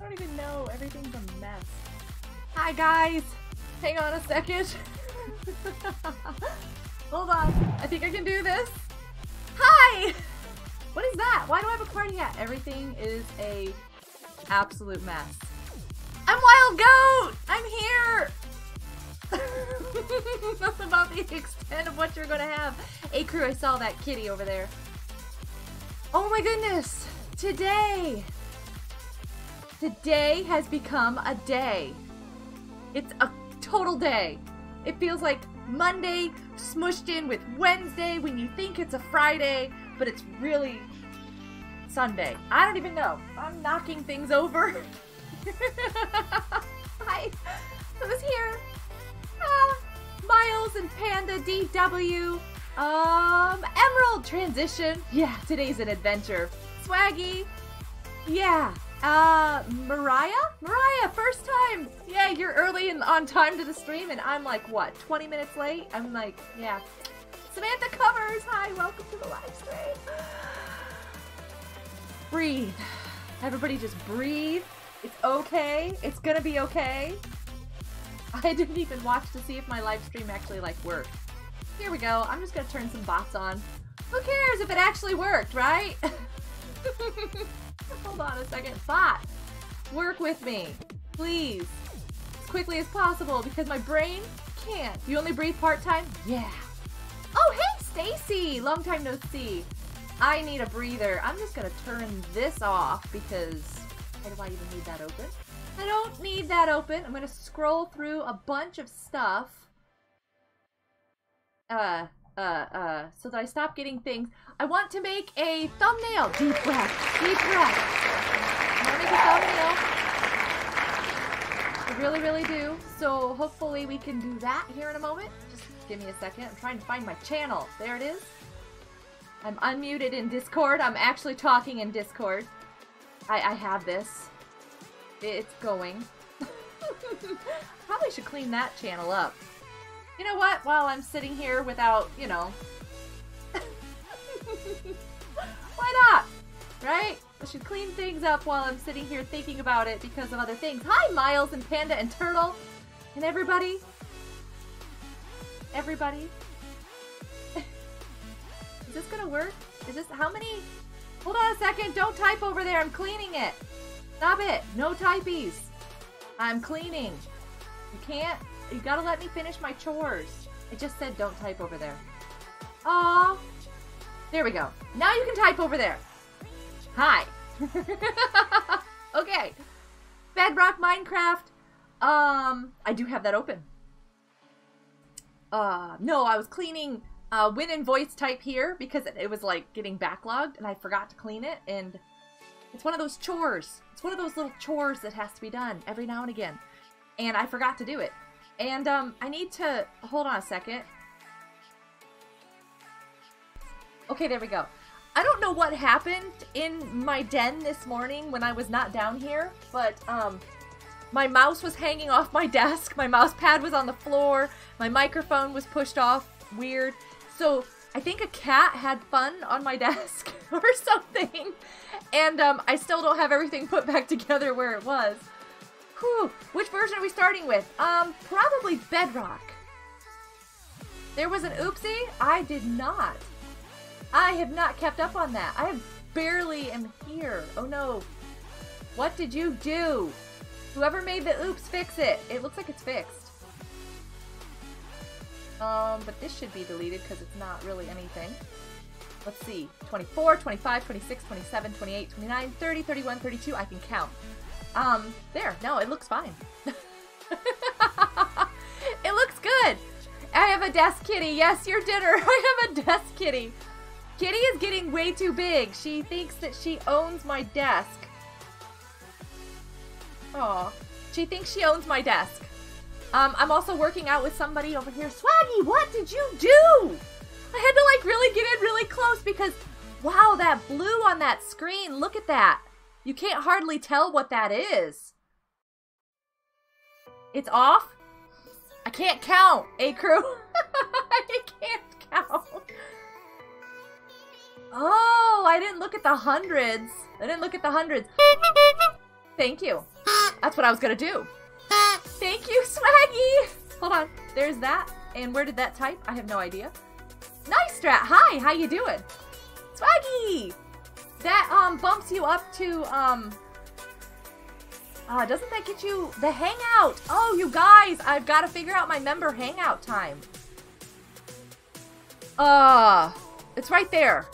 I don't even know. Everything's a mess. Hi, guys. Hang on a second. Hold on. I think I can do this. Hi! What is that? Why do I have a party hat? Everything is a absolute mess. I'm Wild Goat! I'm here! That's about the extent of what you're gonna have. Hey crew, I saw that kitty over there. Oh my goodness! Today! Today has become a day. It's a total day. It feels like Monday smushed in with Wednesday when you think it's a Friday, but it's really Sunday. I don't even know. I'm knocking things over. Hi. Who's here? Ah, Miles and Panda DW. Um, Emerald transition. Yeah, today's an adventure. Swaggy. Yeah. Uh, Mariah? Mariah, first time. Yeah, you're early and on time to the stream, and I'm like, what, 20 minutes late? I'm like, yeah. Samantha Covers, hi, welcome to the live stream. Breathe. Everybody just breathe. It's okay. It's gonna be okay. I didn't even watch to see if my live stream actually like worked. Here we go. I'm just gonna turn some bots on. Who cares if it actually worked, right? Hold on a second. Bot, work with me, please, as quickly as possible because my brain can't. You only breathe part-time? Yeah. Oh, hey, Stacy! Long time no see. I need a breather. I'm just gonna turn this off because why do I even need that open? I don't need that open. I'm gonna scroll through a bunch of stuff. Uh, uh, uh, so that I stop getting things. I want to make a thumbnail. Deep breath, deep breath. I want to make a thumbnail. I really, really do. So hopefully we can do that here in a moment. Just give me a second. I'm trying to find my channel. There it is. I'm unmuted in Discord. I'm actually talking in Discord. I, I have this. It's going. Probably should clean that channel up. You know what? While I'm sitting here without, you know... Why not? Right? I should clean things up while I'm sitting here thinking about it because of other things. Hi, Miles and Panda and Turtle! And everybody. Everybody. Is this gonna work? Is this... How many... Hold on a second. Don't type over there. I'm cleaning it. Stop it. No typees. I'm cleaning. You can't... You gotta let me finish my chores. I just said don't type over there. Aw. There we go. Now you can type over there. Hi. okay. Bedrock Minecraft. Um, I do have that open. Uh, no, I was cleaning uh, Win and Voice type here because it, it was like getting backlogged and I forgot to clean it and it's one of those chores. It's one of those little chores that has to be done every now and again. And I forgot to do it. And um, I need to... Hold on a second. Okay, there we go. I don't know what happened in my den this morning when I was not down here, but um, my mouse was hanging off my desk, my mouse pad was on the floor, my microphone was pushed off weird. So I think a cat had fun on my desk or something, and um, I still don't have everything put back together where it was. Whew. Which version are we starting with? Um, probably Bedrock. There was an oopsie? I did not. I have not kept up on that. I barely am here. Oh no. What did you do? Whoever made the oops, fix it. It looks like it's fixed. Um, but this should be deleted because it's not really anything. Let's see. 24, 25, 26, 27, 28, 29, 30, 31, 32. I can count. Um, there. No, it looks fine. it looks good. I have a desk kitty. Yes, your dinner. I have a desk kitty. Kitty is getting way too big. She thinks that she owns my desk. Oh, She thinks she owns my desk. Um, I'm also working out with somebody over here. Swaggy, what did you do? I had to like really get in really close because wow, that blue on that screen. Look at that. You can't hardly tell what that is. It's off? I can't count, A crew. I can't count. Oh, I didn't look at the hundreds. I didn't look at the hundreds. Thank you. That's what I was gonna do. Thank you, Swaggy! Hold on. There's that. And where did that type? I have no idea. Nice strat. Hi, how you doing? Swaggy! That um bumps you up to um uh, doesn't that get you the hangout? Oh, you guys, I've got to figure out my member hangout time. Uh, it's right there.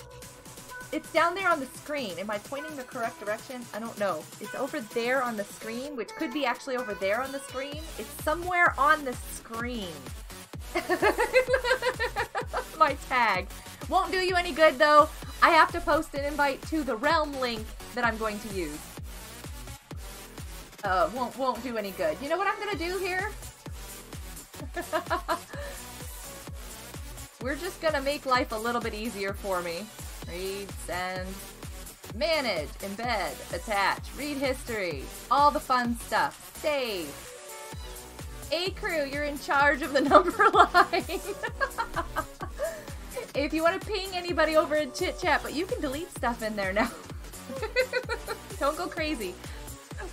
It's down there on the screen. Am I pointing the correct direction? I don't know. It's over there on the screen, which could be actually over there on the screen. It's somewhere on the screen. my tag. Won't do you any good though. I have to post an invite to the Realm link that I'm going to use. Uh, won't won't do any good. You know what I'm gonna do here? We're just gonna make life a little bit easier for me. Read, send, manage, embed, attach, read history, all the fun stuff. Save. A crew, you're in charge of the number line. if you want to ping anybody over in chit chat, but you can delete stuff in there now. Don't go crazy.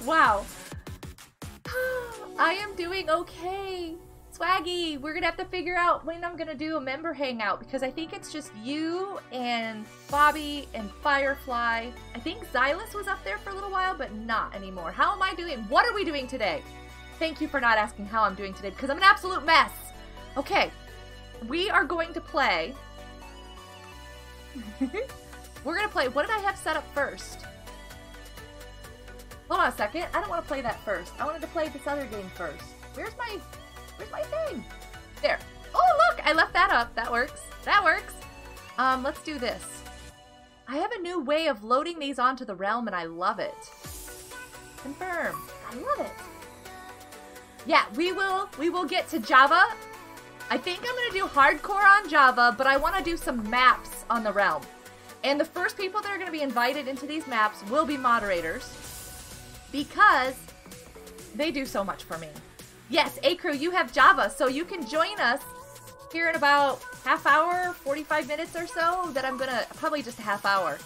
Wow. I am doing okay. Swaggy, we're gonna have to figure out when I'm gonna do a member hangout because I think it's just you and Bobby and Firefly. I think Xylus was up there for a little while, but not anymore. How am I doing? What are we doing today? Thank you for not asking how I'm doing today because I'm an absolute mess. Okay, we are going to play. we're gonna play. What did I have set up first? Hold on a second. I don't want to play that first. I wanted to play this other game first. Where's my Where's my thing? There. Oh, look! I left that up. That works. That works. Um, let's do this. I have a new way of loading these onto the realm, and I love it. Confirm. I love it. Yeah, we will. We will get to Java. I think I'm going to do hardcore on Java, but I want to do some maps on the realm. And the first people that are going to be invited into these maps will be moderators because they do so much for me. Yes, A-Crew, you have Java, so you can join us here in about half hour, 45 minutes or so, that I'm gonna, probably just a half hour,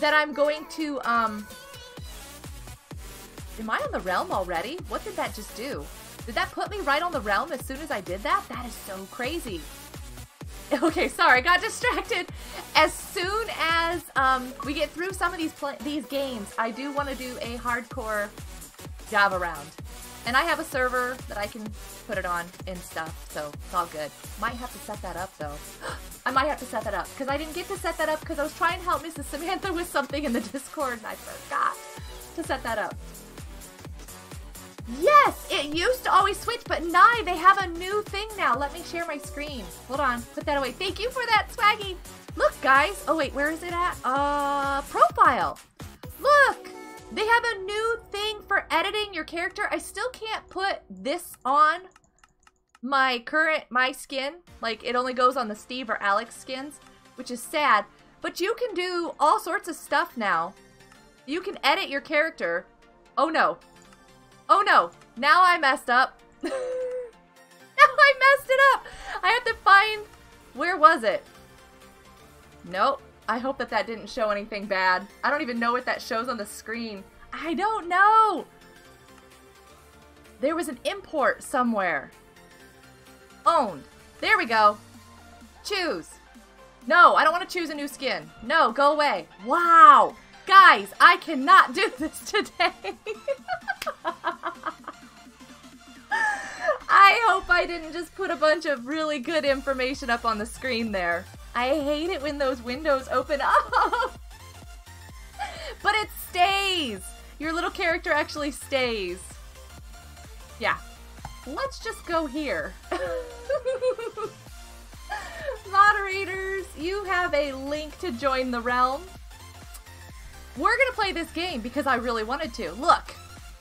that I'm going to, um, am I on the realm already? What did that just do? Did that put me right on the realm as soon as I did that? That is so crazy. Okay, sorry, got distracted. As soon as um, we get through some of these these games, I do want to do a hardcore Java round. And I have a server that I can put it on and stuff, so it's all good. Might have to set that up though. I might have to set that up because I didn't get to set that up because I was trying to help Mrs. Samantha with something in the Discord and I forgot to set that up. Yes, it used to always switch, but Nye, they have a new thing now. Let me share my screen. Hold on, put that away. Thank you for that, Swaggy. Look, guys. Oh, wait, where is it at? Uh, profile. Look, they have a new thing for editing your character. I still can't put this on my current, my skin. Like, it only goes on the Steve or Alex skins, which is sad. But you can do all sorts of stuff now. You can edit your character. Oh no. Oh no. Now I messed up. now I messed it up. I have to find... Where was it? Nope. I hope that that didn't show anything bad. I don't even know what that shows on the screen. I don't know. There was an import somewhere. Owned. There we go. Choose. No, I don't want to choose a new skin. No, go away. Wow. Guys, I cannot do this today. I hope I didn't just put a bunch of really good information up on the screen there. I hate it when those windows open up. but it stays. Your little character actually stays. Yeah. Let's just go here. Moderators, you have a link to join the realm. We're gonna play this game because I really wanted to. Look,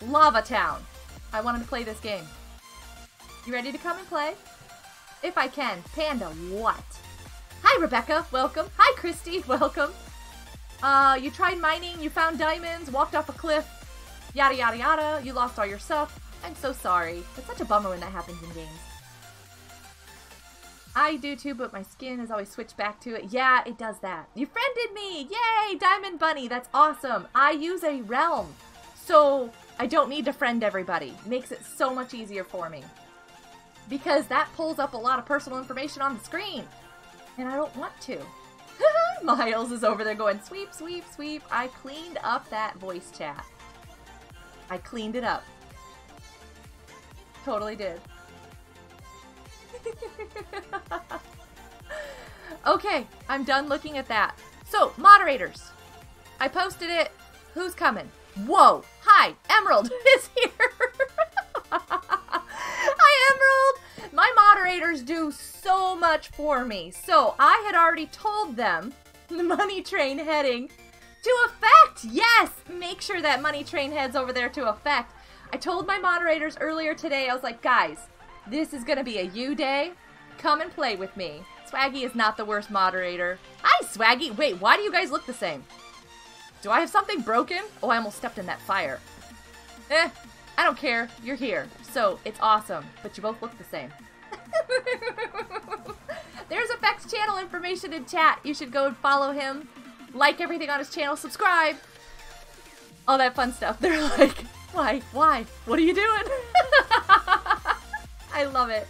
Lava Town. I wanted to play this game. You ready to come and play? If I can. Panda, what? Hi, Rebecca. Welcome. Hi, Christy. Welcome. Uh, you tried mining, you found diamonds, walked off a cliff, yada yada yada, you lost all your stuff. I'm so sorry. It's such a bummer when that happens in games. I do too, but my skin has always switched back to it. Yeah, it does that. You friended me! Yay! Diamond Bunny, that's awesome. I use a realm. So I don't need to friend everybody. Makes it so much easier for me. Because that pulls up a lot of personal information on the screen. And I don't want to. Miles is over there going, sweep, sweep, sweep. I cleaned up that voice chat. I cleaned it up. Totally did. okay, I'm done looking at that. So, moderators. I posted it. Who's coming? Whoa! Hi, Emerald is here. Hi, Emerald. My moderators do so much for me. So I had already told them the money train heading to effect. Yes, make sure that money train heads over there to effect. I told my moderators earlier today. I was like, guys, this is gonna be a you day. Come and play with me. Swaggy is not the worst moderator. Hi, Swaggy. Wait, why do you guys look the same? Do I have something broken? Oh, I almost stepped in that fire. Eh, I don't care. You're here. So, it's awesome. But you both look the same. There's Effects channel information in chat. You should go and follow him. Like everything on his channel. Subscribe. All that fun stuff. They're like, why? Why? What are you doing? I love it.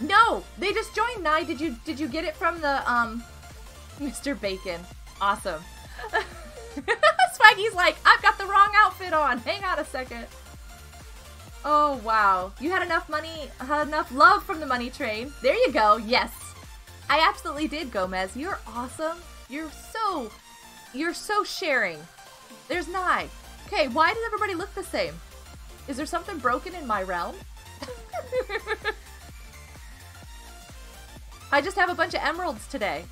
No, they just joined Nye. Did you did you get it from the um Mr. Bacon? Awesome. Swaggy's like, I've got the wrong outfit on. Hang on a second. Oh, wow. You had enough money, had enough love from the money train. There you go. Yes. I absolutely did, Gomez. You're awesome. You're so, you're so sharing. There's Nye. Okay, why does everybody look the same? Is there something broken in my realm? I just have a bunch of emeralds today.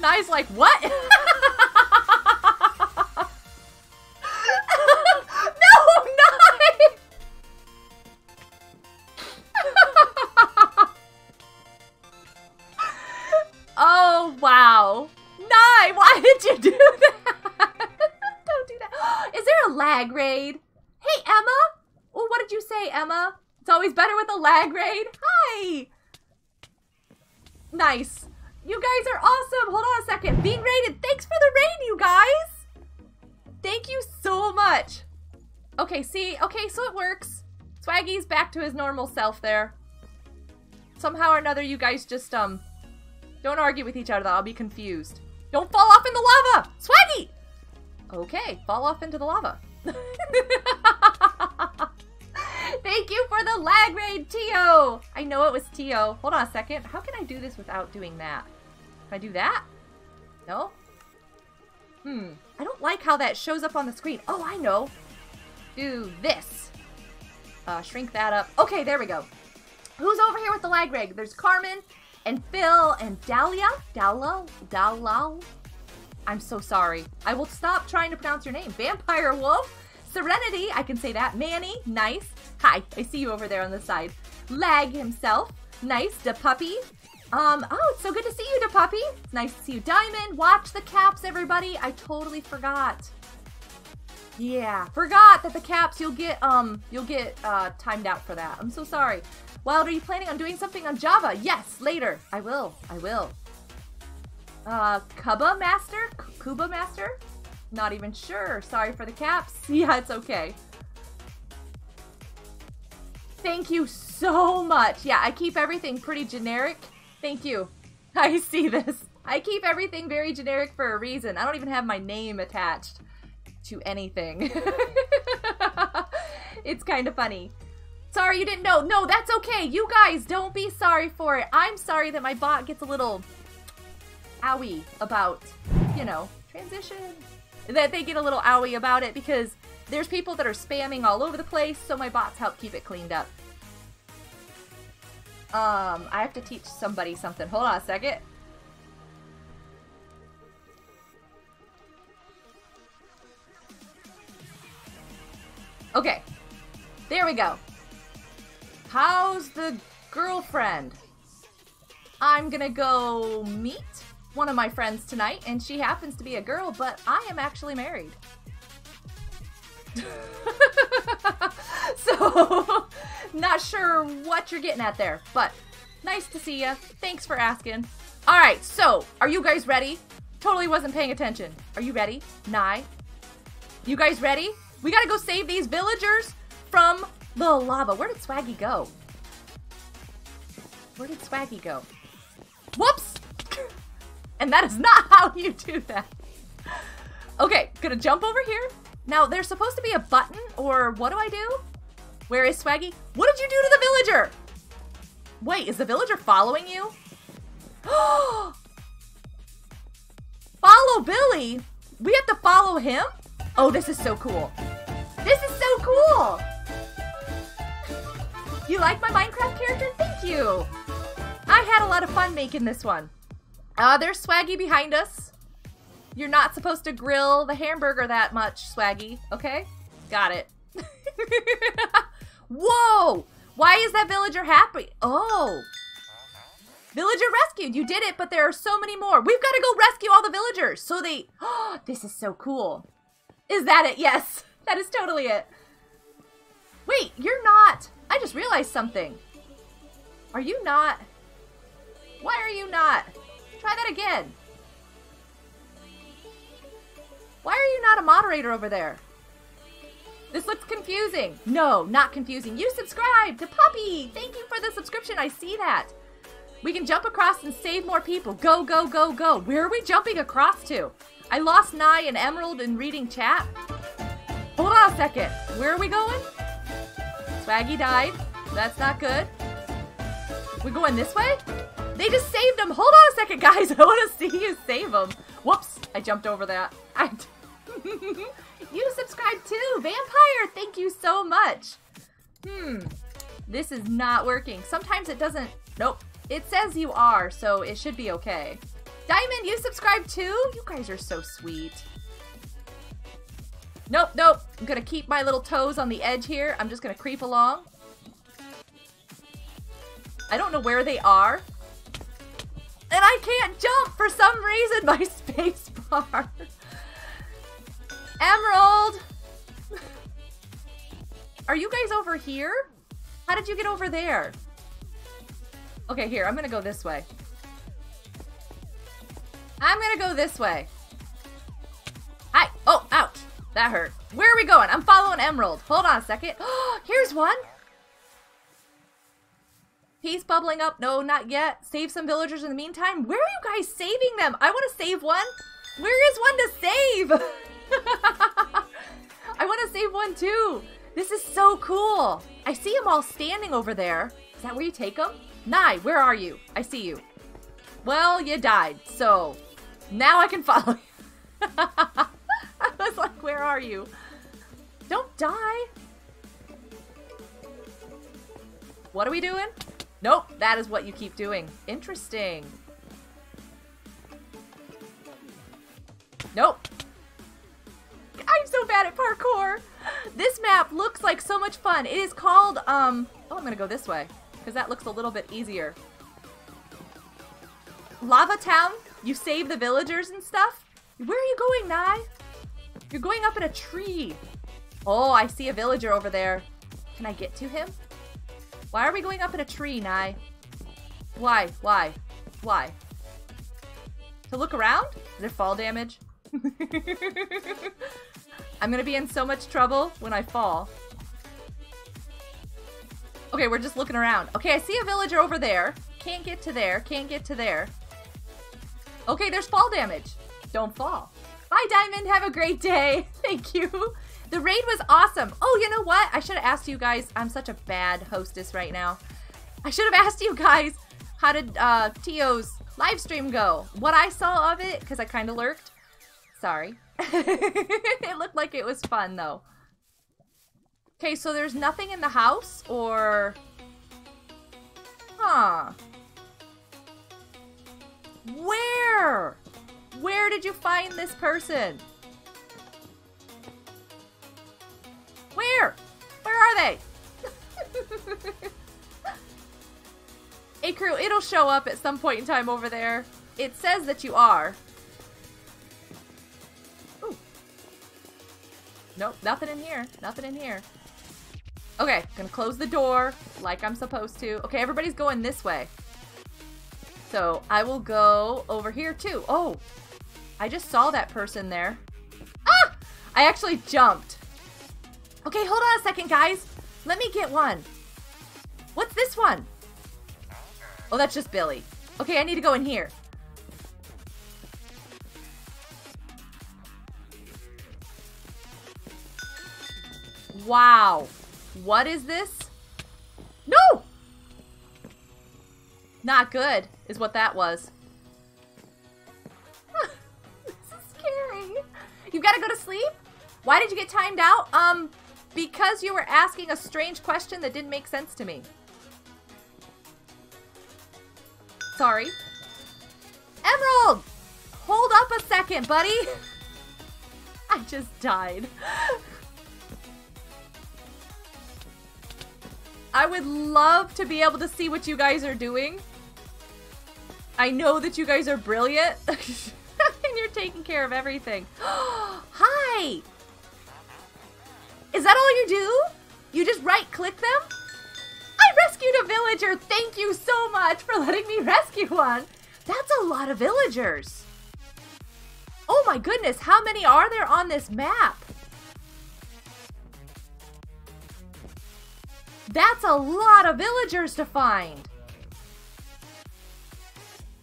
Nye's like, what? always better with a lag raid. Hi. Nice. You guys are awesome. Hold on a second. Being raided. Thanks for the raid, you guys. Thank you so much. Okay, see? Okay, so it works. Swaggy's back to his normal self there. Somehow or another, you guys just, um, don't argue with each other, I'll be confused. Don't fall off in the lava! Swaggy! Okay, fall off into the lava. The lag raid, Tio! I know it was Tio. Hold on a second. How can I do this without doing that? Can I do that? No? Hmm. I don't like how that shows up on the screen. Oh, I know. Do this. Uh, shrink that up. Okay, there we go. Who's over here with the lag raid? There's Carmen, and Phil and Dahlia, Dahlia, Dahlia. I'm so sorry. I will stop trying to pronounce your name. Vampire Wolf, Serenity, I can say that. Manny, nice. Hi, I see you over there on the side. Lag himself, nice. Da Puppy. Um, oh, it's so good to see you, Da Puppy. Nice to see you. Diamond, watch the caps, everybody. I totally forgot. Yeah, forgot that the caps you'll get um you'll get uh timed out for that. I'm so sorry. Wild, are you planning on doing something on Java? Yes, later. I will. I will. Uh, Kuba Master? Kuba Master? Not even sure. Sorry for the caps. Yeah, it's okay. Thank you so much. Yeah, I keep everything pretty generic. Thank you. I see this. I keep everything very generic for a reason. I don't even have my name attached to anything. it's kind of funny. Sorry you didn't know. No, that's okay. You guys, don't be sorry for it. I'm sorry that my bot gets a little owie about, you know, transition. That they get a little owie about it because there's people that are spamming all over the place, so my bots help keep it cleaned up. Um, I have to teach somebody something. Hold on a second. Okay. There we go. How's the girlfriend? I'm gonna go meet one of my friends tonight, and she happens to be a girl, but I am actually married. so, not sure what you're getting at there, but nice to see you. Thanks for asking. All right, so are you guys ready? Totally wasn't paying attention. Are you ready? Nye? You guys ready? We gotta go save these villagers from the lava. Where did Swaggy go? Where did Swaggy go? Whoops! and that is not how you do that. Okay, gonna jump over here. Now, there's supposed to be a button, or what do I do? Where is Swaggy? What did you do to the villager? Wait, is the villager following you? follow Billy? We have to follow him? Oh, this is so cool. This is so cool! You like my Minecraft character? Thank you! I had a lot of fun making this one. Uh, there's Swaggy behind us. You're not supposed to grill the hamburger that much, Swaggy, okay? Got it. Whoa! Why is that villager happy? Oh. Villager rescued. You did it, but there are so many more. We've got to go rescue all the villagers. So they... Oh, this is so cool. Is that it? Yes. That is totally it. Wait, you're not... I just realized something. Are you not... Why are you not? Try that again. Why are you not a moderator over there? This looks confusing. No, not confusing. You subscribe to Puppy. Thank you for the subscription. I see that. We can jump across and save more people. Go, go, go, go. Where are we jumping across to? I lost Nye and Emerald in reading chat. Hold on a second. Where are we going? Swaggy died. That's not good. We're going this way? They just saved him. Hold on a second, guys. I want to see you save him. Whoops. I jumped over that. I you subscribe too! Vampire! Thank you so much! Hmm. This is not working. Sometimes it doesn't... Nope. It says you are, so it should be okay. Diamond, you subscribe too? You guys are so sweet. Nope, nope. I'm gonna keep my little toes on the edge here. I'm just gonna creep along. I don't know where they are. And I can't jump for some reason by space bar. Emerald! Are you guys over here? How did you get over there? Okay, here, I'm gonna go this way. I'm gonna go this way. Hi! Oh, ouch! That hurt. Where are we going? I'm following Emerald. Hold on a second. Here's one! Peace bubbling up. No, not yet. Save some villagers in the meantime. Where are you guys saving them? I want to save one. Where is one to save? I want to save one too. This is so cool. I see them all standing over there. Is that where you take them? Nye, where are you? I see you. Well, you died, so now I can follow you. I was like, where are you? Don't die. What are we doing? Nope, that is what you keep doing. Interesting. Nope, I'm so bad at parkour. This map looks like so much fun. It is called, um, oh, I'm gonna go this way because that looks a little bit easier. Lava Town, you save the villagers and stuff. Where are you going, Nye? You're going up in a tree. Oh, I see a villager over there. Can I get to him? Why are we going up in a tree, Nye? Why? Why? Why? To look around? Is there fall damage? I'm gonna be in so much trouble when I fall. Okay, we're just looking around. Okay, I see a villager over there. Can't get to there. Can't get to there. Okay, there's fall damage. Don't fall. Bye, Diamond. Have a great day. Thank you. The raid was awesome. Oh, you know what? I should have asked you guys. I'm such a bad hostess right now. I should have asked you guys how did uh, Tio's live stream go? What I saw of it, because I kind of lurked. Sorry. it looked like it was fun, though. Okay, so there's nothing in the house, or... Huh. Where? Where did you find this person? Where? Where are they? hey crew, it'll show up at some point in time over there. It says that you are. Nope, nothing in here. Nothing in here. Okay, gonna close the door like I'm supposed to. Okay, everybody's going this way. So I will go over here too. Oh, I just saw that person there. Ah! I actually jumped. Okay, hold on a second, guys. Let me get one. What's this one? Oh, that's just Billy. Okay, I need to go in here. Wow. What is this? No! Not good, is what that was. this is scary. You've gotta go to sleep? Why did you get timed out? Um, because you were asking a strange question that didn't make sense to me. Sorry. Emerald! Hold up a second, buddy. I just died. I would love to be able to see what you guys are doing. I know that you guys are brilliant. and you're taking care of everything. Hi! Is that all you do? You just right click them? I rescued a villager! Thank you so much for letting me rescue one! That's a lot of villagers! Oh my goodness, how many are there on this map? That's a lot of villagers to find!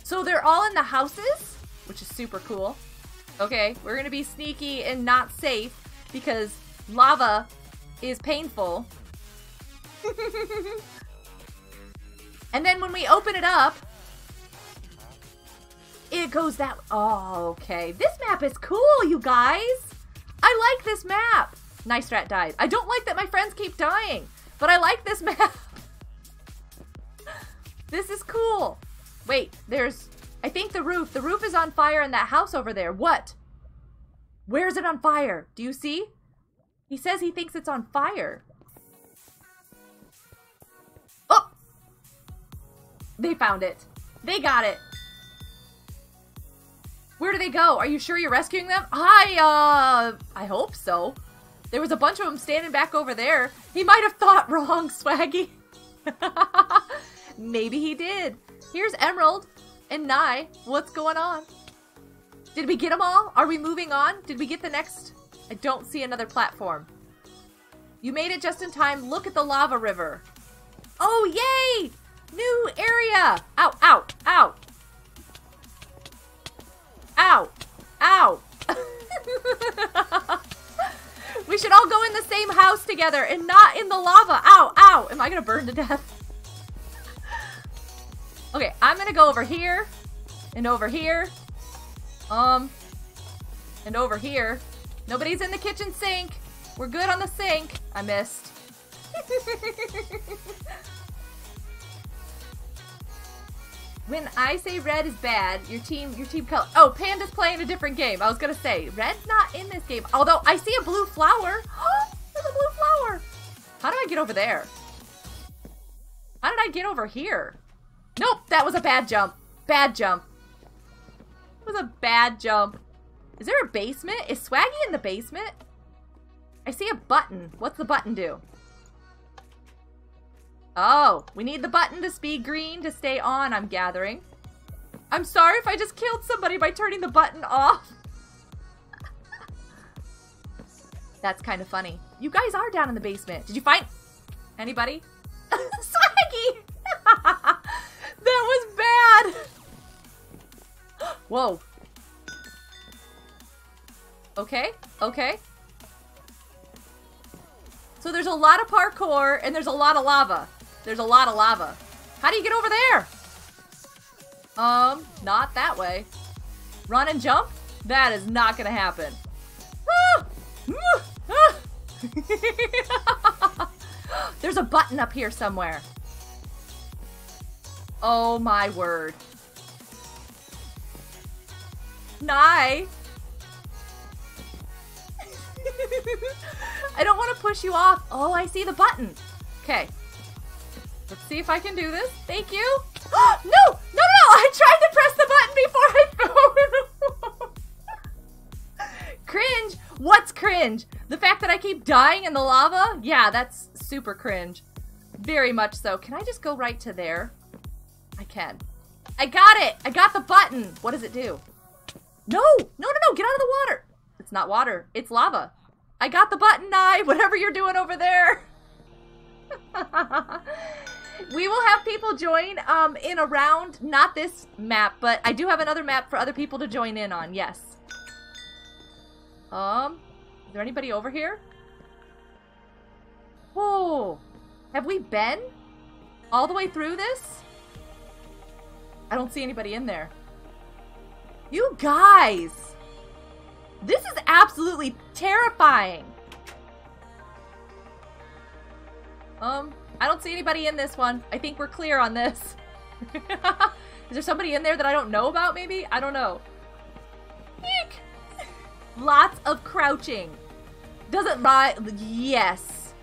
So they're all in the houses, which is super cool. Okay, we're gonna be sneaky and not safe because lava is painful. and then when we open it up, it goes that Oh, okay. This map is cool, you guys. I like this map. Nice rat died. I don't like that my friends keep dying, but I like this map. this is cool. Wait, there's... I think the roof. The roof is on fire in that house over there. What? Where is it on fire? Do you see? He says he thinks it's on fire. Oh! They found it. They got it. Where do they go? Are you sure you're rescuing them? I, uh, I hope so. There was a bunch of them standing back over there. He might have thought wrong, Swaggy. Maybe he did. Here's Emerald and Nye. What's going on? Did we get them all? Are we moving on? Did we get the next I don't see another platform. You made it just in time. Look at the lava river. Oh, yay! New area! Ow, ow, ow. Ow, ow. We should all go in the same house together and not in the lava. Ow, ow. Am I going to burn to death? okay, I'm going to go over here and over here. Um, and over here. Nobody's in the kitchen sink. We're good on the sink. I missed. when I say red is bad, your team, your team color. Oh, Panda's playing a different game. I was gonna say red's not in this game. Although I see a blue flower. There's a blue flower. How do I get over there? How did I get over here? Nope, that was a bad jump. Bad jump. It was a bad jump. Is there a basement? Is Swaggy in the basement? I see a button. What's the button do? Oh, we need the button to speed green to stay on, I'm gathering. I'm sorry if I just killed somebody by turning the button off. That's kind of funny. You guys are down in the basement. Did you find anybody? Swaggy! that was bad! Whoa. Okay, okay. So there's a lot of parkour and there's a lot of lava. There's a lot of lava. How do you get over there? Um, not that way. Run and jump? That is not gonna happen. There's a button up here somewhere. Oh my word. Nye. I don't want to push you off. Oh, I see the button. Okay. Let's see if I can do this. Thank you. no! No, no, no! I tried to press the button before I cringe? What's cringe? The fact that I keep dying in the lava? Yeah, that's super cringe. Very much so. Can I just go right to there? I can. I got it! I got the button! What does it do? No! No, no, no! Get out of the water! It's not water. It's lava. I got the button, Nye. Whatever you're doing over there. we will have people join um, in a round, not this map, but I do have another map for other people to join in on, yes. Um, is there anybody over here? Whoa, have we been all the way through this? I don't see anybody in there. You guys! This is absolutely terrifying! Um, I don't see anybody in this one. I think we're clear on this. is there somebody in there that I don't know about, maybe? I don't know. Eek! Lots of crouching. Doesn't buy... Yes.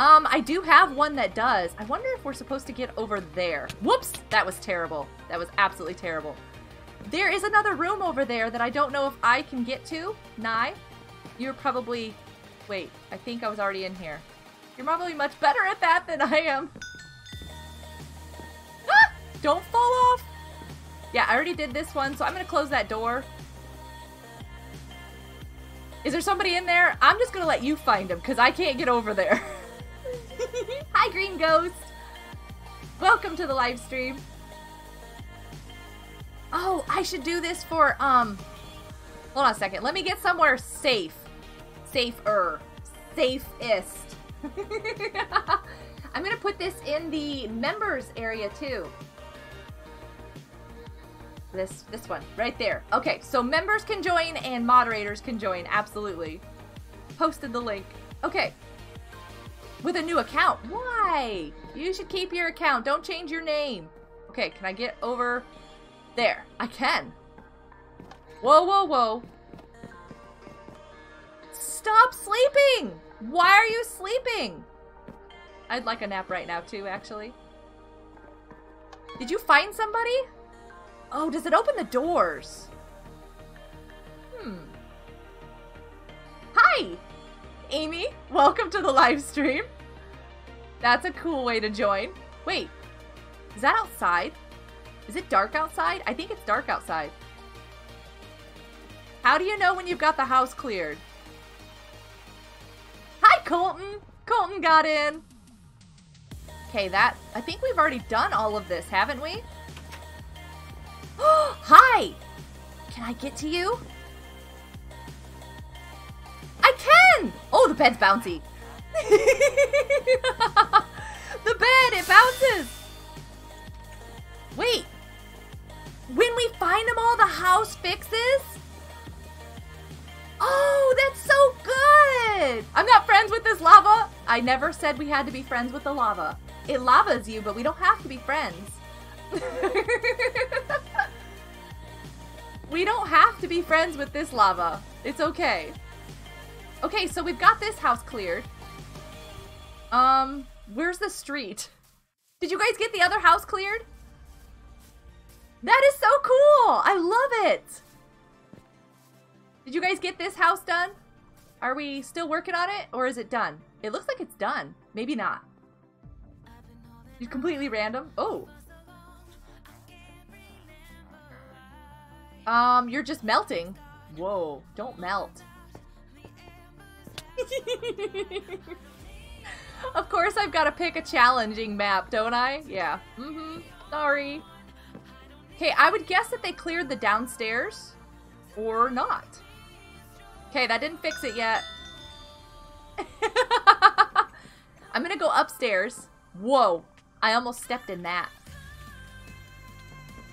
Um, I do have one that does. I wonder if we're supposed to get over there. Whoops! That was terrible. That was absolutely terrible. There is another room over there that I don't know if I can get to. Nye, you're probably... Wait, I think I was already in here. You're probably much better at that than I am. Ah! Don't fall off! Yeah, I already did this one, so I'm gonna close that door. Is there somebody in there? I'm just gonna let you find him, because I can't get over there. Hi, Green Ghost! Welcome to the live stream. Oh, I should do this for, um... Hold on a second. Let me get somewhere safe. Safer. Safest. I'm gonna put this in the members area too. This this one right there. Okay, so members can join and moderators can join. Absolutely. Posted the link. Okay. With a new account. Why? You should keep your account. Don't change your name. Okay, can I get over there? I can. Whoa, whoa, whoa. Stop sleeping! Why are you sleeping? I'd like a nap right now too, actually. Did you find somebody? Oh, does it open the doors? Hmm. Hi! Amy, welcome to the live stream. That's a cool way to join. Wait, is that outside? Is it dark outside? I think it's dark outside. How do you know when you've got the house cleared? Colton! Colton got in! Okay, that... I think we've already done all of this, haven't we? Hi! Can I get to you? I can! Oh, the bed's bouncy. the bed, it bounces! Wait. When we find them all, the house fixes? Oh, that's so good! I'm not friends with this lava. I never said we had to be friends with the lava. It lavas you, but we don't have to be friends. we don't have to be friends with this lava. It's okay. Okay, so we've got this house cleared. Um, where's the street? Did you guys get the other house cleared? That is so cool! I love it! Did you guys get this house done? Are we still working on it, or is it done? It looks like it's done. Maybe not. It's completely random. Oh. Um, you're just melting. Whoa, don't melt. of course I've got to pick a challenging map, don't I? Yeah. Mm-hmm. Sorry. Okay, I would guess that they cleared the downstairs. Or not. Okay, that didn't fix it yet. I'm gonna go upstairs. Whoa. I almost stepped in that.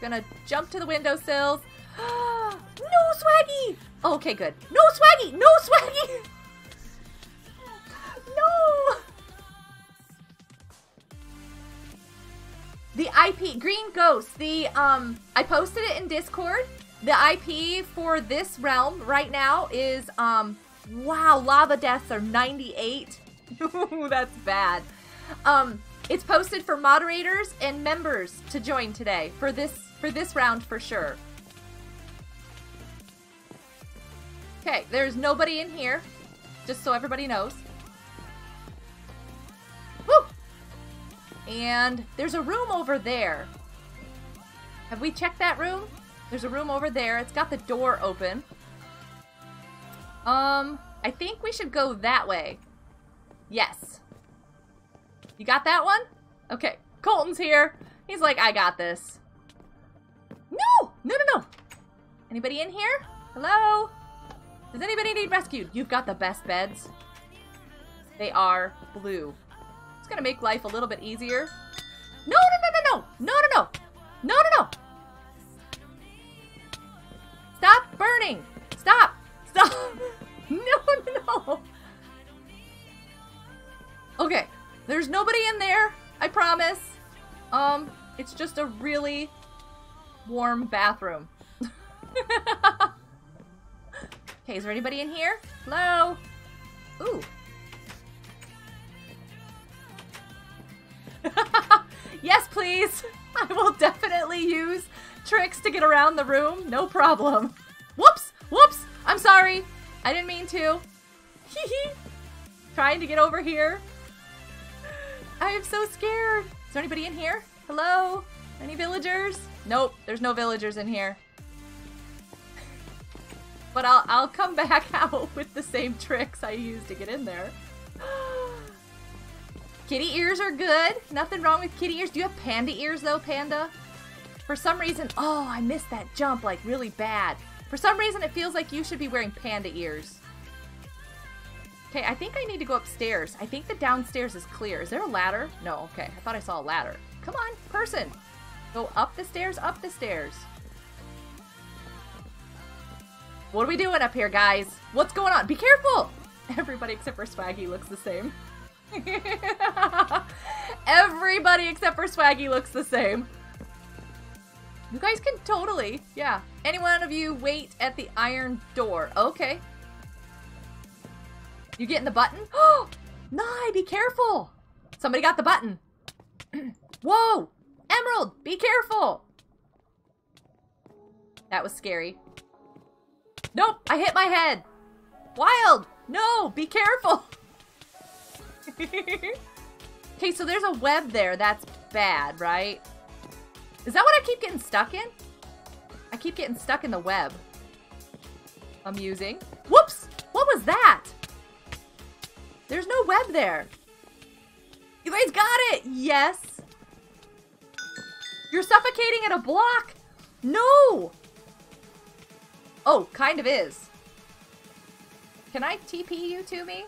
Gonna jump to the windowsills. no swaggy! Oh, okay, good. No swaggy! No swaggy! no! The IP, Green Ghost, the, um, I posted it in Discord. The IP for this realm right now is, um, wow, lava deaths are 98. That's bad. Um, it's posted for moderators and members to join today for this for this round for sure. Okay, there's nobody in here, just so everybody knows. Woo! And there's a room over there. Have we checked that room? There's a room over there. It's got the door open. Um, I think we should go that way. Yes. You got that one? Okay. Colton's here. He's like, I got this. No! No, no, no! Anybody in here? Hello? Does anybody need rescued? You've got the best beds. They are blue. It's gonna make life a little bit easier. No, no, no, no, no! No, no, no! No, no, no! Stop burning! Stop! Stop! No, no, no! Okay, there's nobody in there, I promise. Um, it's just a really warm bathroom. okay, is there anybody in here? Hello? Ooh. yes, please. I will definitely use tricks to get around the room. No problem. Whoops! Whoops! I'm sorry. I didn't mean to. Trying to get over here. I am so scared. Is there anybody in here? Hello? Any villagers? Nope, there's no villagers in here. But I'll, I'll come back out with the same tricks I used to get in there. kitty ears are good. Nothing wrong with kitty ears. Do you have panda ears though, panda? For some reason, oh, I missed that jump like really bad. For some reason, it feels like you should be wearing panda ears. Okay, I think I need to go upstairs. I think the downstairs is clear. Is there a ladder? No, okay. I thought I saw a ladder. Come on, person. Go up the stairs, up the stairs. What are we doing up here, guys? What's going on? Be careful! Everybody except for Swaggy looks the same. Everybody except for Swaggy looks the same. You guys can totally, yeah. Any one of you wait at the iron door. Okay. You getting the button? Oh, Nye, be careful. Somebody got the button. Whoa, Emerald, be careful. That was scary. Nope, I hit my head. Wild, no, be careful. okay, so there's a web there. That's bad, right? Is that what I keep getting stuck in? I keep getting stuck in the web. Amusing. Whoops! What was that? There's no web there. You guys got it! Yes! You're suffocating in a block! No! Oh, kind of is. Can I TP you to me?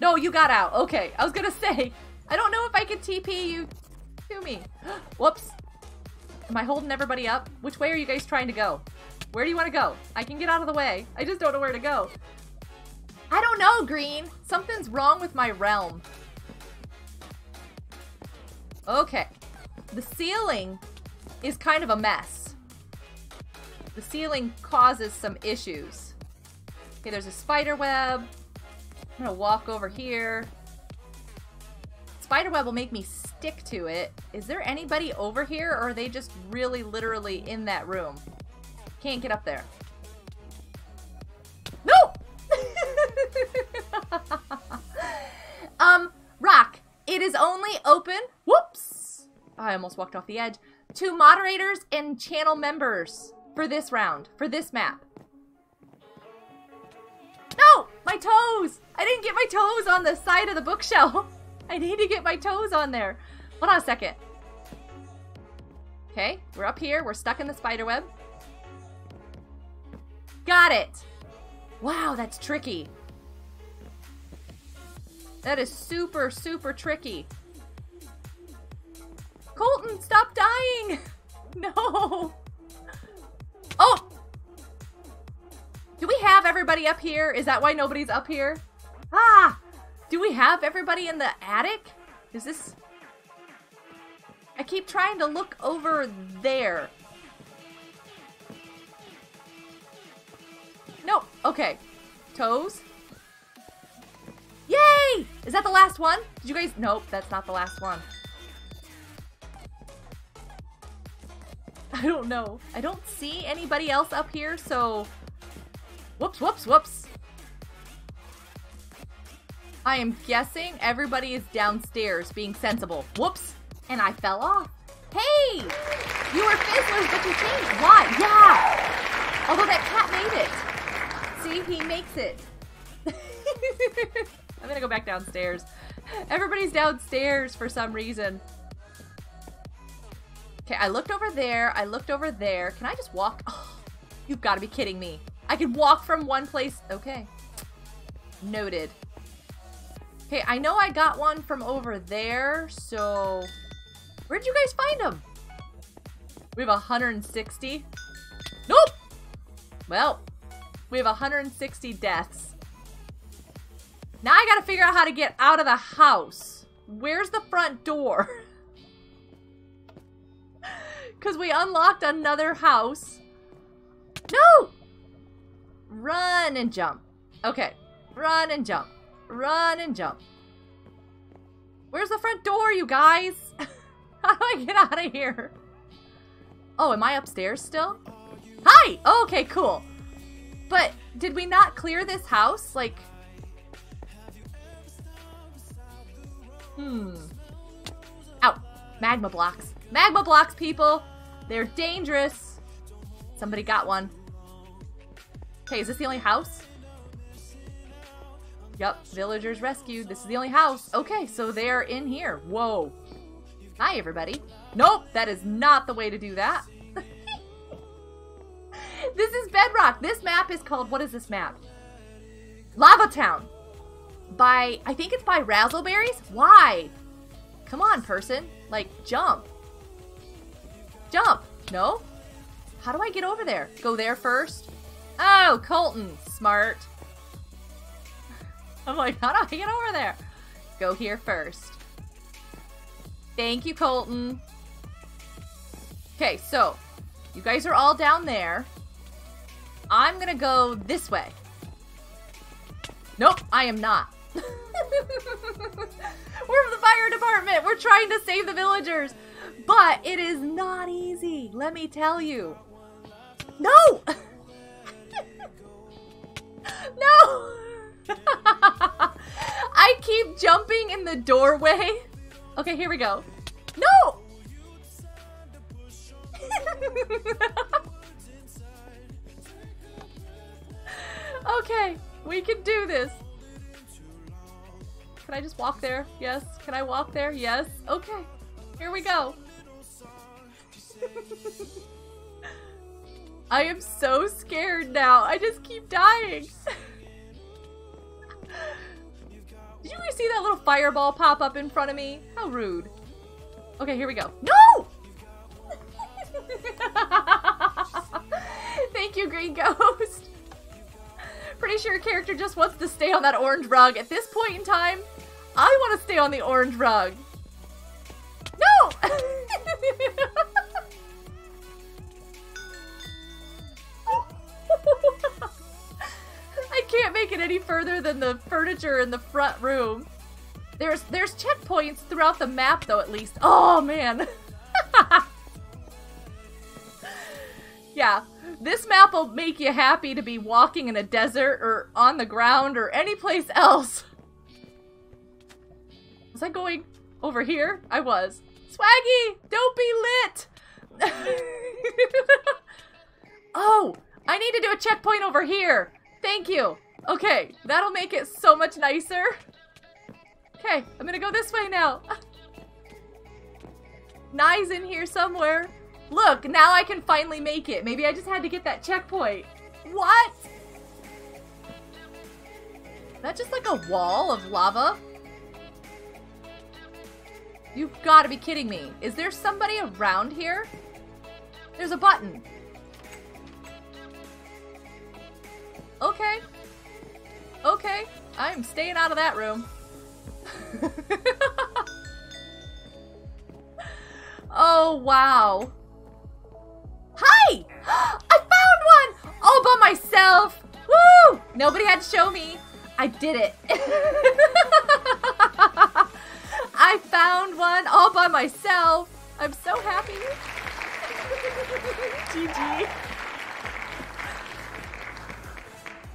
No, you got out. Okay, I was gonna say, I don't know if I can TP you to me. Whoops. Am I holding everybody up? Which way are you guys trying to go? Where do you want to go? I can get out of the way. I just don't know where to go. I don't know, Green. Something's wrong with my realm. Okay. The ceiling is kind of a mess. The ceiling causes some issues. Okay, there's a spider web. I'm gonna walk over here. Spider web will make me stick to it. Is there anybody over here or are they just really literally in that room? Can't get up there. No! um, Rock, it is only open, whoops, I almost walked off the edge, to moderators and channel members for this round, for this map. No! My toes! I didn't get my toes on the side of the bookshelf. I need to get my toes on there. Hold on a second. Okay, we're up here. We're stuck in the spider web. Got it! Wow, that's tricky. That is super, super tricky. Colton, stop dying! No! Oh! Do we have everybody up here? Is that why nobody's up here? Ah! Do we have everybody in the attic? Is this... I keep trying to look over there. No. Okay. Toes. Yay! Is that the last one? Did you guys... Nope, that's not the last one. I don't know. I don't see anybody else up here, so... Whoops, whoops, whoops. I am guessing everybody is downstairs being sensible. Whoops! And I fell off. Hey! You were fizzlers, but you changed. Why? Yeah! Although that cat made it. See, he makes it. I'm gonna go back downstairs. Everybody's downstairs for some reason. Okay, I looked over there. I looked over there. Can I just walk? Oh, you've got to be kidding me. I can walk from one place. Okay. Noted. Okay, I know I got one from over there, so... Where'd you guys find them? We have 160. Nope! Well, we have 160 deaths. Now I gotta figure out how to get out of the house. Where's the front door? Because we unlocked another house. No! Run and jump. Okay. Run and jump. Run and jump. Where's the front door, you guys? How do I get out of here? Oh, am I upstairs still? Hi! Oh, okay, cool. But did we not clear this house? Like... Hmm. Out. Magma blocks. Magma blocks, people! They're dangerous. Somebody got one. Okay, is this the only house? Yep, villagers rescued. This is the only house. Okay, so they're in here. Whoa. Hi, everybody. Nope, that is not the way to do that. this is Bedrock. This map is called, what is this map? Lava Town. By, I think it's by Razzleberries? Why? Come on, person. Like, jump. Jump. No? How do I get over there? Go there first? Oh, Colton. Smart. I'm like, how do I get over there? Go here first. Thank you, Colton. Okay, so you guys are all down there. I'm gonna go this way. Nope, I am not. We're from the fire department. We're trying to save the villagers. But it is not easy, let me tell you. No! no! I keep jumping in the doorway. Okay, here we go. No! okay, we can do this. Can I just walk there? Yes. Can I walk there? Yes. Okay. Here we go. I am so scared now. I just keep dying. You guys see that little fireball pop up in front of me? How rude. Okay, here we go. No! Thank you, Green Ghost. Pretty sure your character just wants to stay on that orange rug. At this point in time, I want to stay on the orange rug. No! any further than the furniture in the front room. There's there's checkpoints throughout the map though at least. Oh man. yeah. This map will make you happy to be walking in a desert or on the ground or any place else. Was I going over here? I was. Swaggy, don't be lit! oh, I need to do a checkpoint over here. Thank you. Okay, that'll make it so much nicer. Okay, I'm gonna go this way now. Nye's in here somewhere. Look, now I can finally make it. Maybe I just had to get that checkpoint. What? That just like a wall of lava? You've got to be kidding me. Is there somebody around here? There's a button. Okay. Okay. I'm staying out of that room. oh, wow. Hi! I found one! All by myself! Woo! Nobody had to show me. I did it. I found one all by myself. I'm so happy. GG.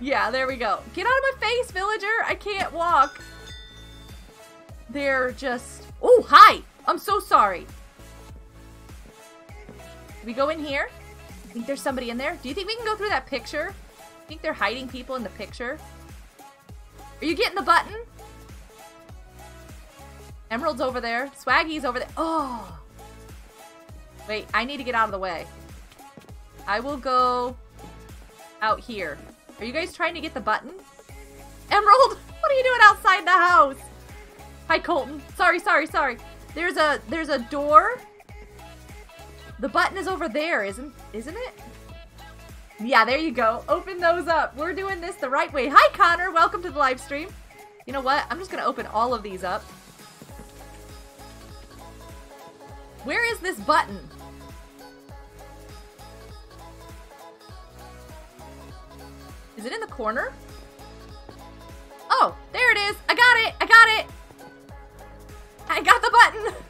Yeah, there we go. Get out of my face, villager! I can't walk. They're just... Oh, hi! I'm so sorry. we go in here? I think there's somebody in there. Do you think we can go through that picture? I think they're hiding people in the picture? Are you getting the button? Emerald's over there. Swaggy's over there. Oh! Wait, I need to get out of the way. I will go out here. Are you guys trying to get the button? Emerald, what are you doing outside the house? Hi, Colton. Sorry, sorry, sorry. There's a there's a door. The button is over there, isn't isn't it? Yeah, there you go. Open those up. We're doing this the right way. Hi, Connor. Welcome to the live stream. You know what? I'm just going to open all of these up. Where is this button? Is it in the corner? Oh, there it is. I got it. I got it. I got the button.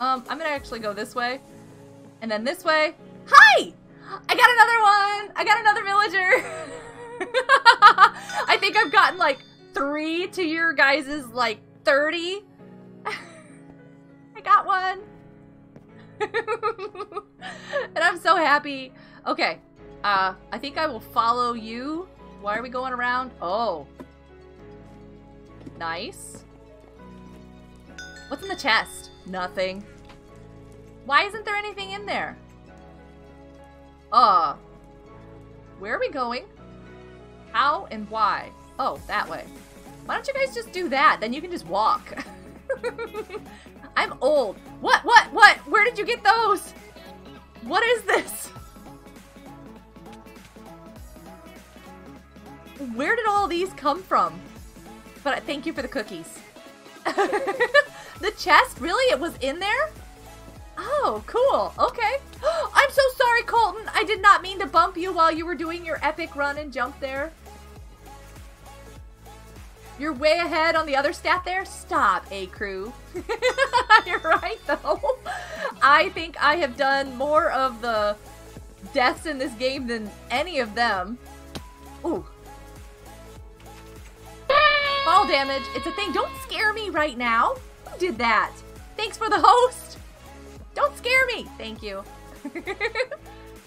Um, I'm gonna actually go this way. And then this way. Hi! I got another one! I got another villager! I think I've gotten like three to your guys's like 30. I got one. and I'm so happy. Okay. Uh, I think I will follow you. Why are we going around? Oh. Nice. What's in the chest? Nothing. Why isn't there anything in there? Uh. Where are we going? How and why? Oh, that way. Why don't you guys just do that? Then you can just walk. I'm old. What? What? What? Where did you get those? What is this? Where did all these come from? But thank you for the cookies. the chest? Really? It was in there? Oh, cool. Okay. I'm so sorry, Colton. I did not mean to bump you while you were doing your epic run and jump there. You're way ahead on the other stat there? Stop, A crew. You're right, though. I think I have done more of the deaths in this game than any of them. Ooh. Fall damage. It's a thing. Don't scare me right now. Who did that? Thanks for the host. Don't scare me. Thank you.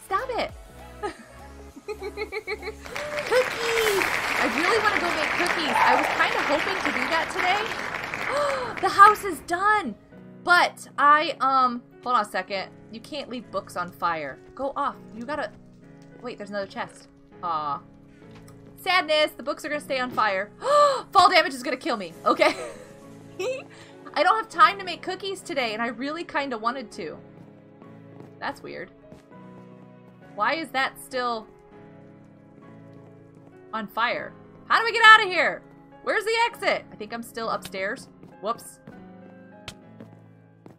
Stop it. cookies! I really want to go make cookies. I was kind of hoping to do that today. the house is done. But I, um, hold on a second. You can't leave books on fire. Go off. You gotta, wait, there's another chest. Aw. Sadness, the books are gonna stay on fire. Fall damage is gonna kill me. Okay. I don't have time to make cookies today, and I really kind of wanted to. That's weird. Why is that still on fire? How do we get out of here? Where's the exit? I think I'm still upstairs. Whoops.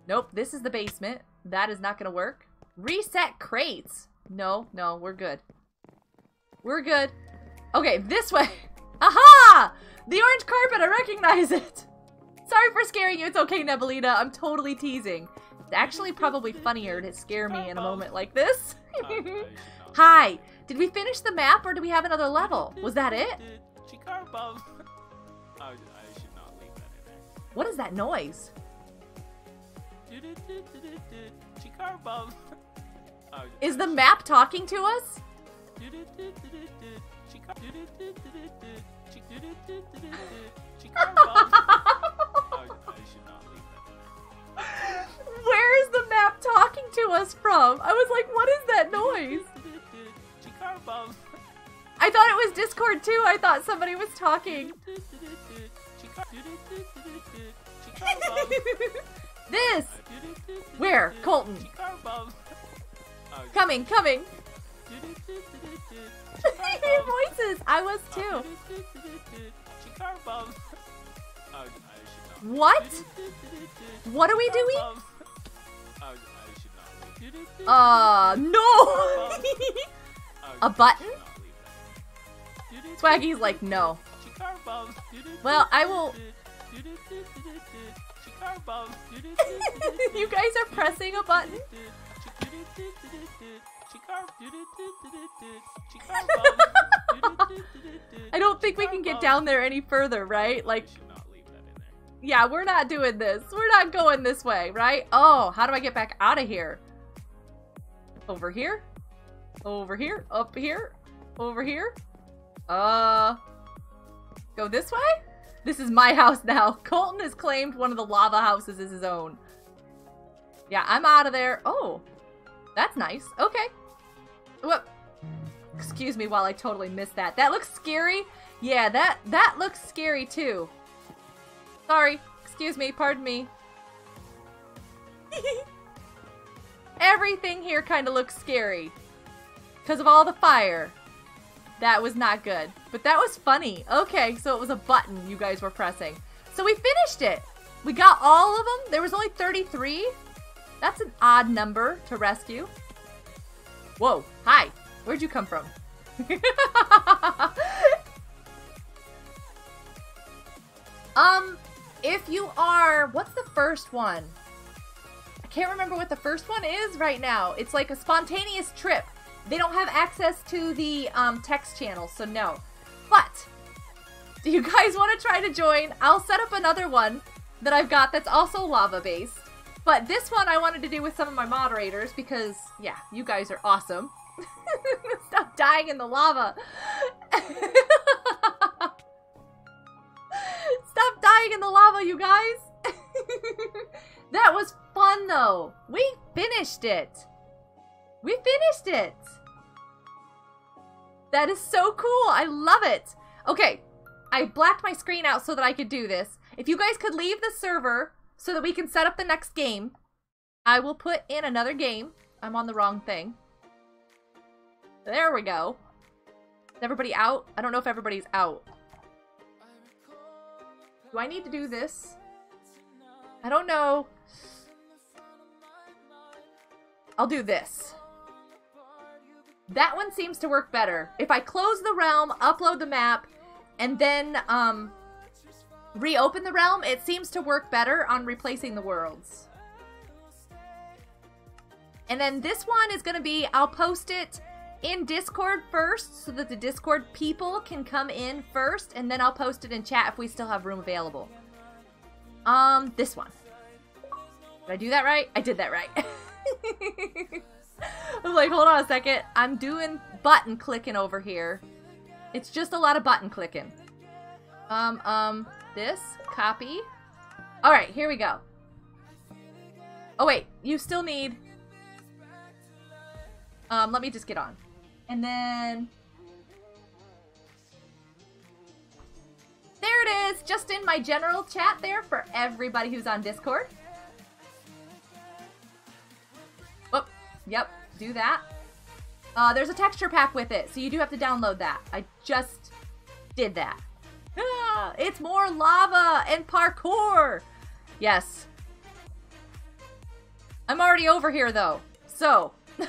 Nope, this is the basement. That is not going to work. Reset crates. No, no, we're good. We're good. Okay, this way. Aha! The orange carpet, I recognize it. Sorry for scaring you. It's okay, Nebelina. I'm totally teasing. It's actually probably funnier to scare me in a moment like this. Hi. Did we finish the map or do we have another level? Was that it? What is that noise? Is the map talking to us? Where is the map talking to us from? I was like, what is that noise? I thought it was Discord too. I thought somebody was talking. this! Where? Colton. Coming, coming. voices. I was too. What? What are we doing? Uh, no! A button? Swaggy's like, no. Well, I will... you guys are pressing a button? I don't think we can get down there any further, right? Like, yeah, we're not doing this. We're not going this way, right? Oh, how do I get back out of here? Over here? Over here, up here, over here. Uh, go this way? This is my house now. Colton has claimed one of the lava houses as his own. Yeah, I'm out of there. Oh, that's nice. Okay. Whoop. Excuse me while I totally missed that. That looks scary. Yeah, that that looks scary too. Sorry. Excuse me. Pardon me. Everything here kind of looks scary. Because of all the fire. That was not good. But that was funny. Okay, so it was a button you guys were pressing. So we finished it. We got all of them. There was only 33. That's an odd number to rescue. Whoa, hi. Where'd you come from? um, if you are, what's the first one? I can't remember what the first one is right now. It's like a spontaneous trip. They don't have access to the um, text channel, so no. But, do you guys want to try to join? I'll set up another one that I've got that's also lava-based. But this one I wanted to do with some of my moderators because, yeah, you guys are awesome. Stop dying in the lava. Stop dying in the lava, you guys. that was fun, though. We finished it. We finished it. That is so cool. I love it. Okay, I blacked my screen out so that I could do this. If you guys could leave the server so that we can set up the next game, I will put in another game. I'm on the wrong thing. There we go. Is everybody out? I don't know if everybody's out. Do I need to do this? I don't know. I'll do this. That one seems to work better. If I close the realm, upload the map, and then um, reopen the realm, it seems to work better on replacing the worlds. And then this one is going to be, I'll post it in Discord first so that the Discord people can come in first, and then I'll post it in chat if we still have room available. Um, this one. Did I do that right? I did that right. I'm like, hold on a second. I'm doing button clicking over here. It's just a lot of button clicking. Um, um, this, copy. All right, here we go. Oh wait, you still need, um, let me just get on. And then... There it is, just in my general chat there for everybody who's on Discord. Whoop, yep, do that. Uh, there's a texture pack with it, so you do have to download that. I just did that. Ah, it's more lava and parkour! Yes. I'm already over here, though. So.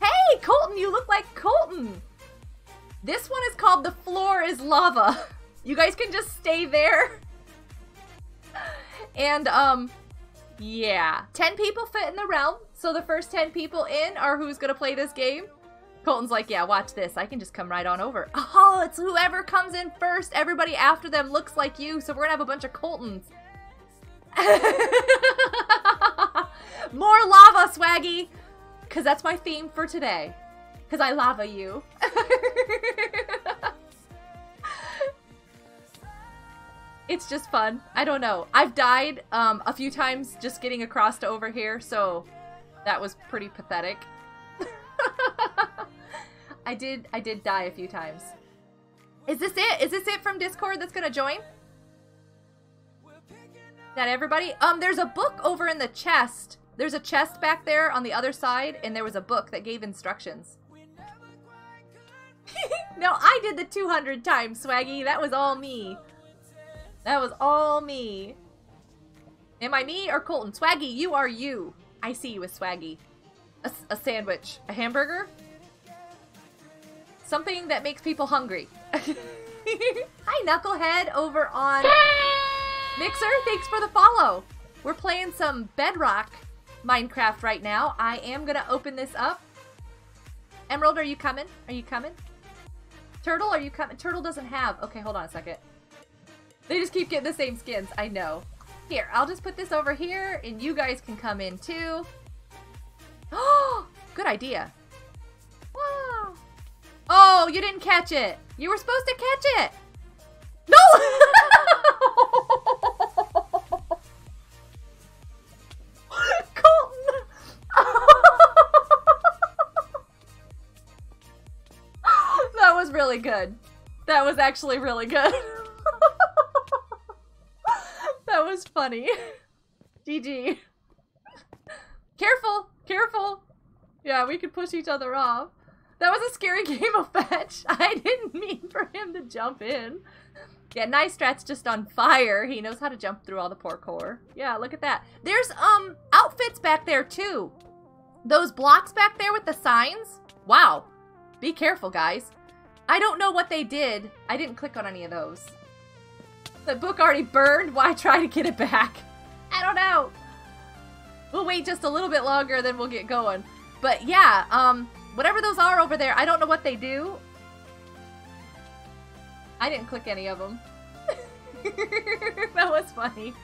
Hey, Colton, you look like Colton. This one is called The Floor is Lava. You guys can just stay there. And, um, yeah. 10 people fit in the realm, so the first 10 people in are who's gonna play this game. Colton's like, yeah, watch this. I can just come right on over. Oh, it's whoever comes in first. Everybody after them looks like you, so we're gonna have a bunch of Coltons. More lava, Swaggy! Because that's my theme for today. Because I lava you. it's just fun. I don't know. I've died um, a few times just getting across to over here, so that was pretty pathetic. I did I did die a few times. Is this it? Is this it from Discord that's gonna join? That everybody? Um, there's a book over in the chest there's a chest back there on the other side, and there was a book that gave instructions. no, I did the 200 times, Swaggy. That was all me. That was all me. Am I me or Colton? Swaggy, you are you. I see you as Swaggy. A, a sandwich. A hamburger? Something that makes people hungry. Hi, Knucklehead, over on Mixer. Thanks for the follow. We're playing some Bedrock Minecraft right now. I am gonna open this up. Emerald, are you coming? Are you coming? Turtle, are you coming? Turtle doesn't have... Okay, hold on a second. They just keep getting the same skins. I know. Here, I'll just put this over here, and you guys can come in too. Oh, good idea. Oh, you didn't catch it. You were supposed to catch it. No! That was really good. That was actually really good. that was funny. GG. Careful! Careful! Yeah, we could push each other off. That was a scary game of fetch. I didn't mean for him to jump in. Yeah, Nice Strat's just on fire. He knows how to jump through all the parkour. Yeah, look at that. There's, um, outfits back there, too. Those blocks back there with the signs. Wow. Be careful, guys. I don't know what they did. I didn't click on any of those. The book already burned. Why try to get it back? I don't know. We'll wait just a little bit longer, then we'll get going. But yeah, um, whatever those are over there, I don't know what they do. I didn't click any of them. that was funny.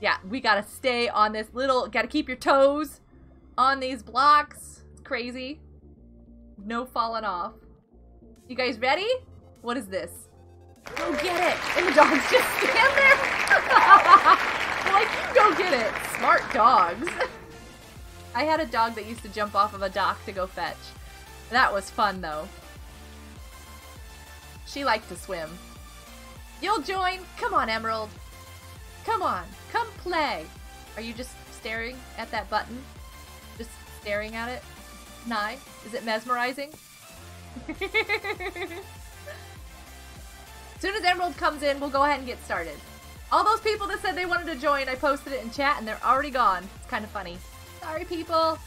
Yeah, we gotta stay on this little, gotta keep your toes on these blocks. It's crazy. No falling off. You guys ready? What is this? Go get it! And the dogs just stand there! like, you go get it! Smart dogs. I had a dog that used to jump off of a dock to go fetch. That was fun, though. She liked to swim. You'll join? Come on, Emerald. Come on, come play. Are you just staring at that button? Just staring at it? Nye? Is it mesmerizing? as soon as Emerald comes in, we'll go ahead and get started. All those people that said they wanted to join, I posted it in chat and they're already gone. It's kind of funny. Sorry, people.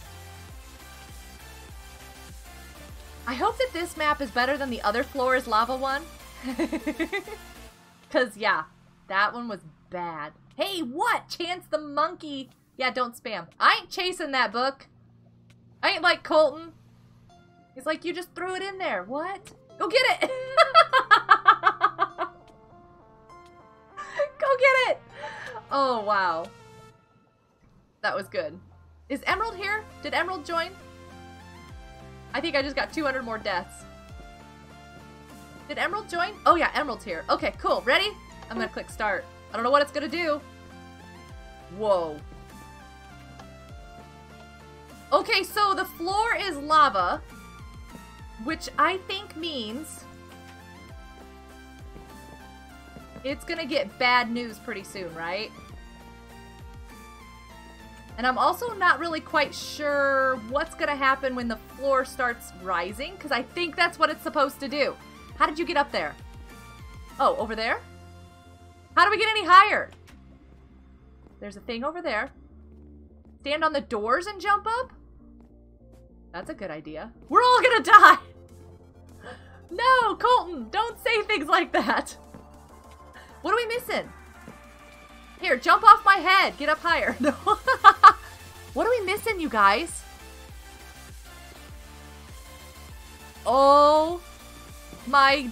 I hope that this map is better than the other floors lava one. Because, yeah, that one was bad. Hey, what? Chance the monkey. Yeah, don't spam. I ain't chasing that book. I ain't like Colton. He's like, you just threw it in there. What? Go get it. Get it. Oh, wow. That was good. Is Emerald here? Did Emerald join? I think I just got 200 more deaths. Did Emerald join? Oh yeah, Emerald's here. Okay, cool. Ready? I'm gonna click start. I don't know what it's gonna do. Whoa. Okay, so the floor is lava, which I think means it's gonna get bad news pretty soon, right? And I'm also not really quite sure what's to happen when the floor starts rising, because I think that's what it's supposed to do. How did you get up there? Oh, over there? How do we get any higher? There's a thing over there. Stand on the doors and jump up? That's a good idea. We're all gonna die! No, Colton, don't say things like that. What are we missing? Here, jump off my head. Get up higher. What are we missing, you guys? Oh my...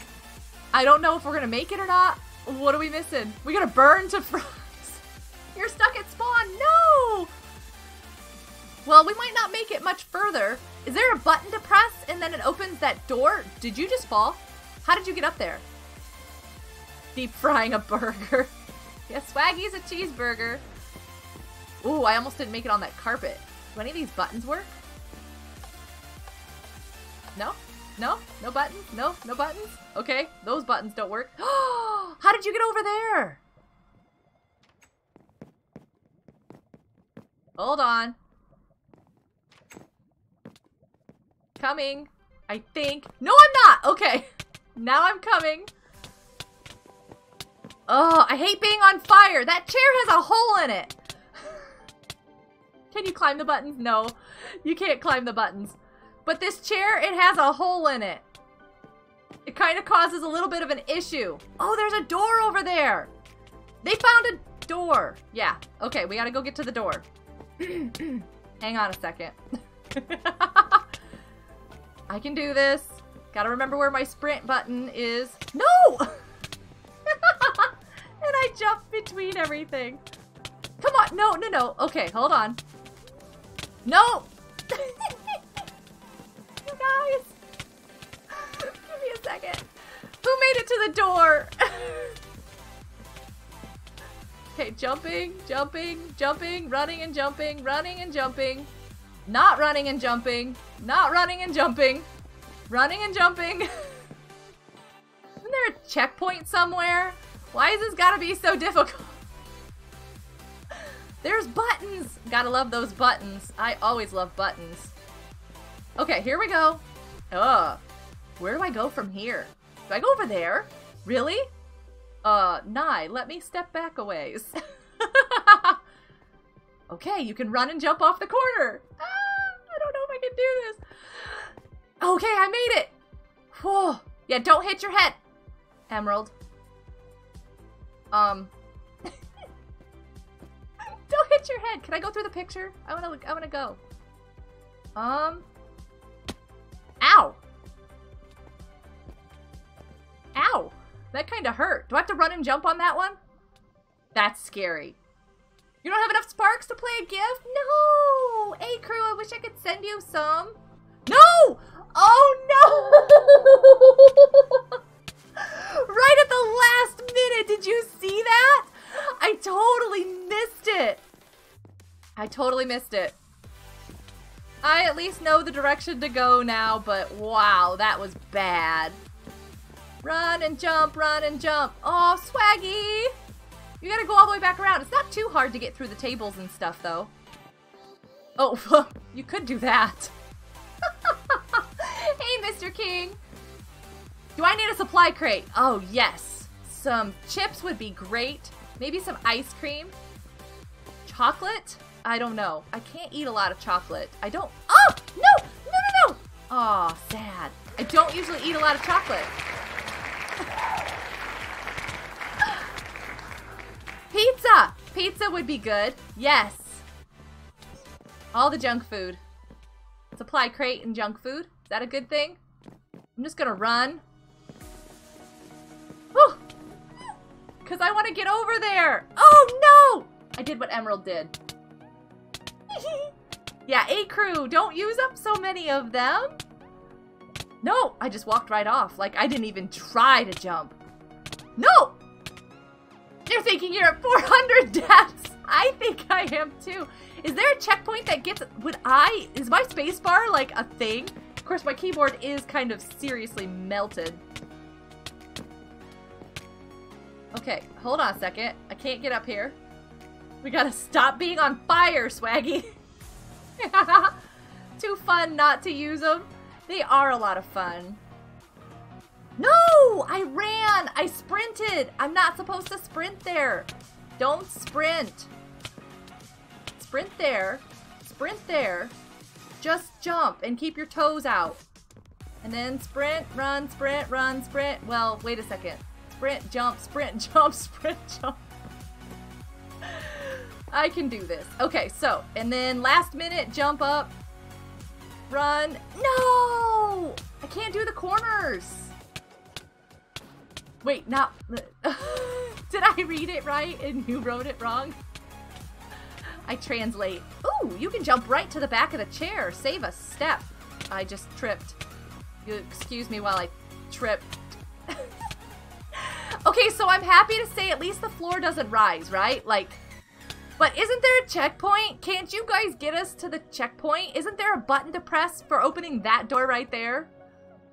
I don't know if we're going to make it or not. What are we missing? We going to burn to frost. You're stuck at spawn. No! Well, we might not make it much further. Is there a button to press and then it opens that door? Did you just fall? How did you get up there? Deep frying a burger. Yeah, Swaggy's a cheeseburger. Ooh, I almost didn't make it on that carpet. Do any of these buttons work? No? No? No buttons? No? No buttons? Okay, those buttons don't work. How did you get over there? Hold on. Coming. I think. No, I'm not! Okay. Now I'm coming. Oh, I hate being on fire. That chair has a hole in it. Can you climb the buttons? No, you can't climb the buttons. But this chair, it has a hole in it. It kind of causes a little bit of an issue. Oh, there's a door over there. They found a door. Yeah. Okay, we gotta go get to the door. Hang on a second. I can do this. Gotta remember where my sprint button is. No! I jump between everything. Come on. No, no, no. Okay, hold on. No! you guys! Give me a second. Who made it to the door? okay, jumping, jumping, jumping, running and jumping, running and jumping. Not running and jumping. Not running and jumping. Running and jumping. Isn't there a checkpoint somewhere? Why has this gotta be so difficult? There's buttons! Gotta love those buttons. I always love buttons. Okay, here we go. Ugh. Where do I go from here? Do I go over there? Really? Uh, Nye, let me step back a ways. okay, you can run and jump off the corner. Ah, I don't know if I can do this. Okay, I made it. Whoa. Yeah, don't hit your head. Emerald. Um, don't hit your head. Can I go through the picture? I wanna I wanna go. Um Ow! Ow! That kinda hurt. Do I have to run and jump on that one? That's scary. You don't have enough sparks to play a gift? No! Hey crew, I wish I could send you some. No! Oh no! right at the last minute, did you see that? I totally missed it. I totally missed it. I at least know the direction to go now, but wow, that was bad. Run and jump, run and jump. Oh, Swaggy! You gotta go all the way back around. It's not too hard to get through the tables and stuff, though. Oh, you could do that. hey, Mr. King. Do I need a supply crate? Oh, yes. Some chips would be great. Maybe some ice cream. Chocolate? I don't know. I can't eat a lot of chocolate. I don't... Oh! No! No, no, no! Oh, sad. I don't usually eat a lot of chocolate. Pizza! Pizza would be good. Yes. All the junk food. Supply crate and junk food. Is that a good thing? I'm just gonna run. Because I want to get over there. Oh, no! I did what Emerald did. yeah, A crew, don't use up so many of them. No, I just walked right off. Like, I didn't even try to jump. No! You're thinking you're at 400 deaths. I think I am too. Is there a checkpoint that gets... Would I... Is my spacebar, like, a thing? Of course, my keyboard is kind of seriously melted. Okay, hold on a second. I can't get up here. We gotta stop being on fire, Swaggy. Too fun not to use them. They are a lot of fun. No! I ran! I sprinted! I'm not supposed to sprint there. Don't sprint. Sprint there. Sprint there. Just jump and keep your toes out. And then sprint, run, sprint, run, sprint. Well, wait a second sprint, jump, sprint, jump, sprint, jump. I can do this. Okay, so, and then last minute, jump up, run. No! I can't do the corners. Wait, not... Did I read it right and you wrote it wrong? I translate. Ooh, you can jump right to the back of the chair. Save a step. I just tripped. Excuse me while I trip. Okay, so I'm happy to say at least the floor doesn't rise, right? Like, but isn't there a checkpoint? Can't you guys get us to the checkpoint? Isn't there a button to press for opening that door right there?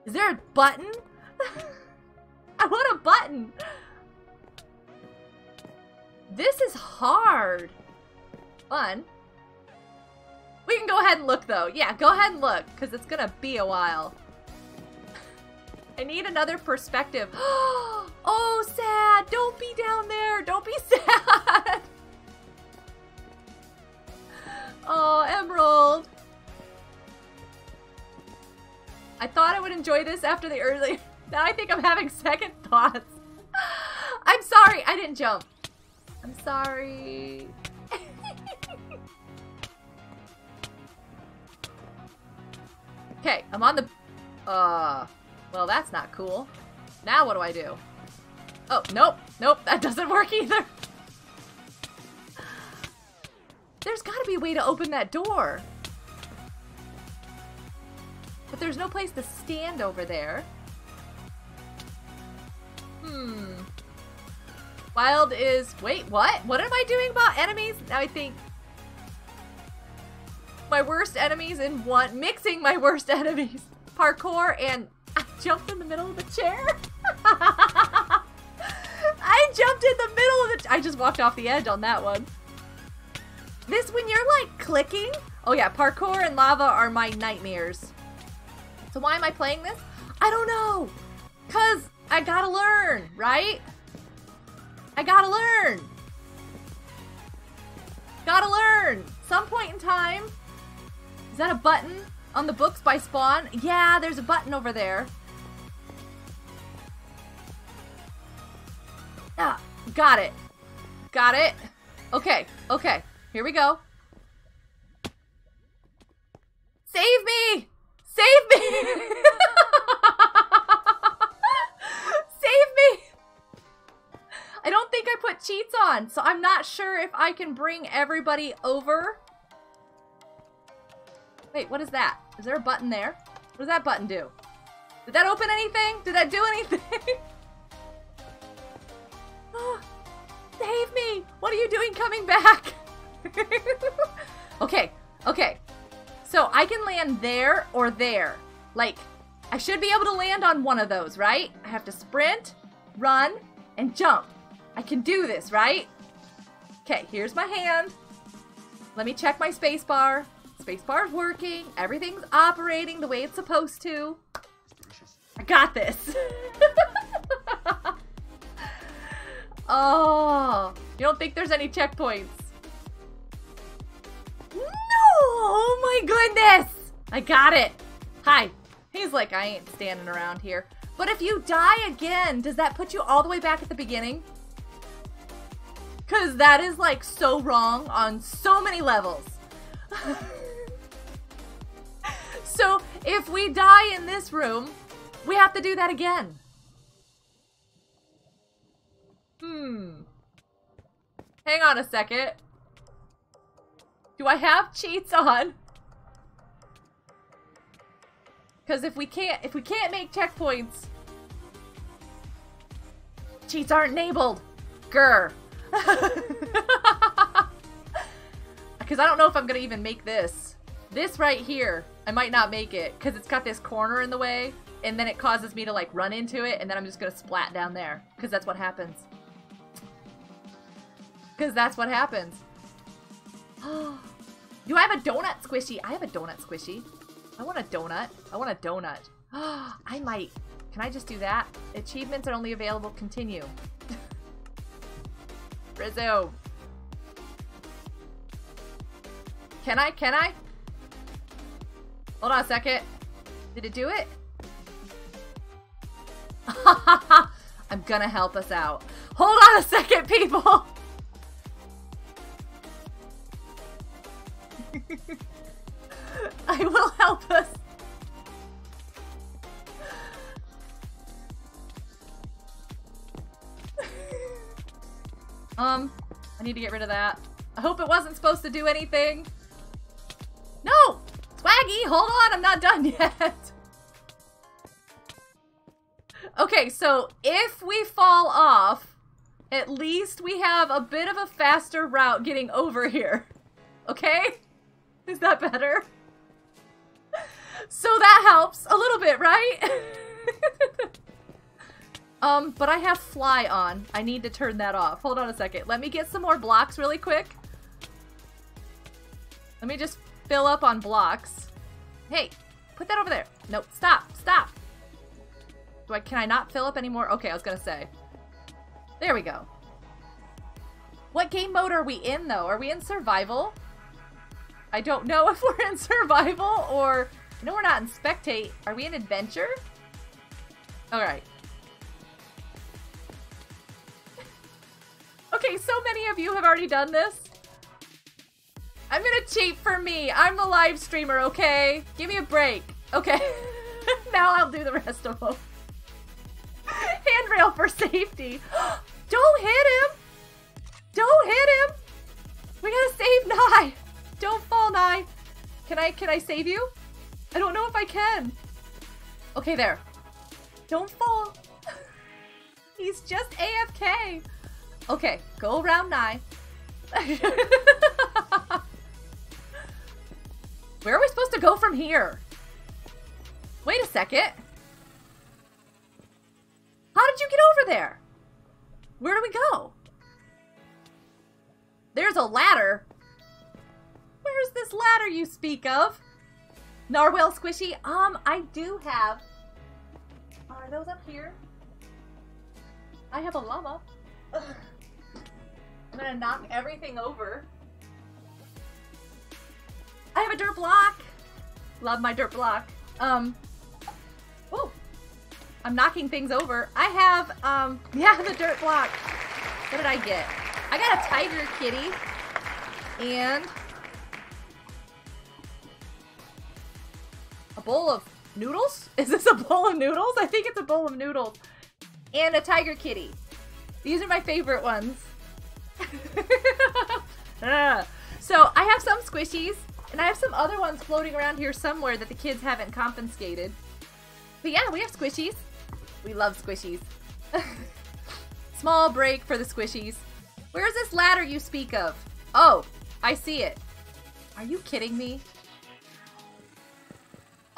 Is there a button? I want a button. This is hard. Fun. We can go ahead and look though. Yeah, go ahead and look, because it's gonna be a while. I need another perspective. oh, sad. Don't be down there. Don't be sad. oh, Emerald. I thought I would enjoy this after the early... Now I think I'm having second thoughts. I'm sorry. I didn't jump. I'm sorry. okay, I'm on the... Uh... Well, that's not cool. Now what do I do? Oh, nope. Nope, that doesn't work either. there's gotta be a way to open that door. But there's no place to stand over there. Hmm. Wild is... Wait, what? What am I doing about enemies? Now I think... My worst enemies in one... Mixing my worst enemies. Parkour and... Jumped in the middle of the chair. I jumped in the middle of the... I just walked off the edge on that one. This, when you're like clicking... Oh yeah, parkour and lava are my nightmares. So why am I playing this? I don't know. Cause I gotta learn, right? I gotta learn. Gotta learn. Some point in time. Is that a button on the books by Spawn? Yeah, there's a button over there. Ah, got it. Got it. Okay, okay. Here we go. Save me! Save me! Save me! I don't think I put cheats on, so I'm not sure if I can bring everybody over. Wait, what is that? Is there a button there? What does that button do? Did that open anything? Did that do anything? Save me! What are you doing coming back? okay, okay. So I can land there or there. Like, I should be able to land on one of those, right? I have to sprint, run, and jump. I can do this, right? Okay, here's my hand. Let me check my spacebar. Spacebar's working. Everything's operating the way it's supposed to. I got this. oh, you don't think there's any checkpoints? No! Oh my goodness! I got it. Hi. He's like, I ain't standing around here. But if you die again, does that put you all the way back at the beginning? Because that is like so wrong on so many levels. so if we die in this room, we have to do that again. Hmm. Hang on a second. Do I have cheats on? Because if we can't, if we can't make checkpoints, cheats aren't enabled. Grr. Because I don't know if I'm gonna even make this. This right here, I might not make it because it's got this corner in the way, and then it causes me to like run into it, and then I'm just gonna splat down there because that's what happens. Because that's what happens. Do I have a donut squishy? I have a donut squishy. I want a donut. I want a donut. I might. Can I just do that? Achievements are only available. Continue. Resume. Can I? Can I? Hold on a second. Did it do it? I'm gonna help us out. Hold on a second, people! I will help us. um, I need to get rid of that. I hope it wasn't supposed to do anything. No! Swaggy, hold on, I'm not done yet. okay, so if we fall off, at least we have a bit of a faster route getting over here. Okay? Is that better? So that helps a little bit, right? um, but I have fly on. I need to turn that off. Hold on a second. Let me get some more blocks really quick. Let me just fill up on blocks. Hey, put that over there. Nope, stop, stop. Do I, can I not fill up anymore? Okay, I was gonna say. There we go. What game mode are we in though? Are we in survival? I don't know if we're in survival or no, we're not in spectate. Are we in adventure? Alright. okay, so many of you have already done this. I'm gonna cheat for me. I'm the live streamer, okay? Give me a break. Okay. now I'll do the rest of them. Handrail for safety. Don't hit him! Don't hit him! We gotta save Nye! Don't fall, Nye! Can I, can I save you? I don't know if I can. Okay, there. Don't fall. He's just AFK. Okay, go around Nye. Where are we supposed to go from here? Wait a second. How did you get over there? Where do we go? There's a ladder. Where's this ladder you speak of? Narwhal squishy? Um, I do have. Are those up here? I have a llama. Ugh. I'm gonna knock everything over. I have a dirt block. Love my dirt block. Um. Oh, I'm knocking things over. I have um. Yeah, the dirt block. What did I get? I got a tiger kitty and bowl of noodles. Is this a bowl of noodles? I think it's a bowl of noodles and a tiger kitty. These are my favorite ones. So I have some squishies, and I have some other ones floating around here somewhere that the kids haven't confiscated. But yeah, we have squishies. We love squishies. Small break for the squishies. Where's this ladder you speak of? Oh, I see it. Are you kidding me?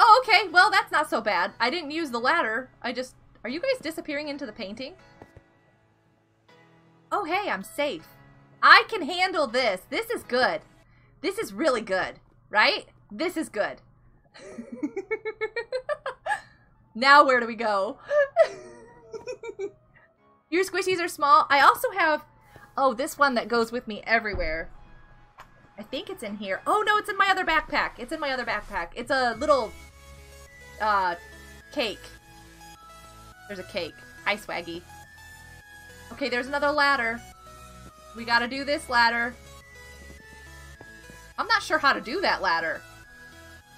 Oh, okay. Well, that's not so bad. I didn't use the ladder. I just... Are you guys disappearing into the painting? Oh, hey, I'm safe. I can handle this. This is good. This is really good, right? This is good. now where do we go? Your squishies are small. I also have, oh, this one that goes with me everywhere. I think it's in here. Oh, no, it's in my other backpack. It's in my other backpack. It's a little, uh, cake. There's a cake. Hi, Swaggy. Okay, there's another ladder. We gotta do this ladder. I'm not sure how to do that ladder.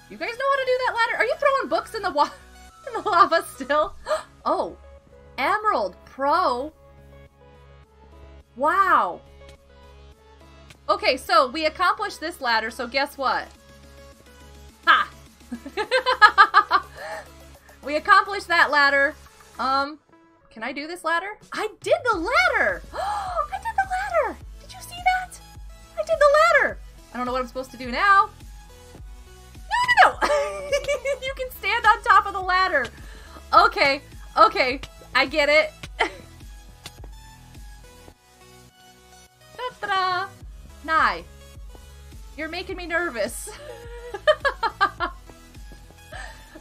You guys know how to do that ladder? Are you throwing books in the wa in the lava still? Oh, Emerald Pro. Wow. Okay, so we accomplished this ladder, so guess what? Ha! we accomplished that ladder. Um, can I do this ladder? I did the ladder! I did the ladder! Did you see that? I did the ladder! I don't know what I'm supposed to do now. No, no, no! you can stand on top of the ladder. Okay, okay, I get it. Ta-da! Nye, you're making me nervous.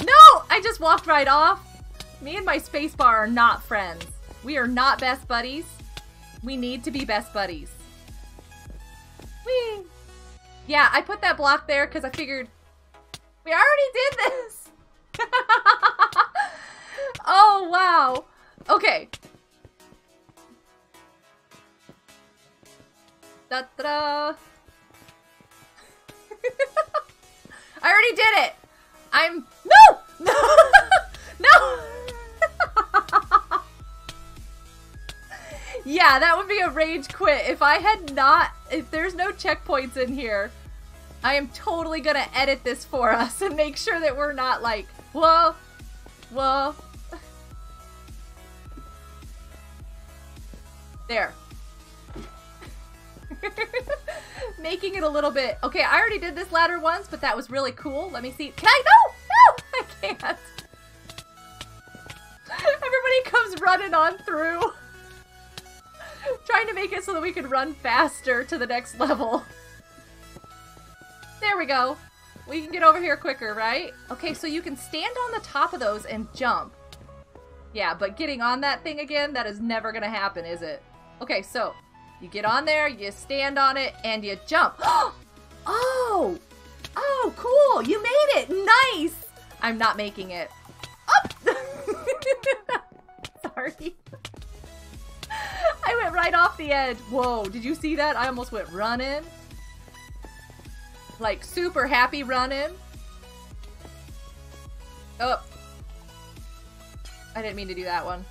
No! I just walked right off. Me and my spacebar are not friends. We are not best buddies. We need to be best buddies. Whee! Yeah, I put that block there because I figured we already did this. oh, wow. Okay. Da -da. I already did it. I'm no, no, no. yeah, that would be a rage quit. If I had not, if there's no checkpoints in here, I am totally gonna edit this for us and make sure that we're not like, whoa, whoa. There. Making it a little bit... Okay, I already did this ladder once, but that was really cool. Let me see. Can I? No! Can't. Everybody comes running on through. Trying to make it so that we can run faster to the next level. There we go. We can get over here quicker, right? Okay, so you can stand on the top of those and jump. Yeah, but getting on that thing again, that is never gonna happen, is it? Okay, so you get on there, you stand on it, and you jump. oh! Oh, cool! You made it! Nice! I'm not making it. Up! Sorry. I went right off the edge. Whoa, did you see that? I almost went running. Like, super happy running. Oh. I didn't mean to do that one.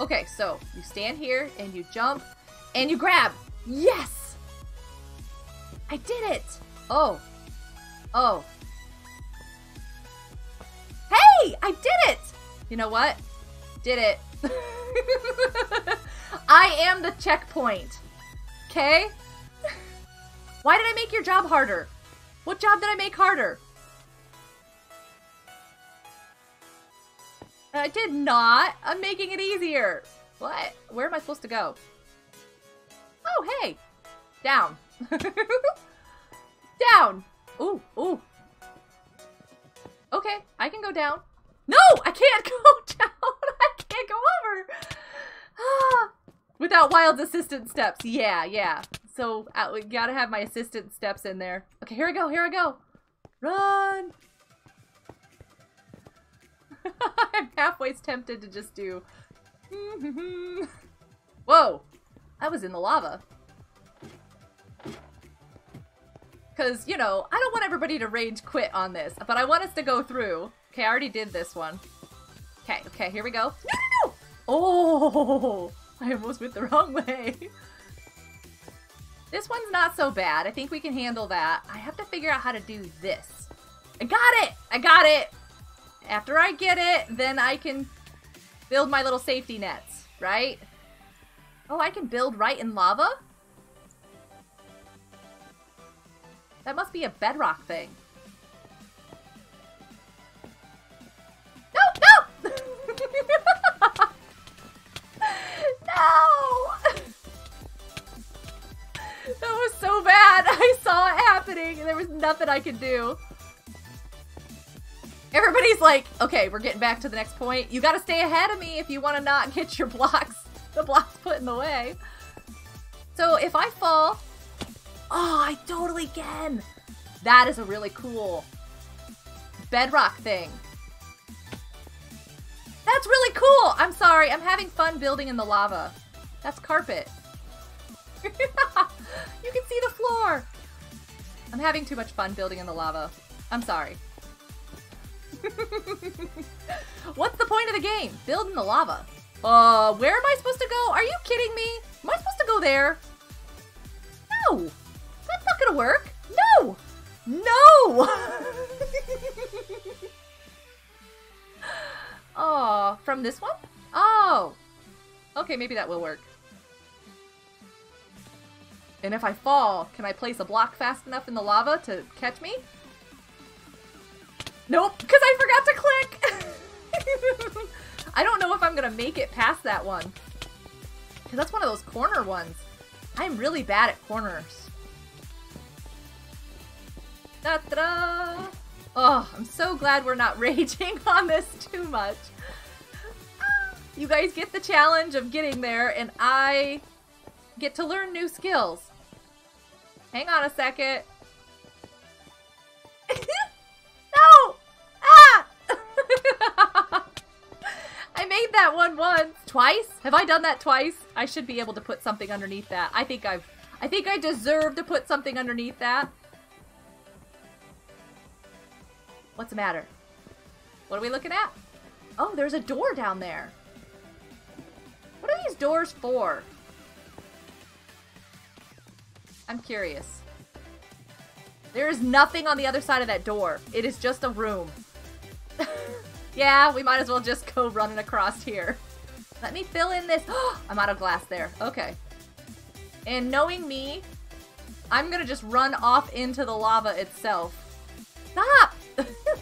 Okay, so you stand here and you jump and you grab. Yes! I did it! Oh. Oh. Hey! I did it! You know what? Did it. I am the checkpoint. Okay? Why did I make your job harder? What job did I make harder? I did not. I'm making it easier. What? Where am I supposed to go? Oh, hey. Down. down. Ooh, ooh. Okay, I can go down. No, I can't go down. I can't go over. Without Wild's assistant steps. Yeah, yeah. So uh, we gotta have my assistant steps in there. Okay, here I go. Here I go. Run. I'm halfway tempted to just do. Whoa! I was in the lava. Because, you know, I don't want everybody to rage quit on this, but I want us to go through. Okay, I already did this one. Okay, okay, here we go. No, no, no! Oh! I almost went the wrong way. This one's not so bad. I think we can handle that. I have to figure out how to do this. I got it! I got it! After I get it, then I can build my little safety nets, right? Oh, I can build right in lava? That must be a bedrock thing. No, no! no! that was so bad. I saw it happening and there was nothing I could do. Everybody's like, okay, we're getting back to the next point. You gotta stay ahead of me if you want to not get your blocks, the blocks put in the way. So if I fall, oh, I totally can. That is a really cool bedrock thing. That's really cool. I'm sorry. I'm having fun building in the lava. That's carpet. you can see the floor. I'm having too much fun building in the lava. I'm sorry. What's the point of the game? Build in the lava. Uh, where am I supposed to go? Are you kidding me? Am I supposed to go there? No! That's not gonna work. No! No! oh, from this one? Oh. Okay, maybe that will work. And if I fall, can I place a block fast enough in the lava to catch me? Nope, because I forgot to click! I don't know if I'm gonna make it past that one. Because that's one of those corner ones. I'm really bad at corners. Da -da -da. Oh, I'm so glad we're not raging on this too much. You guys get the challenge of getting there, and I get to learn new skills. Hang on a second. no! Ah! I made that one once. Twice? Have I done that twice? I should be able to put something underneath that. I think I've... I think I deserve to put something underneath that. What's the matter? What are we looking at? Oh, there's a door down there. What are these doors for? I'm curious. There is nothing on the other side of that door. It is just a room. yeah, we might as well just go running across here. Let me fill in this. I'm out of glass there. Okay. And knowing me, I'm gonna just run off into the lava itself. Stop!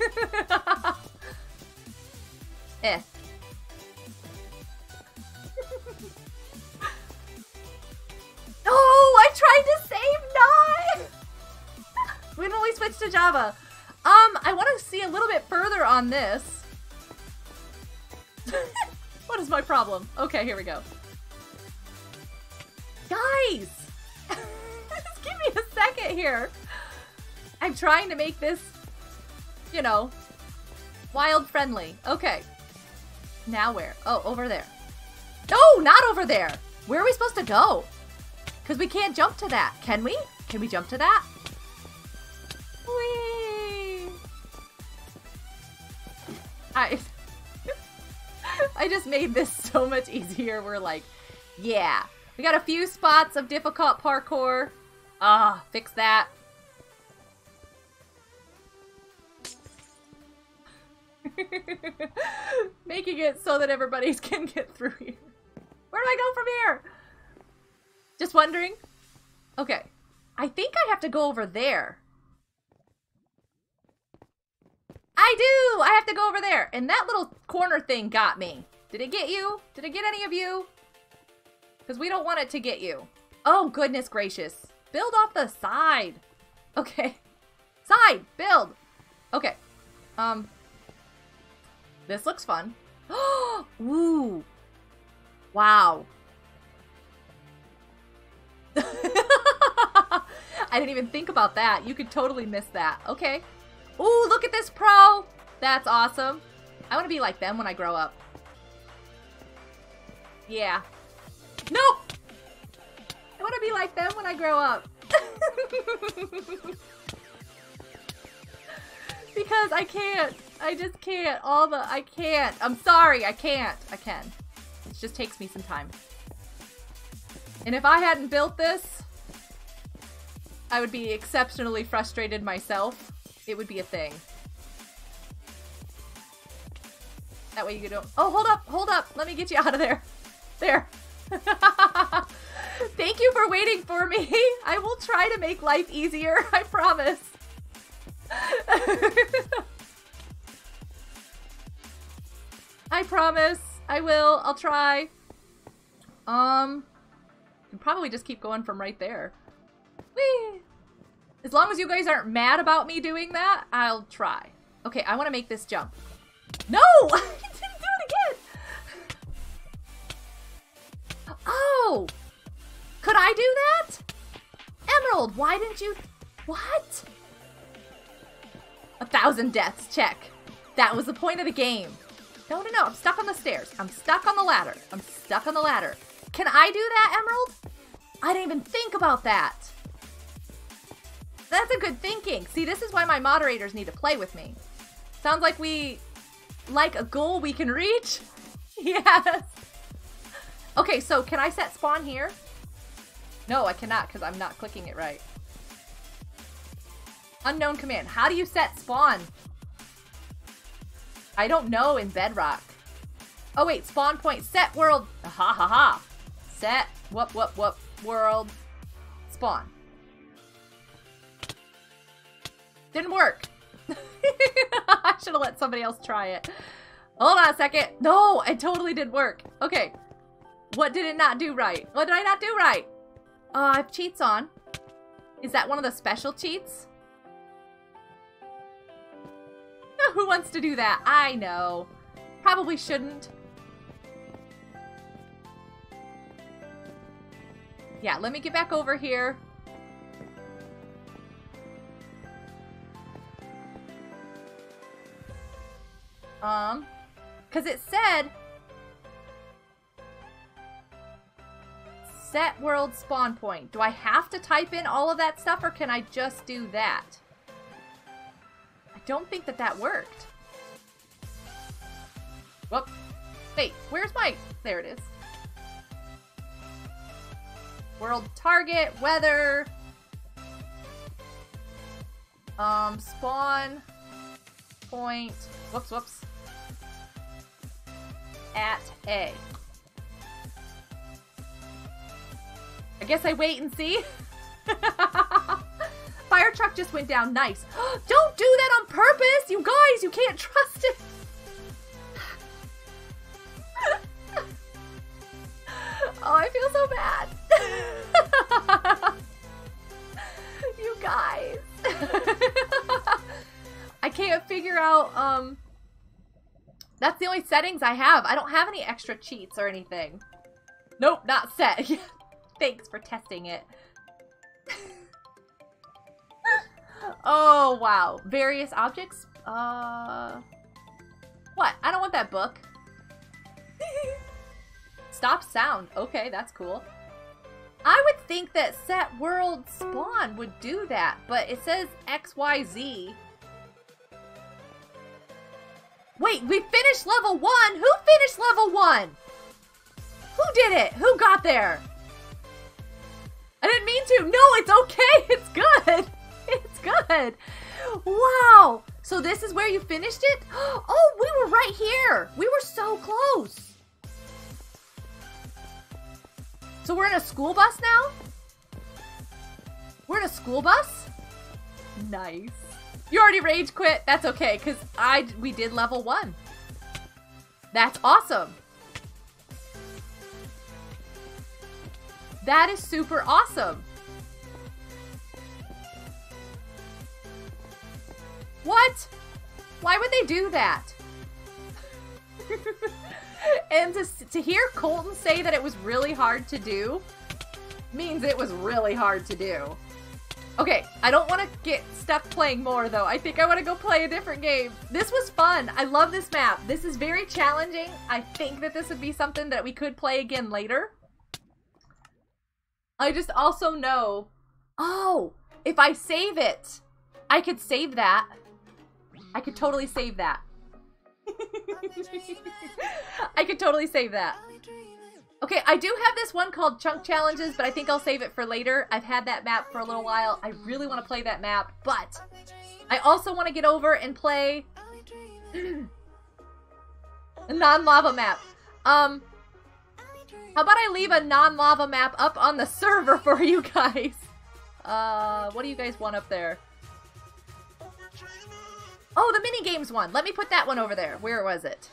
eh. oh, I tried to save not. when will we switch to Java? Um, I want to see a little bit further on this. what is my problem? Okay, here we go. Guys! Just give me a second here. I'm trying to make this, you know, wild friendly. Okay. Now where? Oh, over there. No, not over there. Where are we supposed to go? Because we can't jump to that. Can we? Can we jump to that? Whee! I, I just made this so much easier. We're like, yeah. We got a few spots of difficult parkour. Ah, fix that. Making it so that everybody can get through here. Where do I go from here? Just wondering. Okay. I think I have to go over there. I do! I have to go over there. And that little corner thing got me. Did it get you? Did it get any of you? Because we don't want it to get you. Oh, goodness gracious. Build off the side. Okay. Side! Build! Okay. Um. This looks fun. Ooh. Wow. I didn't even think about that. You could totally miss that. Okay. Ooh, look at this pro! That's awesome. I want to be like them when I grow up. Yeah. Nope! I want to be like them when I grow up. because I can't. I just can't. All the... I can't. I'm sorry. I can't. I can. It just takes me some time. And if I hadn't built this, I would be exceptionally frustrated myself. It would be a thing. That way you don't- Oh, hold up! Hold up! Let me get you out of there. There. Thank you for waiting for me. I will try to make life easier. I promise. I promise. I will. I'll try. Um, probably just keep going from right there. Whee! As long as you guys aren't mad about me doing that, I'll try. Okay, I want to make this jump. No! I didn't do it again! Oh! Could I do that? Emerald, why didn't you... What? A thousand deaths, check. That was the point of the game. No, no, no, I'm stuck on the stairs. I'm stuck on the ladder. I'm stuck on the ladder. Can I do that, Emerald? I didn't even think about that. That's a good thinking. See, this is why my moderators need to play with me. Sounds like we like a goal we can reach. yes. Okay, so can I set spawn here? No, I cannot because I'm not clicking it right. Unknown command. How do you set spawn? I don't know in Bedrock. Oh wait, spawn point, set world. Ha ha ha. Set, whoop whoop whoop, world, spawn. Didn't work. I should have let somebody else try it. Hold on a second. No, it totally did work. Okay. What did it not do right? What did I not do right? Uh, I have cheats on. Is that one of the special cheats? Who wants to do that? I know. Probably shouldn't. Yeah, let me get back over here. Um, because it said set world spawn point. Do I have to type in all of that stuff or can I just do that? Don't think that that worked. Whoop. Wait, where's my... There it is. World target, weather. Um, spawn point. Whoops, whoops. At A. I guess I wait and see. Fire truck just went down. Nice. Don't do that on purpose, you guys. You can't trust it. oh, I feel so bad. you guys. I can't figure out, um... That's the only settings I have. I don't have any extra cheats or anything. Nope, not set. Thanks for testing it. Oh, wow. Various objects? Uh... What? I don't want that book. Stop sound. Okay, that's cool. I would think that set world spawn would do that, but it says XYZ. Wait, we finished level one? Who finished level one? Who did it? Who got there? I didn't mean to. No, it's okay. It's good. Good. Wow. So this is where you finished it? Oh, we were right here. We were so close. So we're in a school bus now? We're in a school bus? Nice. You already rage quit. That's okay, because I we did level one. That's awesome. That is super awesome. What? Why would they do that? and to, to hear Colton say that it was really hard to do means it was really hard to do. Okay, I don't want to get stuck playing more though. I think I want to go play a different game. This was fun. I love this map. This is very challenging. I think that this would be something that we could play again later. I just also know, oh, if I save it, I could save that. I could totally save that. I could totally save that. Okay, I do have this one called Chunk Challenges, but I think I'll save it for later. I've had that map for a little while. I really want to play that map, but I also want to get over and play a non-lava map. Um, how about I leave a non-lava map up on the server for you guys? Uh, what do you guys want up there? Oh, the mini games one. Let me put that one over there. Where was it?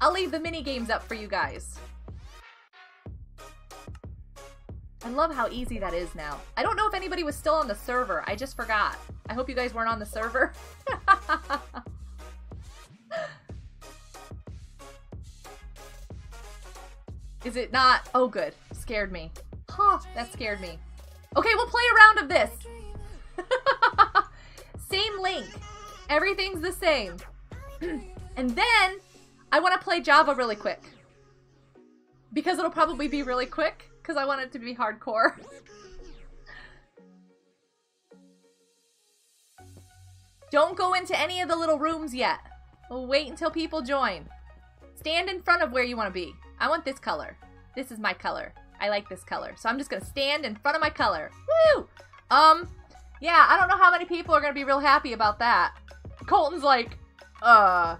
I'll leave the mini games up for you guys. I love how easy that is now. I don't know if anybody was still on the server. I just forgot. I hope you guys weren't on the server. is it not? Oh, good. Scared me. Huh, that scared me. Okay, we'll play a round of this. same link. Everything's the same. and then I want to play Java really quick. Because it'll probably be really quick, because I want it to be hardcore. Don't go into any of the little rooms yet. We'll wait until people join. Stand in front of where you want to be. I want this color. This is my color. I like this color. So I'm just going to stand in front of my color. Woo! Um, yeah, I don't know how many people are to be real happy about that. Colton's like, uh,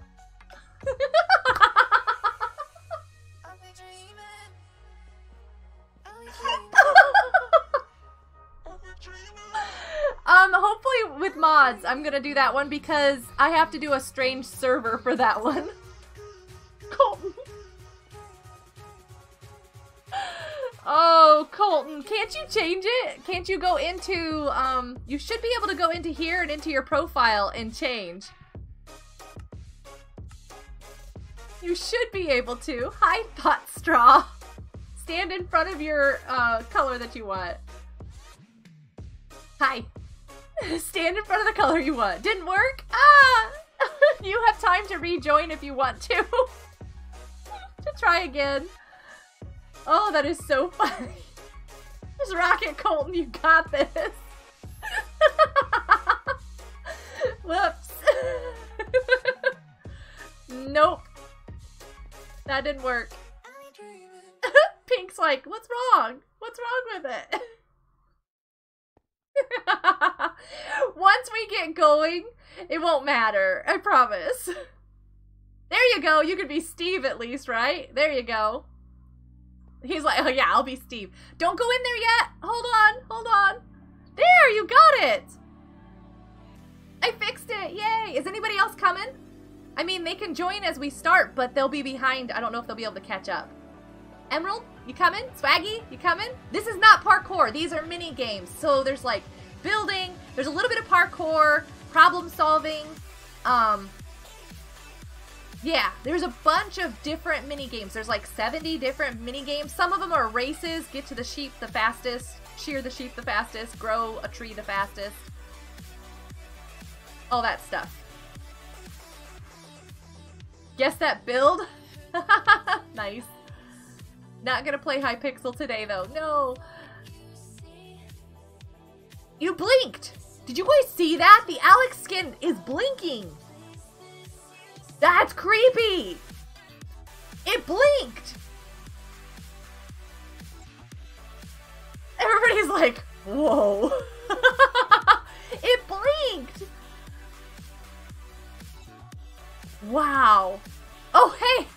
um, hopefully with mods, I'm gonna do that one because I have to do a strange server for that one. Colton. Oh, Colton, can't you change it? Can't you go into, um, you should be able to go into here and into your profile and change. You should be able to. Hi, Pot Straw. Stand in front of your uh, color that you want. Hi. Stand in front of the color you want. Didn't work? Ah! you have time to rejoin if you want to. to try again. Oh, that is so funny. Just Rocket Colton, you got this. Whoops. nope. That didn't work. Pink's like, what's wrong? What's wrong with it? Once we get going, it won't matter. I promise. There you go. You could be Steve at least, right? There you go. He's like, oh yeah, I'll be Steve. Don't go in there yet. Hold on, hold on. There, you got it. I fixed it. Yay. Is anybody else coming? I mean, they can join as we start, but they'll be behind. I don't know if they'll be able to catch up. Emerald, you coming? Swaggy, you coming? This is not parkour. These are mini games. So there's like building, there's a little bit of parkour, problem solving. Um, yeah, there's a bunch of different mini games. There's like 70 different mini games. Some of them are races, get to the sheep the fastest, shear the sheep the fastest, grow a tree the fastest. All that stuff. Guess that build? nice. Not gonna play Hypixel today though. No. You blinked! Did you guys see that? The Alex skin is blinking. That's creepy. It blinked. Everybody's like, whoa. it blinked! Wow. Oh, hey!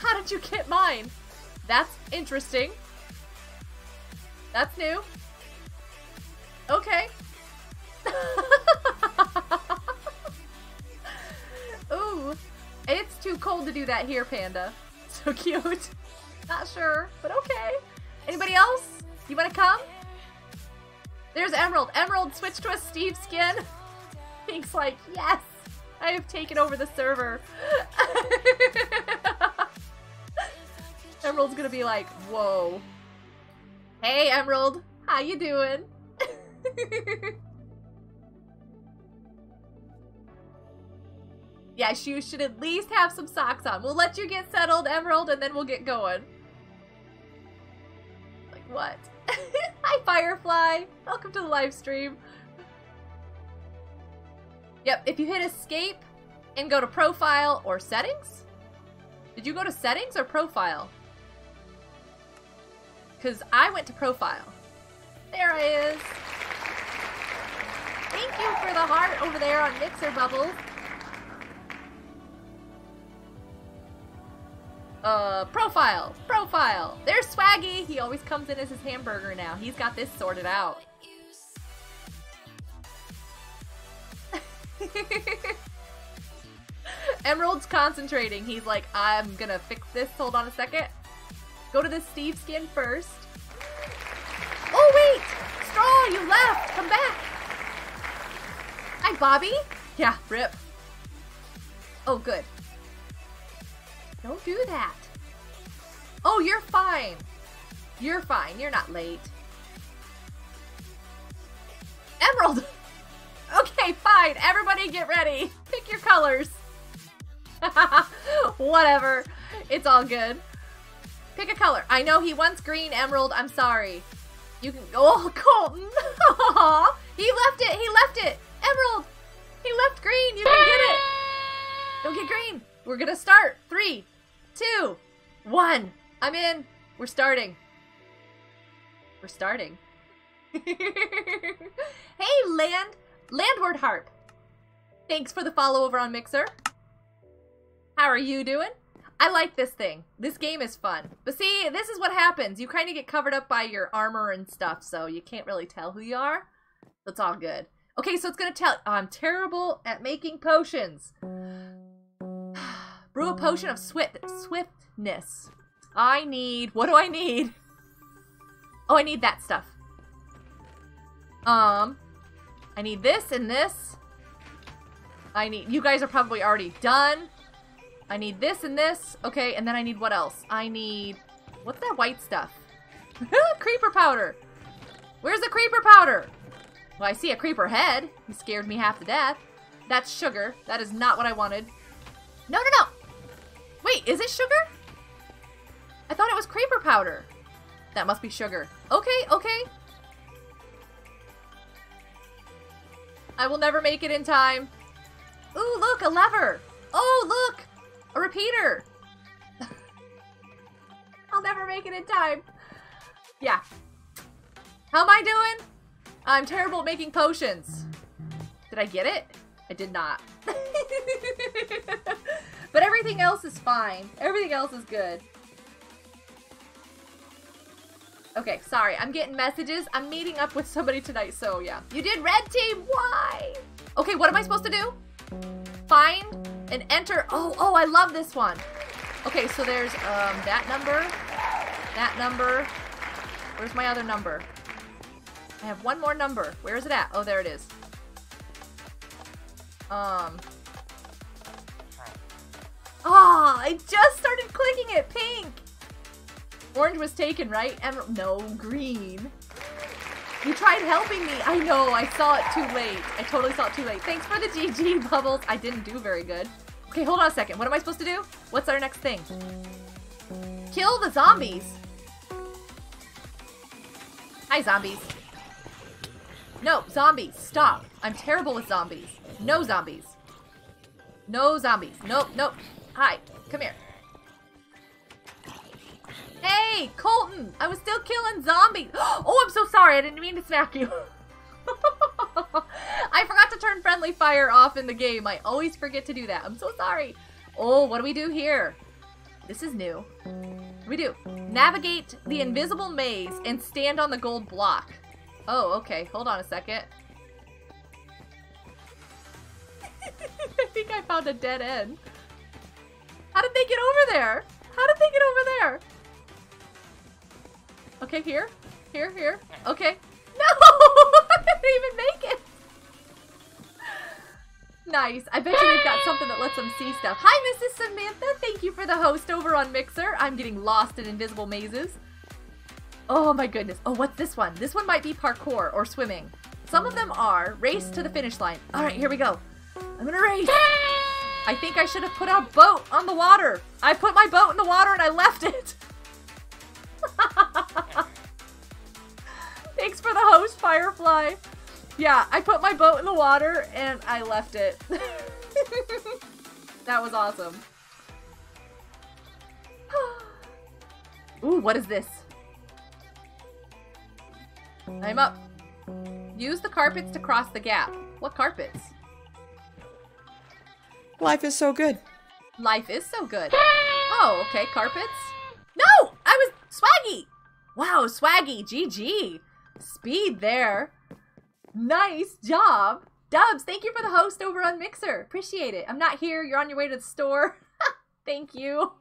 How did you get mine? That's interesting. That's new. Okay. Ooh. It's too cold to do that here, Panda. So cute. Not sure, but okay. Anybody else? You wanna come? There's Emerald. Emerald, switch to a Steve skin. Pink's like, yes, I have taken over the server. Emerald's gonna be like, whoa. Hey, Emerald, how you doing? Yeah, you should at least have some socks on. We'll let you get settled, Emerald, and then we'll get going. Like, what? Hi, Firefly! Welcome to the live stream. Yep, if you hit escape and go to profile or settings? Did you go to settings or profile? Because I went to profile. There I is. Thank you for the heart over there on Mixer Bubbles. Uh, profile, profile. There's Swaggy. He always comes in as his hamburger now. He's got this sorted out. Emerald's concentrating. He's like, I'm gonna fix this. Hold on a second. Go to the Steve skin first. Oh, wait! Straw, you left! Come back! Hi, Bobby. Yeah, rip. Oh, good. Don't do that. Oh, you're fine. You're fine. You're not late. Emerald! Okay, fine. Everybody get ready. Pick your colors. Whatever. It's all good. Pick a color. I know he wants green, Emerald. I'm sorry. You can. Oh, Colton. he left it. He left it. Emerald. He left green. You can get it. Don't get green. We're to start. Three, two, one. I'm in. We're starting. We're starting. hey, Land. Landward Harp. Thanks for the follow over on Mixer. How are you doing? I like this thing. This game is fun. But see, this is what happens. You kind of get covered up by your armor and stuff, so you can't really tell who you are. That's all good. Okay, so it's going to tell... Oh, I'm terrible at making potions. Brew a potion of swift swiftness. I need... What do I need? Oh, I need that stuff. Um, I need this and this. I need... You guys are probably already done. I need this and this. Okay, and then I need what else? I need... What's that white stuff? creeper powder! Where's the creeper powder? Well, I see a creeper head. He scared me half to death. That's sugar. That is not what I wanted. No, no, no! Wait, is it sugar? I thought it was creeper powder. That must be sugar. Okay, okay. I will never make it in time. Ooh, look, a lever. Oh, look, a repeater. I'll never make it in time. Yeah. How am I doing? I'm terrible at making potions. Did I get it? I did not. but everything else is fine. Everything else is good. Okay, sorry. I'm getting messages. I'm meeting up with somebody tonight, so yeah. You did red team. Why? Okay, what am I supposed to do? Find and enter. Oh, oh, I love this one. Okay, so there's um that number, that number. Where's my other number? I have one more number. Where is it at? Oh, there it is. Um. Ah, oh, I just started clicking it. Pink. Orange was taken, right? Emerald. No, green. You tried helping me. I know. I saw it too late. I totally saw it too late. Thanks for the GG bubbles. I didn't do very good. Okay, hold on a second. What am I supposed to do? What's our next thing? Kill the zombies. Hi, zombies. No, zombies. Stop. I'm terrible with zombies. No zombies. No zombies. Nope, nope. Hi. Come here. Hey! Colton! I was still killing zombies! Oh, I'm so sorry. I didn't mean to smack you. I forgot to turn friendly fire off in the game. I always forget to do that. I'm so sorry. Oh, what do we do here? This is new. We do? Navigate the invisible maze and stand on the gold block. Oh, okay. Hold on a second. I think I found a dead end. How did they get over there? How did they get over there? Okay, here. Here, here. Okay. No! I didn't even make it! Nice. I bet you they've got something that lets them see stuff. Hi, Mrs. Samantha. Thank you for the host over on Mixer. I'm getting lost in invisible mazes. Oh my goodness. Oh, what's this one? This one might be parkour or swimming. Some of them are race to the finish line. All right, here we go. I'm gonna race. I think I should have put a boat on the water. I put my boat in the water and I left it. Thanks for the host, Firefly. Yeah, I put my boat in the water and I left it. that was awesome. Ooh, what is this? I'm up. Use the carpets to cross the gap. What carpets? Life is so good. Life is so good. Oh, okay, carpets. No! I was swaggy! Wow, swaggy, GG. Speed there. Nice job. Dubs, thank you for the host over on Mixer. Appreciate it. I'm not here. You're on your way to the store. thank you.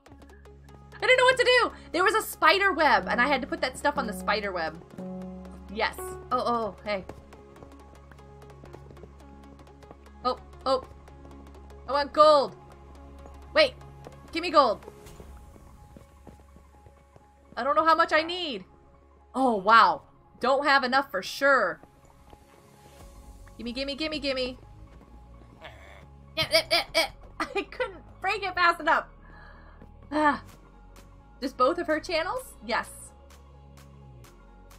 I didn't know what to do. There was a spider web, and I had to put that stuff on the spider web. Yes. Oh, oh, hey. Oh, oh. I want gold. Wait. Give me gold. I don't know how much I need. Oh, wow. Don't have enough for sure. Gimme, gimme, gimme, gimme. Yeah, eh, eh, eh. I couldn't break it fast enough. Ah. Just both of her channels? Yes.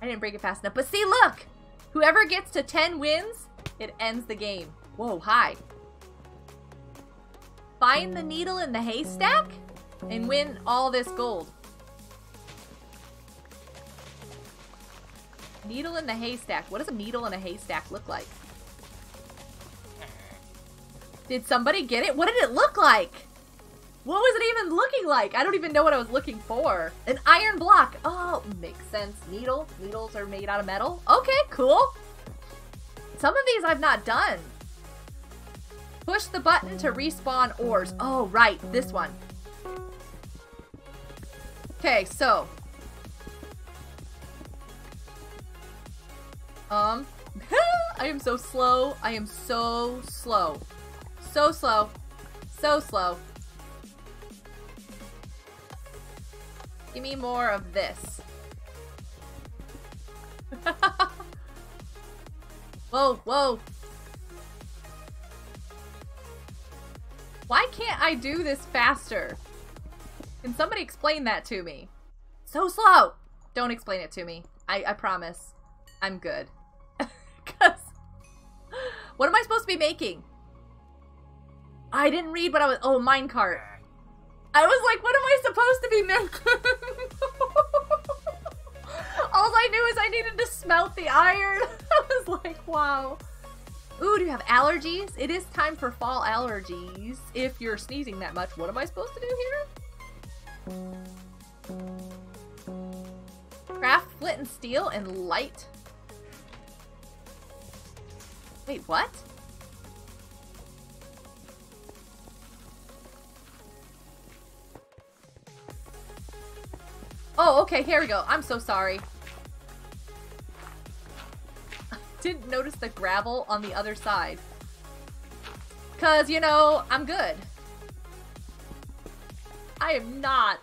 I didn't break it fast enough. But see, look! Whoever gets to 10 wins, it ends the game. Whoa, hi. Find the needle in the haystack and win all this gold. Needle in the haystack. What does a needle in a haystack look like? Did somebody get it? What did it look like? What was it even looking like? I don't even know what I was looking for. An iron block. Oh, makes sense. Needle. Needles are made out of metal. Okay, cool. Some of these I've not done. Push the button to respawn ores. Oh, right. This one. Okay, so. Um. I am so slow. I am so slow. So slow. So slow. Give me more of this. whoa, whoa. Why can't I do this faster? Can somebody explain that to me? So slow! Don't explain it to me. I, I promise. I'm good. Cause what am I supposed to be making? I didn't read what I was. Oh, minecart. I was like, what am I supposed to be making? All I knew is I needed to smelt the iron. I was like, wow. Ooh, do you have allergies? It is time for fall allergies. If you're sneezing that much, what am I supposed to do here? Craft flint and steel and light. Wait, what? Oh, okay, here we go. I'm so sorry. Didn't notice the gravel on the other side. Cause, you know, I'm good. I am not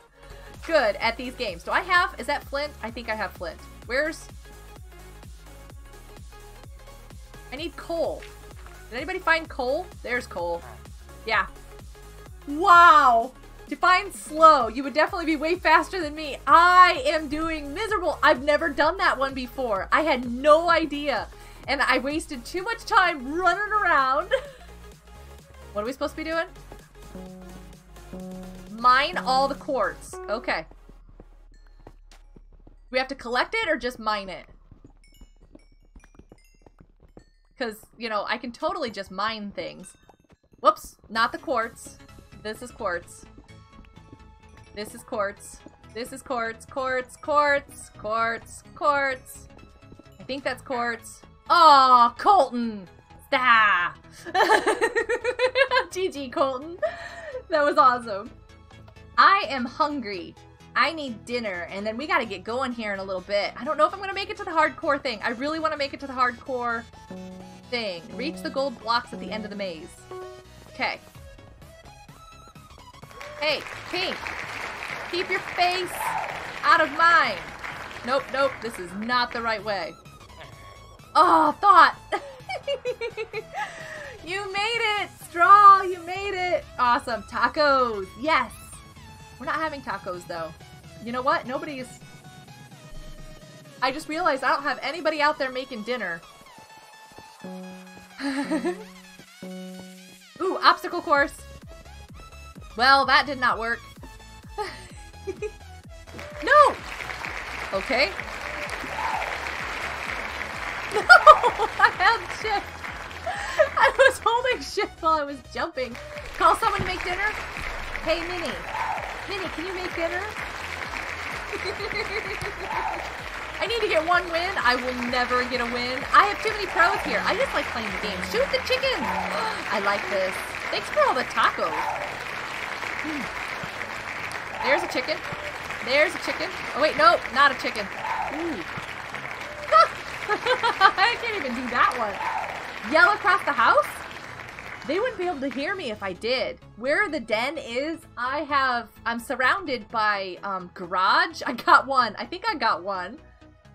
good at these games. Do I have, is that flint? I think I have flint. Where's, I need coal. Did anybody find coal? There's coal. Yeah. Wow. Define slow. You would definitely be way faster than me. I am doing miserable. I've never done that one before. I had no idea. And I wasted too much time running around. what are we supposed to be doing? Mine all the quartz. Okay. we have to collect it or just mine it? Because, you know, I can totally just mine things. Whoops, not the quartz. This is quartz. This is quartz. This is quartz, quartz, quartz, quartz, quartz. I think that's quartz. Oh, Colton! Ah! GG, Colton. That was awesome. I am hungry. I need dinner, and then we gotta get going here in a little bit. I don't know if I'm gonna make it to the hardcore thing. I really want to make it to the hardcore thing. Reach the gold blocks at the end of the maze. Okay. Hey, Pink! Keep your face out of mine! Nope, nope, this is not the right way. Oh, thought! you made it! Straw, you made it! Awesome. Tacos! Yes! We're not having tacos, though. You know what? Nobody's... I just realized I don't have anybody out there making dinner. Ooh, obstacle course! Well, that did not work. no! Okay. No! I had shift! I was holding shift while I was jumping. Call someone to make dinner? Hey, Minnie. Minnie, can you make dinner? I need to get one win. I will never get a win. I have too many pros here. I just like playing the game. Shoot the chicken! I like this. Thanks for all the tacos. Hmm. There's a chicken. There's a chicken. Oh, wait, no, not a chicken. I can't even do that one. Yell across the house? They wouldn't be able to hear me if I did. Where the den is, I have, I'm surrounded by um, garage. I got one. I think I got one.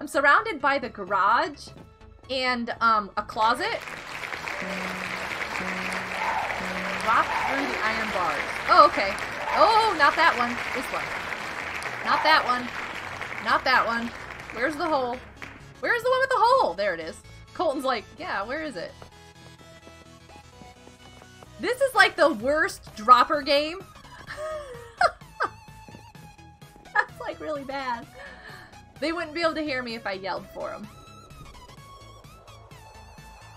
I'm surrounded by the garage and um, a closet. Walk through the iron bars. Oh, okay. Oh, not that one. This one. Not that one. Not that one. Where's the hole? Where's the one with the hole? There it is. Colton's like, yeah, where is it? This is like the worst dropper game. That's like really bad. They wouldn't be able to hear me if I yelled for them.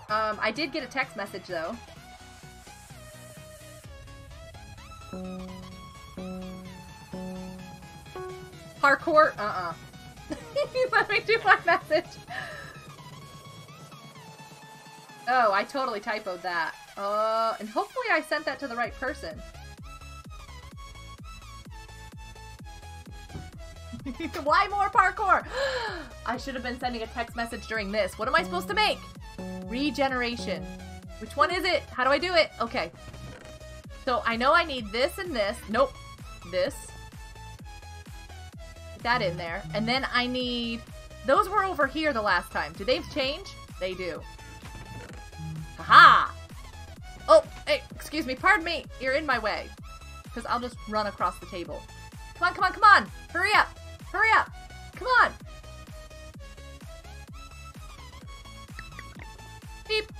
Um, I did get a text message though. Parkour? Uh-uh. Let me do my message. Oh, I totally typoed that. Uh, and hopefully I sent that to the right person. Why more parkour? I should have been sending a text message during this. What am I supposed to make? Regeneration. Which one is it? How do I do it? Okay. So I know I need this and this. Nope. This. That in there. And then I need... Those were over here the last time. Do they change? They do. Haha! Oh, hey, excuse me. Pardon me. You're in my way. Because I'll just run across the table. Come on, come on, come on. Hurry up. Hurry up. Come on. Beep.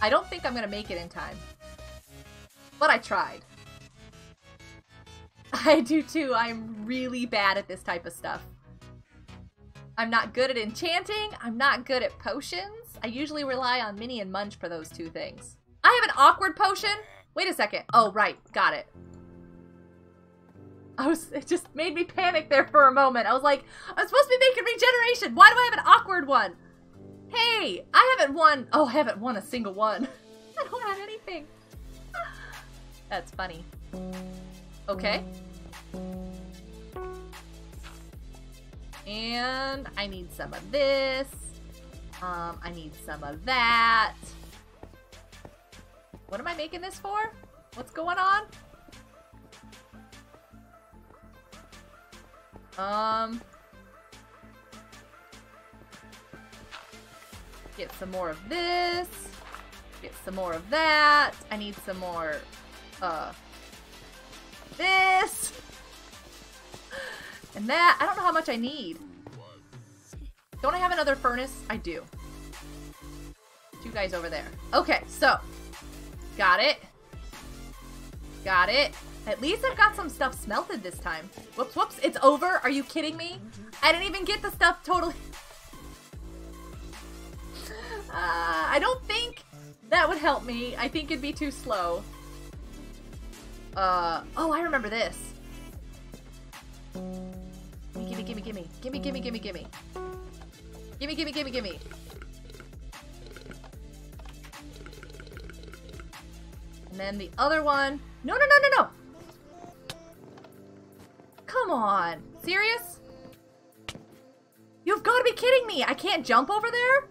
I don't think I'm to make it in time. But I tried. I do too. I'm really bad at this type of stuff. I'm not good at enchanting. I'm not good at potions. I usually rely on Minnie and Munch for those two things. I have an awkward potion. Wait a second. Oh, right. Got it. I was, it just made me panic there for a moment. I was like, I'm supposed to be making regeneration. Why do I have an awkward one? Hey, I haven't won. Oh, I haven't won a single one. I don't have anything. That's funny. Okay. And I need some of this. Um, I need some of that. What am I making this for? What's going on? Um... Get some more of this. Get some more of that. I need some more, uh, this. And that. I don't know how much I need. Don't I have another furnace? I do. Two guys over there. Okay, so. Got it. Got it. At least I've got some stuff smelted this time. Whoops, whoops, it's over. Are you kidding me? I didn't even get the stuff totally... Uh, I don't think that would help me. I think it'd be too slow. Uh, oh, I remember this. Gimme, gimme, gimme, gimme, gimme, gimme, gimme. Gimme, gimme, gimme, gimme. And then the other one. No, no, no, no, no! Come on. Serious? You've got to be kidding me! I can't jump over there?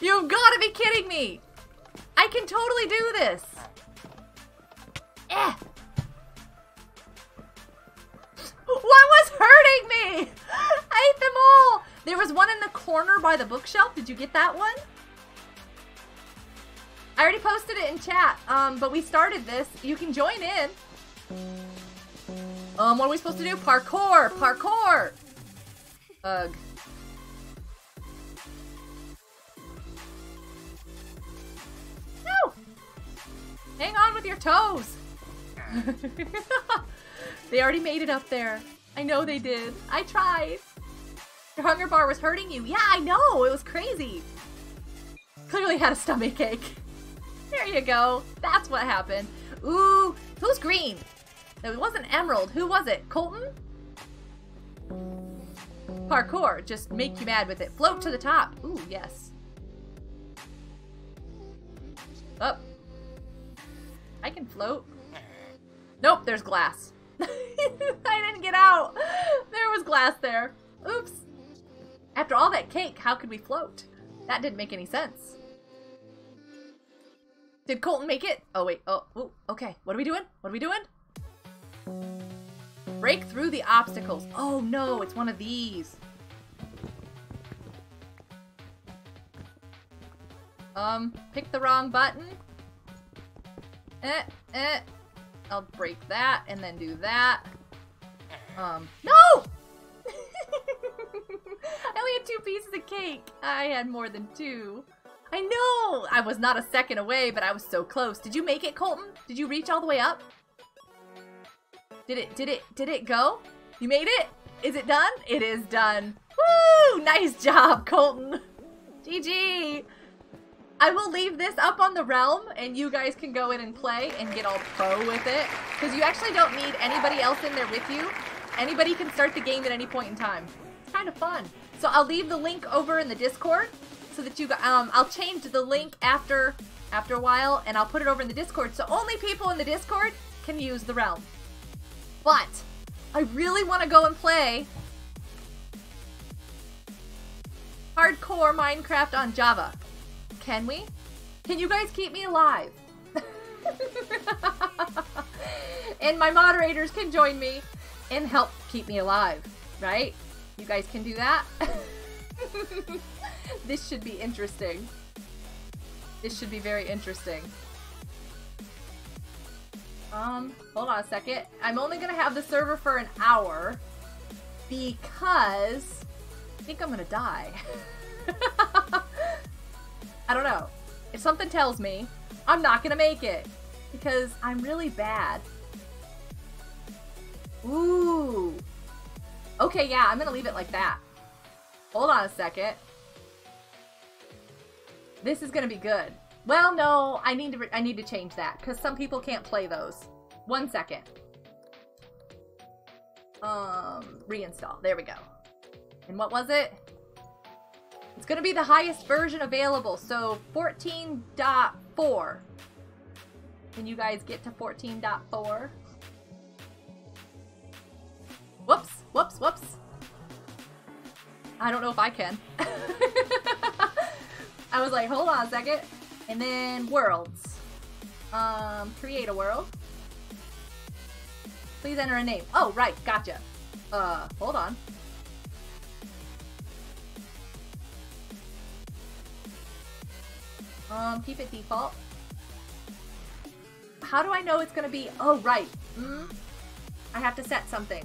You've got to be kidding me! I can totally do this! Eh! What was hurting me? I ate them all! There was one in the corner by the bookshelf. Did you get that one? I already posted it in chat, um, but we started this. You can join in. Um, what are we supposed to do? Parkour! Parkour! Ugh. Hang on with your toes! they already made it up there. I know they did. I tried. Your hunger bar was hurting you. Yeah, I know. It was crazy. Clearly had a stomach ache. There you go. That's what happened. Ooh, who's green? It wasn't Emerald. Who was it? Colton? Parkour. Just make you mad with it. Float to the top. Ooh, yes. Up. Oh. I can float. Nope, there's glass. I didn't get out. There was glass there. Oops. After all that cake, how could we float? That didn't make any sense. Did Colton make it? Oh, wait. Oh, ooh, okay. What are we doing? What are we doing? Break through the obstacles. Oh, no. It's one of these. Um, pick the wrong button. Eh, eh. I'll break that and then do that. Um, no! I only had two pieces of cake. I had more than two. I know! I was not a second away, but I was so close. Did you make it, Colton? Did you reach all the way up? Did it, did it, did it go? You made it? Is it done? It is done. Woo! Nice job, Colton. GG. I will leave this up on the realm and you guys can go in and play and get all pro with it. Because you actually don't need anybody else in there with you. Anybody can start the game at any point in time. It's kind of fun. So I'll leave the link over in the Discord so that you um I'll change the link after after a while and I'll put it over in the Discord so only people in the Discord can use the realm. But I really want to go and play hardcore Minecraft on Java. Can we? Can you guys keep me alive? and my moderators can join me and help keep me alive, right? You guys can do that? this should be interesting. This should be very interesting. Um, hold on a second. I'm only gonna have the server for an hour because I think I'm gonna die. I don't know. If something tells me, I'm not gonna make it because I'm really bad. Ooh. Okay, yeah, I'm gonna leave it like that. Hold on a second. This is gonna be good. Well, no, I need to I need to change that because some people can't play those. One second. Um, reinstall. There we go. And what was it? It's gonna be the highest version available, so 14.4. Can you guys get to 14.4? Whoops, whoops, whoops. I don't know if I can. I was like, hold on a second. And then worlds. Um, create a world. Please enter a name. Oh, right, gotcha. Uh, hold on. Um, keep it default. How do I know it's gonna be? Oh, right. Mm, I have to set something.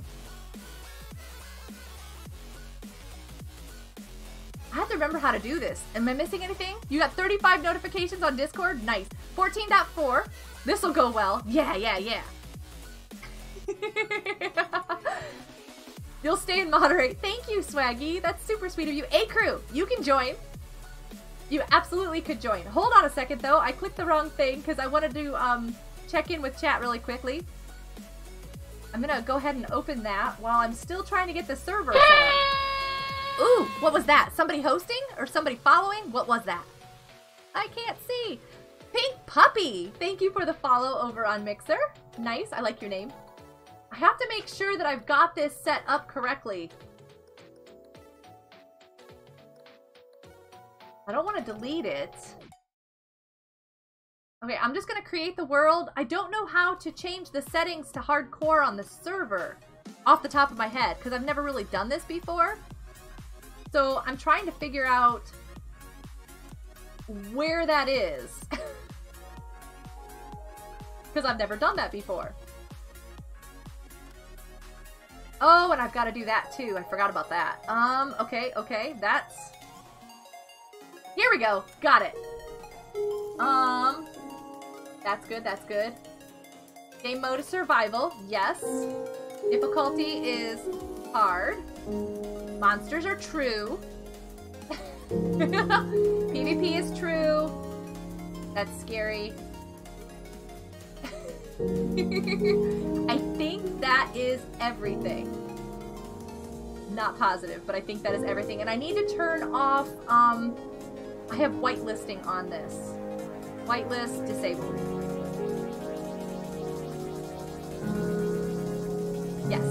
I have to remember how to do this. Am I missing anything? You got 35 notifications on Discord? Nice. 14.4. This will go well. Yeah, yeah, yeah. You'll stay and moderate. Thank you, Swaggy. That's super sweet of you. A crew, you can join. You absolutely could join. Hold on a second, though. I clicked the wrong thing because I wanted to um, check in with chat really quickly. I'm gonna go ahead and open that while I'm still trying to get the server set up. Ooh, what was that? Somebody hosting or somebody following? What was that? I can't see. Pink Puppy, thank you for the follow over on Mixer. Nice, I like your name. I have to make sure that I've got this set up correctly. I don't want to delete it. Okay, I'm just going to create the world. I don't know how to change the settings to hardcore on the server off the top of my head because I've never really done this before. So I'm trying to figure out where that is. Because I've never done that before. Oh, and I've got to do that too. I forgot about that. Um, okay, okay, that's... Here we go. Got it. Um, that's good, that's good. Game mode is survival, yes. Difficulty is hard. Monsters are true. PvP is true. That's scary. I think that is everything. Not positive, but I think that is everything. And I need to turn off, um, I have whitelisting on this. Whitelist disabled. Yes.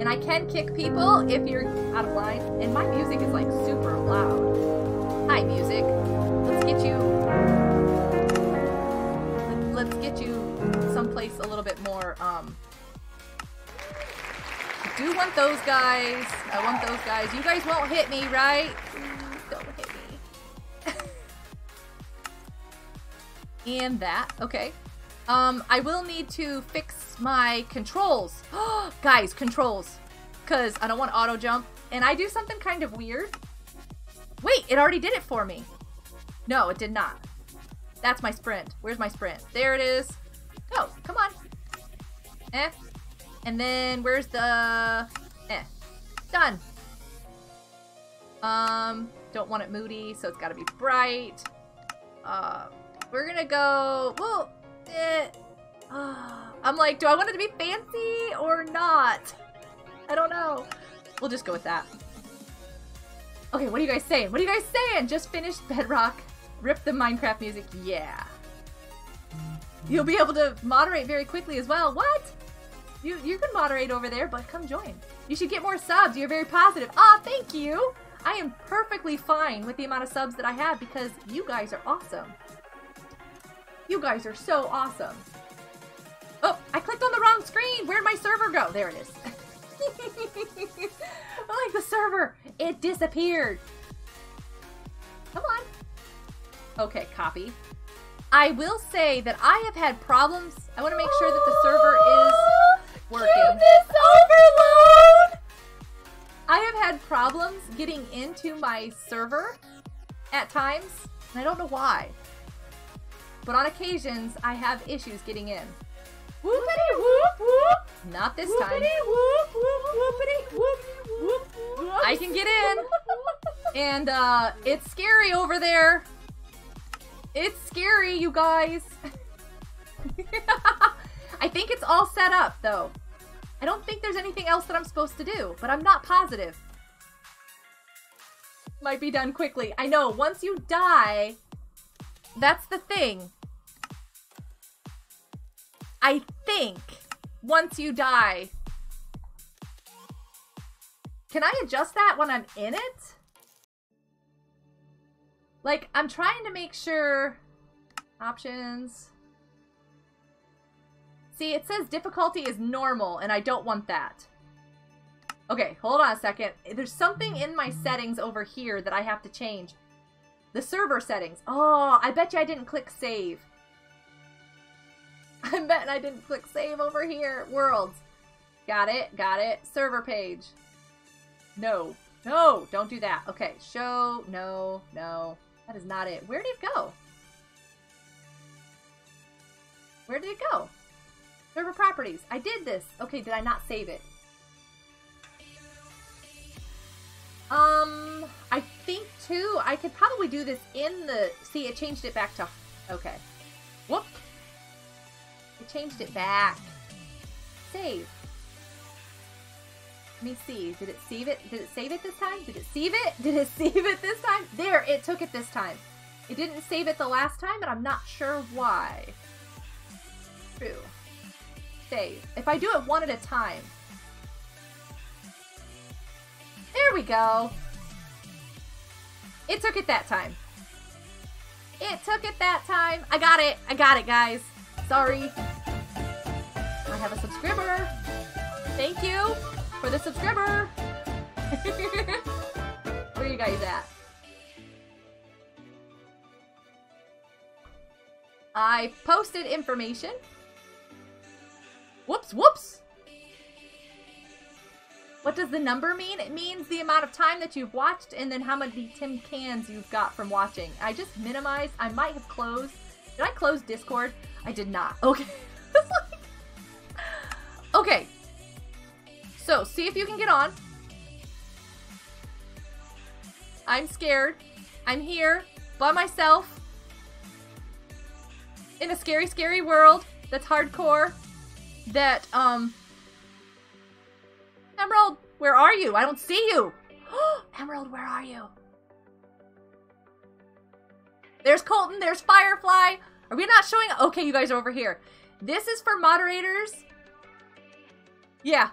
And I can kick people if you're out of line. And my music is like super loud. Hi, music. Let's get you. Let's get you someplace a little bit more. Um, I do want those guys. I want those guys. You guys won't hit me, right? And that. Okay. Um, I will need to fix my controls. Guys, controls. Because I don't want auto jump. And I do something kind of weird. Wait, it already did it for me. No, it did not. That's my sprint. Where's my sprint? There it is. Go, come on. Eh. And then where's the... Eh. Done. Um, don't want it moody, so it's gotta be bright. Uh, we're gonna go... Well, eh. I'm like, do I want it to be fancy or not? I don't know. We'll just go with that. Okay, what are you guys saying? What are you guys saying? Just finished Bedrock. Rip the Minecraft music. Yeah. You'll be able to moderate very quickly as well. What? You you can moderate over there, but come join. You should get more subs. You're very positive. Ah, thank you. I am perfectly fine with the amount of subs that I have because you guys are awesome. You guys are so awesome. Oh, I clicked on the wrong screen. Where'd my server go? There it is. I like the server. It disappeared. Come on. Okay, copy. I will say that I have had problems. I want to make sure that the server is working. Cuteness overload! I have had problems getting into my server at times, and I don't know why. But on occasions, I have issues getting in. Whoopity whoop whoop! Not this time. whoop whoopity whoop whoop whoop! I can get in. And uh, it's scary over there. It's scary, you guys. I think it's all set up, though. I don't think there's anything else that I'm supposed to do, but I'm not positive. Might be done quickly. I know, once you die, that's the thing. I think once you die. Can I adjust that when I'm in it? Like, I'm trying to make sure... Options... See, it says difficulty is normal, and I don't want that. Okay, hold on a second. There's something in my settings over here that I have to change. The server settings. Oh, I bet you I didn't click save. I bet I didn't click save over here. Worlds. Got it, got it. Server page. No. No, don't do that. Okay, show, no, no. That is not it. Where did it go? Where did it go? Server properties. I did this. Okay, did I not save it? Um, I think too, I could probably do this in the, see, it changed it back to, okay. Whoop. Changed it back. Save. Let me see. Did it save it? Did it save it this time? Did it save it? Did it save it this time? There, it took it this time. It didn't save it the last time, and I'm not sure why. True. Save. If I do it one at a time. There we go. It took it that time. It took it that time. I got it. I got it, guys. Sorry. I have a subscriber. Thank you for the subscriber. Where are you guys at? I posted information. Whoops, whoops. What does the number mean? It means the amount of time that you've watched and then how many tin cans you've got from watching. I just minimized. I might have closed. Did I close Discord? I did not. Okay. okay. So, see if you can get on. I'm scared. I'm here by myself in a scary, scary world that's hardcore. That, um, Emerald, where are you? I don't see you. Emerald, where are you? There's Colton. There's Firefly. Are we not showing? Okay, you guys are over here. This is for moderators. Yeah.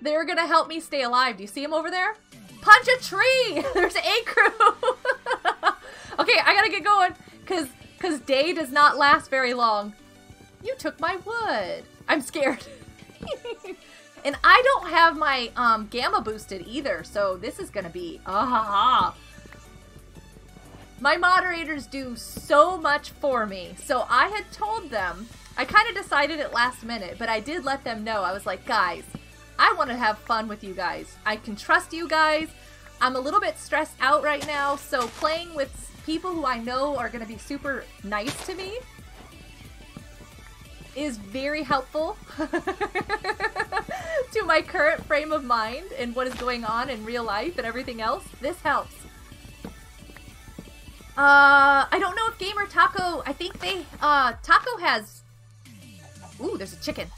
They're to help me stay alive. Do you see him over there? Punch a tree. There's A crew. okay, I got to get going because because day does not last very long. You took my wood. I'm scared. and I don't have my um, gamma boosted either, so this is gonna be ah ha. My moderators do so much for me, so I had told them. I kind of decided it last minute, but I did let them know. I was like, guys, I want to have fun with you guys. I can trust you guys. I'm a little bit stressed out right now, so playing with people who I know are going to be super nice to me is very helpful to my current frame of mind and what is going on in real life and everything else. This helps. Uh, I don't know if Gamer Taco, I think they, uh, Taco has, ooh, there's a chicken.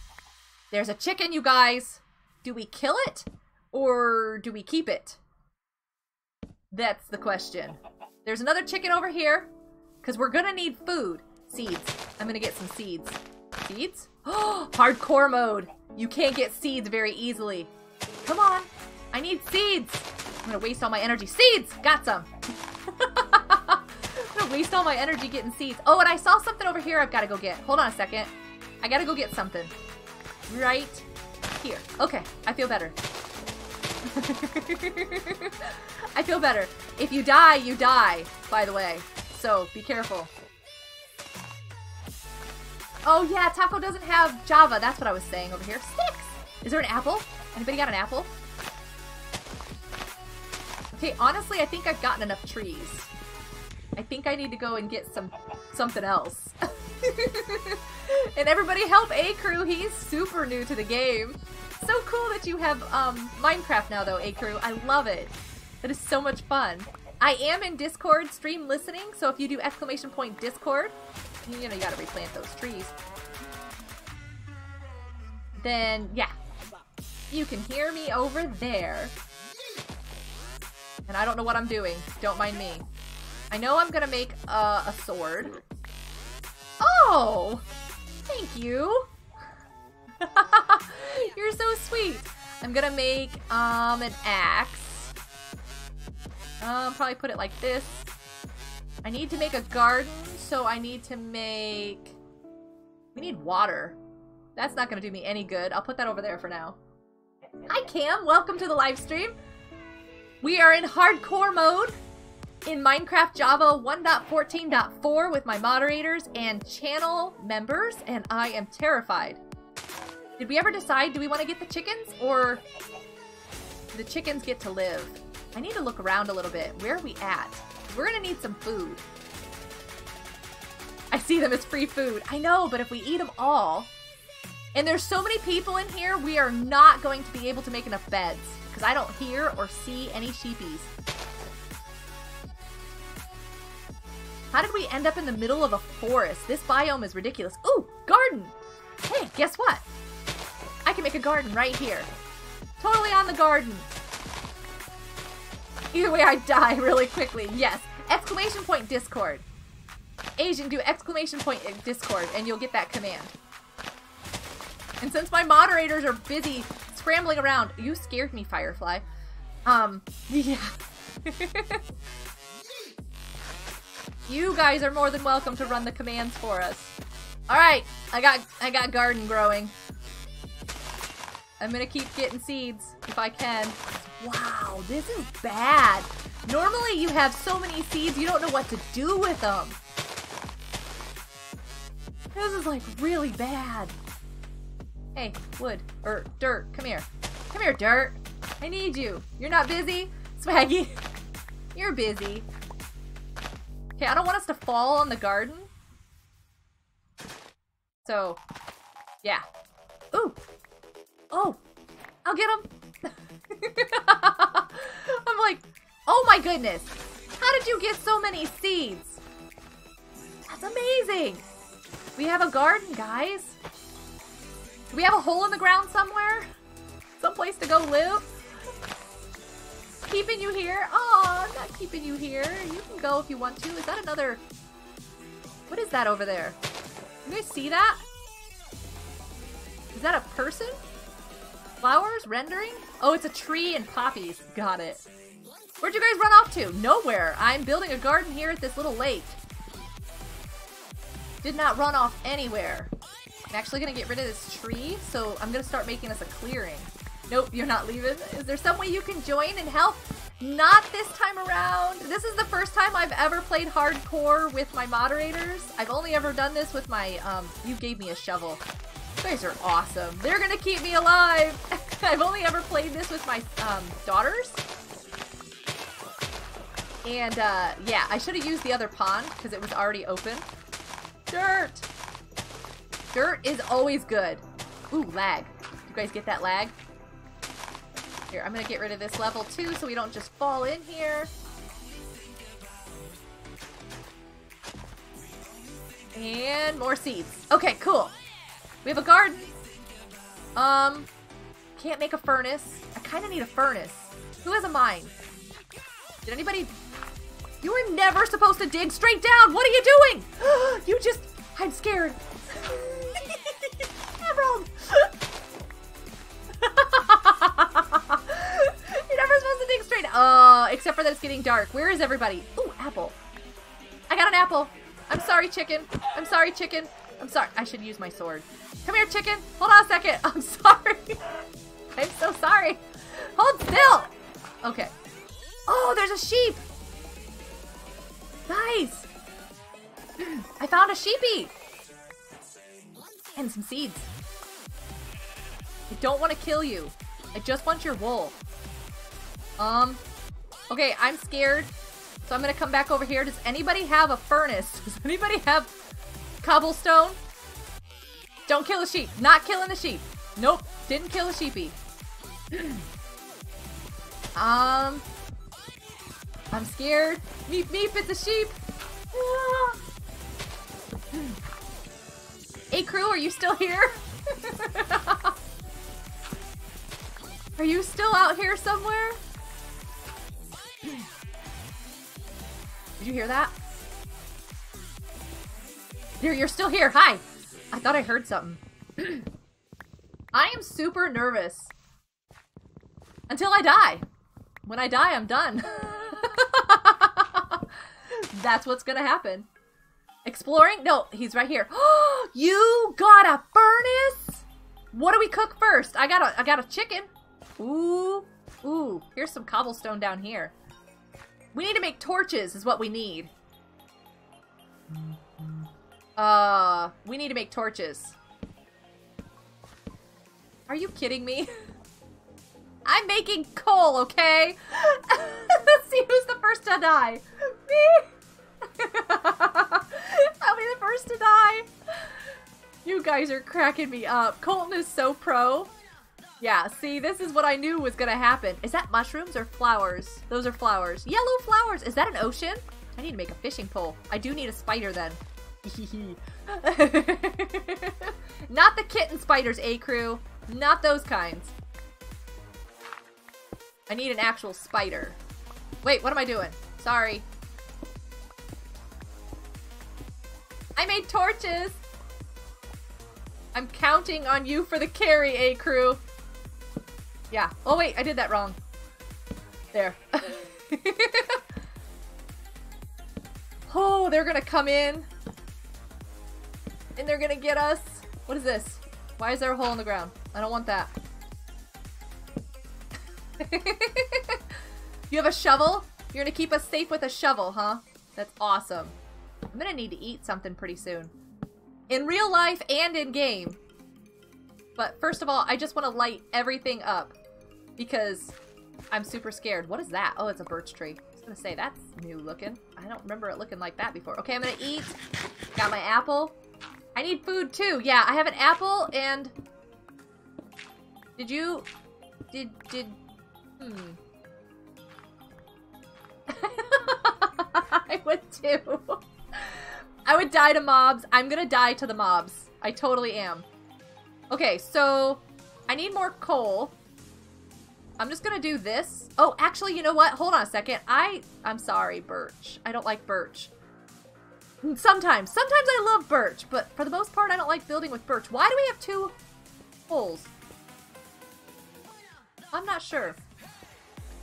There's a chicken, you guys. Do we kill it or do we keep it? That's the question. There's another chicken over here because we're gonna need food. Seeds. I'm gonna get some seeds. Seeds? Oh, hardcore mode. You can't get seeds very easily. Come on. I need seeds. I'm gonna waste all my energy. Seeds! Got some. Waste all my energy getting seeds. Oh, and I saw something over here I've gotta go get. Hold on a second. I gotta go get something. Right here. Okay, I feel better. I feel better. If you die, you die, by the way. So, be careful. Oh yeah, Taco doesn't have Java. That's what I was saying over here. Sticks! Is there an apple? Anybody got an apple? Okay, honestly, I think I've gotten enough trees. I think I need to go and get some something else. and everybody help A Crew. He's super new to the game. So cool that you have um, Minecraft now, though, A Crew. I love it. That is so much fun. I am in Discord stream listening, so if you do exclamation point Discord, you know, you gotta replant those trees. Then, yeah. You can hear me over there. And I don't know what I'm doing. Don't mind me. I know I'm gonna make uh, a sword. Oh! Thank you! You're so sweet! I'm gonna make um an axe. Um, probably put it like this. I need to make a garden, so I need to make... We need water. That's not gonna do me any good. I'll put that over there for now. Hi Cam, welcome to the live stream. We are in hardcore mode in Minecraft Java 1.14.4 with my moderators and channel members, and I am terrified. Did we ever decide, do we want to get the chickens, or the chickens get to live? I need to look around a little bit. Where are we at? We're gonna need some food. I see them as free food. I know, but if we eat them all, and there's so many people in here, we are not going to be able to make enough beds. Because I don't hear or see any sheepies. How did we end up in the middle of a forest? This biome is ridiculous. Ooh, garden! Hey, guess what? I can make a garden right here. Totally on the garden. Either way, I die really quickly. Yes. Exclamation point Discord. Asian, do exclamation point Discord, and you'll get that command. And since my moderators are busy scrambling around, you scared me, Firefly. Um, yeah. you guys are more than welcome to run the commands for us. All right, I got I got garden growing. I'm gonna keep getting seeds if I can. Wow, this is bad. Normally you have so many seeds, you don't know what to do with them. This is like really bad. Hey, wood, or dirt, come here. Come here, dirt. I need you. You're not busy? Swaggy, you're busy. Okay, I don't want us to fall on the garden. So, yeah. Ooh. Oh, I'll get him. I'm like, oh my goodness. How did you get so many seeds? That's amazing. We have a garden, guys. Do we have a hole in the ground somewhere? Someplace to go live? Keeping you here? Oh, I'm not keeping you here. You can go if you want to. Is that another... What is that over there? You guys see that? Is that a person? Flowers? Rendering? Oh, it's a tree and poppies. Got it. Where'd you guys run off to? Nowhere. I'm building a garden here at this little lake. Did not run off anywhere. I'm actually gonna get rid of this tree, so I'm gonna start making us a clearing. Nope, you're not leaving. Is there some way you can join and help? Not this time around. This is the first time I've ever played hardcore with my moderators. I've only ever done this with my, um, you gave me a shovel. You guys are awesome. They're gonna keep me alive. I've only ever played this with my, um, daughters. And, uh, yeah, I should have used the other pond because it was already open. Dirt! Dirt is always good. Ooh, lag. You guys get that lag? Here, I'm gonna get rid of this level too so we don't just fall in here. And more seeds. Okay, cool. We have a garden. Um, can't make a furnace. I kind of need a furnace. Who has a mine? Did anybody... You were never supposed to dig straight down! What are you doing? you just... I'm scared. Emerald! Dig straight. Uh, except for that it's getting dark. Where is everybody? Ooh, apple. I got an apple. I'm sorry, chicken. I'm sorry, chicken. I'm sorry. I should use my sword. Come here, chicken. Hold on a second. I'm sorry. I'm so sorry. Hold still. Okay. Oh, there's a sheep. Nice. I found a sheepy. And some seeds. I don't want to kill you. I just want your wool. Um, okay, I'm scared. So I'm to come back over here. Does anybody have a furnace? Does anybody have cobblestone? Don't kill a sheep. Not killing the sheep. Nope, didn't kill a sheepy. um, I'm scared. Meep meep, it's a sheep. Hey crew, are you still here? are you still out here somewhere? Did you hear that? You're, you're still here. Hi. I thought I heard something. I am super nervous. Until I die. When I die, I'm done. That's what's gonna happen. Exploring? No, he's right here. you got a furnace? What do we cook first? I got a I got a chicken. Ooh. Ooh, here's some cobblestone down here. We need to make torches is what we need. Uh, we need to make torches. Are you kidding me? I'm making coal, okay? Let's see who's the first to die. Me? How be the first to die. You guys are cracking me up. Colton is so pro. Yeah, see, this is what I knew was gonna happen. Is that mushrooms or flowers? Those are flowers. Yellow flowers! Is that an ocean? I need to make a fishing pole. I do need a spider then. Not the kitten spiders, A-Crew. Not those kinds. I need an actual spider. Wait, what am I doing? Sorry. I made torches! I'm counting on you for the carry, A-Crew. Yeah. Oh wait, I did that wrong. There. oh, they're gonna come in. And they're gonna get us. What is this? Why is there a hole in the ground? I don't want that. you have a shovel? You're gonna keep us safe with a shovel, huh? That's awesome. I'm gonna need to eat something pretty soon. In real life and in game. But first of all, I just want to light everything up. Because I'm super scared. What is that? Oh, it's a birch tree. I was gonna say, that's new looking. I don't remember it looking like that before. Okay, I'm gonna eat. Got my apple. I need food too. Yeah, I have an apple and... Did you... Did... Did... Hmm. I would too. I would die to mobs. I'm gonna die to the mobs. I totally am. Okay, so I need more coal. I'm just gonna do this. Oh, actually, you know what? Hold on a second. I, I'm sorry, birch. I don't like birch. Sometimes. Sometimes I love birch, but for the most part, I don't like building with birch. Why do we have two holes? I'm not sure.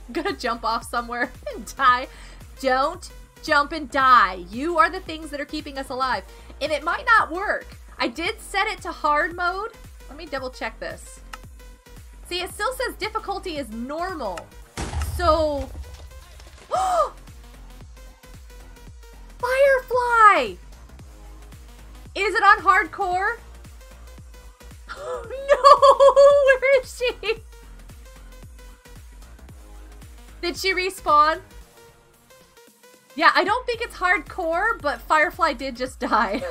I'm gonna jump off somewhere and die. Don't jump and die. You are the things that are keeping us alive. And it might not work. I did set it to hard mode. Let me double check this. See, it still says difficulty is normal. So... Firefly! Is it on hardcore? no! Where is she? Did she respawn? Yeah, I don't think it's hardcore, but Firefly did just die.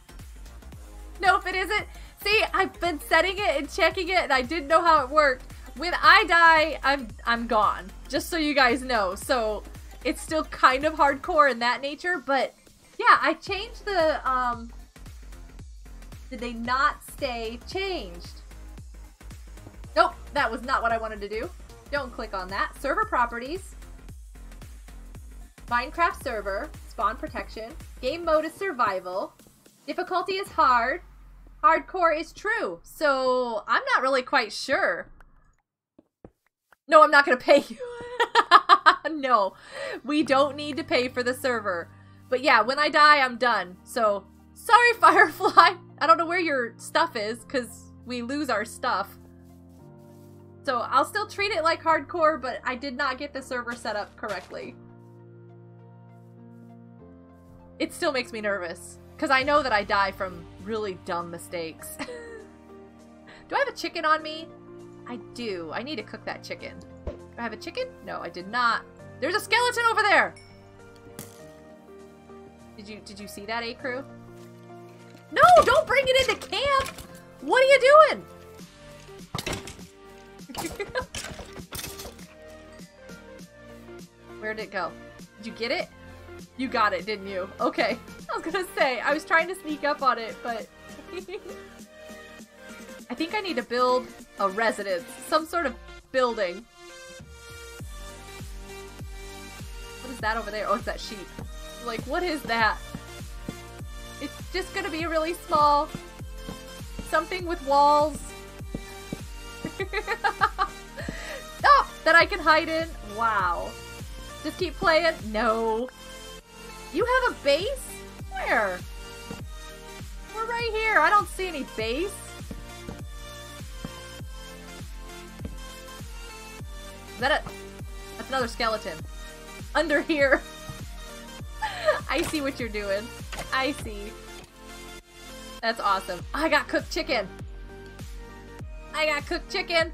nope, it isn't. See, I've been setting it and checking it, and I didn't know how it worked. When I die, I'm I'm gone. Just so you guys know. So it's still kind of hardcore in that nature, but yeah, I changed the um. Did they not stay changed? Nope, that was not what I wanted to do. Don't click on that. Server properties. Minecraft server. Spawn protection. Game mode is survival. Difficulty is hard hardcore is true. So I'm not really quite sure. No, I'm not going to pay you. no, we don't need to pay for the server. But yeah, when I die, I'm done. So sorry, Firefly. I don't know where your stuff is because we lose our stuff. So I'll still treat it like hardcore, but I did not get the server set up correctly. It still makes me nervous. Because I know that I die from really dumb mistakes. do I have a chicken on me? I do. I need to cook that chicken. Do I have a chicken? No, I did not. There's a skeleton over there! Did you did you see that, A-Crew? No! Don't bring it into camp! What are you doing? Where'd it go? Did you get it? You got it, didn't you? Okay. I was gonna say, I was trying to sneak up on it, but... I think I need to build a residence. Some sort of building. What is that over there? Oh, it's that sheep. Like, what is that? It's just gonna be a really small. Something with walls. oh, that I can hide in. Wow. Just keep playing. No. You have a base? Where? We're right here. I don't see any base. Is that a... That's another skeleton. Under here. I see what you're doing. I see. That's awesome. I got cooked chicken. I got cooked chicken.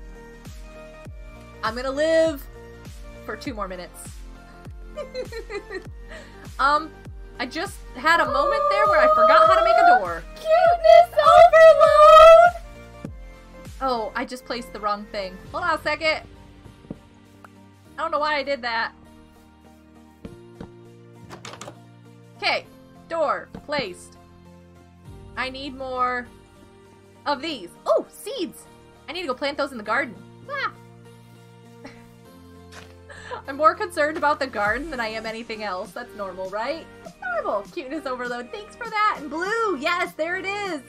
I'm gonna live for two more minutes. Um, I just had a moment there where I forgot how to make a door. Cuteness overload! Oh, I just placed the wrong thing. Hold on a second. I don't know why I did that. Okay, door placed. I need more of these. Oh, seeds! I need to go plant those in the garden. Ah. I'm more concerned about the garden than I am anything else. That's normal, right? It's normal. Cuteness overload. Thanks for that. And blue. Yes, there it is.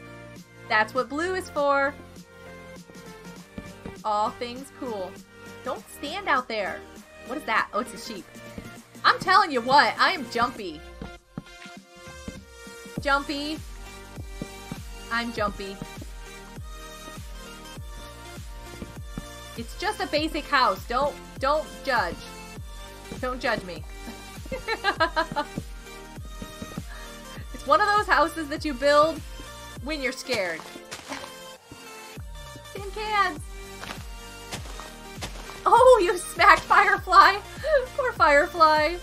That's what blue is for. All things cool. Don't stand out there. What is that? Oh, it's a sheep. I'm telling you what, I am jumpy. Jumpy. I'm jumpy. It's just a basic house. Don't don't judge. Don't judge me. it's one of those houses that you build when you're scared. Tin cans. Oh, you smacked Firefly. Poor Firefly.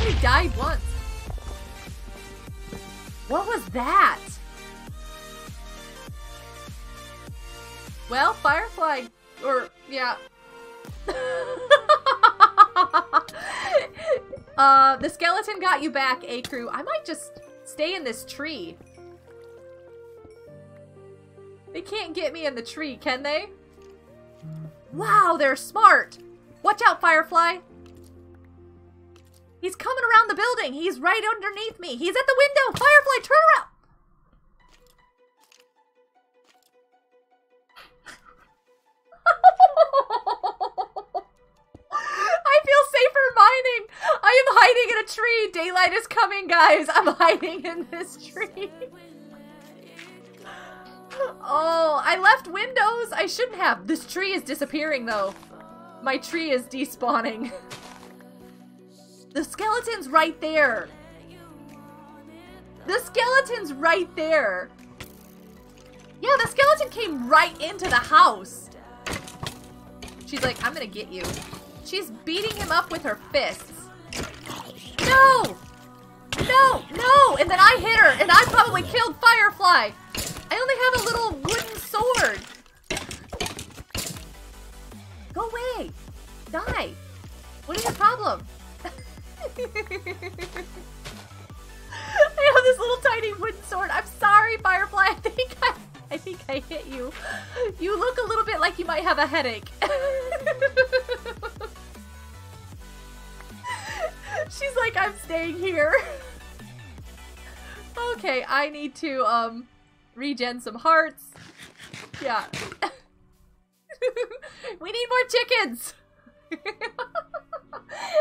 He died once. What was that? Well, Firefly, or, yeah. uh, the skeleton got you back, A-Crew. I might just stay in this tree. They can't get me in the tree, can they? Wow, they're smart! Watch out, Firefly! He's coming around the building! He's right underneath me! He's at the window! Firefly, turn around! Feel safer mining! I am hiding in a tree! Daylight is coming, guys! I'm hiding in this tree! Oh, I left windows! I shouldn't have. This tree is disappearing, though. My tree is despawning. the skeleton's right there! The skeleton's right there! Yeah, the skeleton came right into the house! She's like, I'm gonna get you. She's beating him up with her fists. No! No! No! And then I hit her, and I probably killed Firefly! I only have a little wooden sword! Go away! Die! What is your problem? I have this little tiny wooden sword. I'm sorry, Firefly. I think I, I think I hit you. You look a little bit like you might have a headache. She's like, I'm staying here. okay, I need to, um, regen some hearts. Yeah. we need more chickens!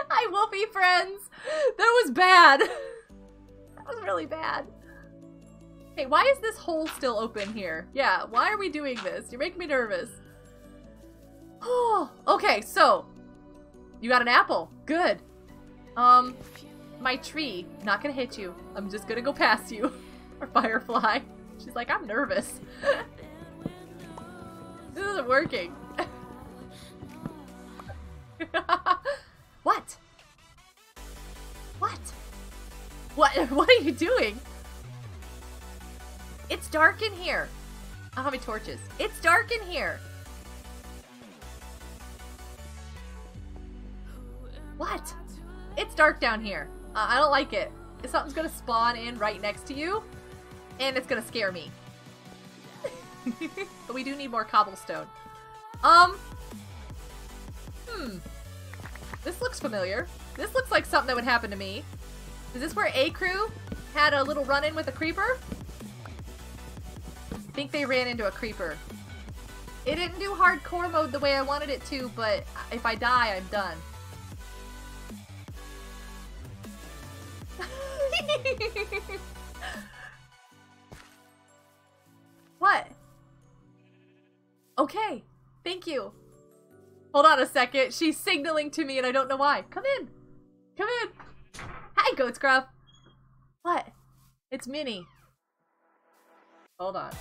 I will be friends! That was bad! That was really bad. Hey, why is this hole still open here? Yeah, why are we doing this? You're making me nervous. Oh, okay, so. You got an apple. Good. Um, my tree. Not gonna hit you. I'm just gonna go past you. or Firefly. She's like, I'm nervous. this isn't working. what? What? What? What are you doing? It's dark in here. I don't have any torches. It's dark in here. What? It's dark down here. Uh, I don't like it. Something's gonna spawn in right next to you, and it's gonna scare me. but we do need more cobblestone. Um. Hmm. This looks familiar. This looks like something that would happen to me. Is this where A-Crew had a little run-in with a creeper? I think they ran into a creeper. It didn't do hardcore mode the way I wanted it to, but if I die, I'm done. what? Okay. Thank you. Hold on a second. She's signaling to me and I don't know why. Come in. Come in. Hi, Goat. What? It's Minnie. Hold on.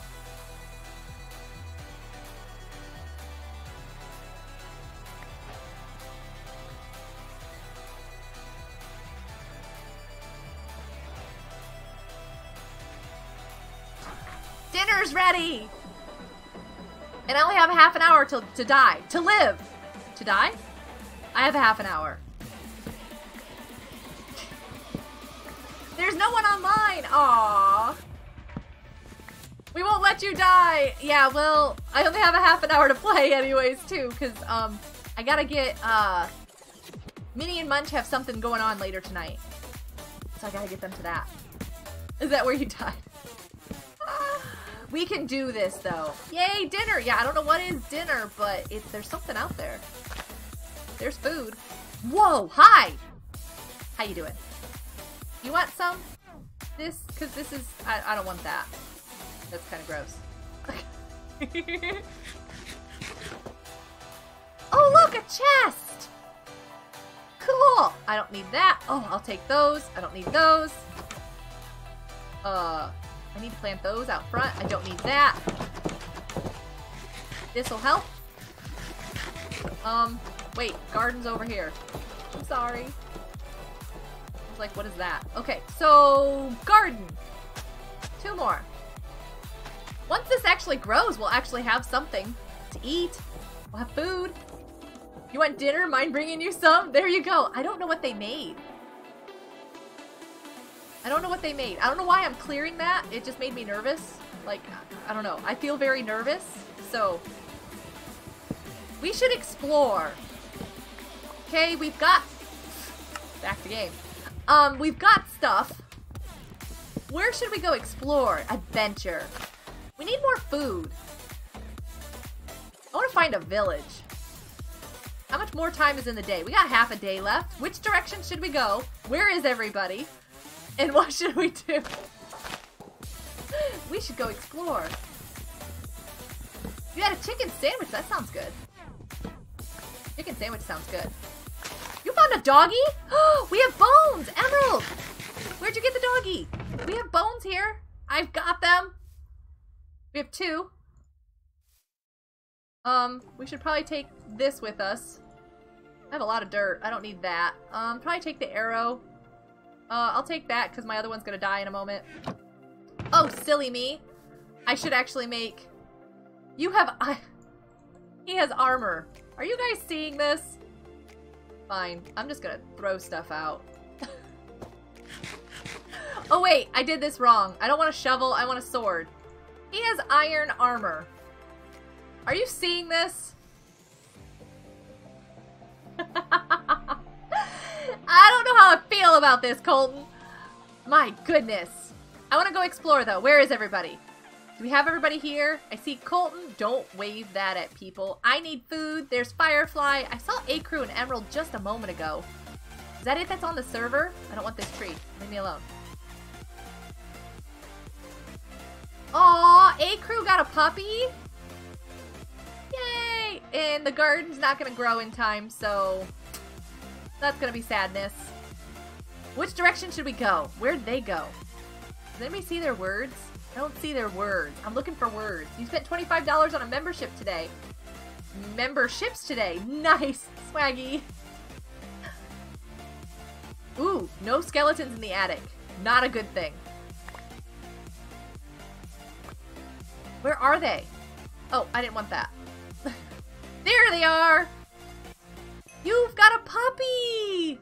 Dinner's ready! And I only have a half an hour to, to die. To live! To die? I have a half an hour. There's no one online! Aww. We won't let you die! Yeah, well, I only have a half an hour to play anyways, too, because, um, I gotta get, uh, Minnie and Munch have something going on later tonight. So I gotta get them to that. Is that where you died? We can do this, though. Yay, dinner! Yeah, I don't know what is dinner, but it's, there's something out there. There's food. Whoa, hi! How you doing? You want some? This? Because this is... I, I don't want that. That's kind of gross. oh, look! A chest! Cool! I don't need that. Oh, I'll take those. I don't need those. Uh, I need to plant those out front. I don't need that. This'll help. Um, wait, garden's over here. I'm sorry. I was like, what is that? Okay, so garden. Two more. Once this actually grows, we'll actually have something to eat. We'll have food. You want dinner? Mind bringing you some? There you go. I don't know what they made. I don't know what they made. I don't know why I'm clearing that. It just made me nervous. Like, I don't know. I feel very nervous. So, we should explore. Okay, we've got... Back to game. Um, we've got stuff. Where should we go explore? Adventure. We need more food. I want to find a village. How much more time is in the day? We got half a day left. Which direction should we go? Where is everybody? And what should we do? we should go explore. You had a chicken sandwich. That sounds good. Chicken sandwich sounds good. You found a doggy? we have bones! Emerald! Where'd you get the doggy? We have bones here. I've got them. We have two. Um, we should probably take this with us. I have a lot of dirt. I don't need that. Um, probably take the arrow. Uh, I'll take that because my other one's gonna die in a moment. Oh, silly me. I should actually make... You have... I... He has armor. Are you guys seeing this? Fine. I'm just gonna throw stuff out. oh wait, I did this wrong. I don't want a shovel, I want a sword. He has iron armor. Are you seeing this? I don't know how I feel about this, Colton. My goodness. I want to go explore, though. Where is everybody? Do we have everybody here? I see Colton. Don't wave that at people. I need food. There's Firefly. I saw Acrew and Emerald just a moment ago. Is that it that's on the server? I don't want this tree. Leave me alone. Aw, Acrew got a puppy? Yay! And the garden's not gonna grow in time, so that's gonna be sadness. Which direction should we go? Where'd they go? Does anybody see their words? I don't see their words. I'm looking for words. You spent $25 on a membership today. Memberships today. Nice, swaggy. Ooh, no skeletons in the attic. Not a good thing. Where are they? Oh, I didn't want that. there they are! You've got a puppy!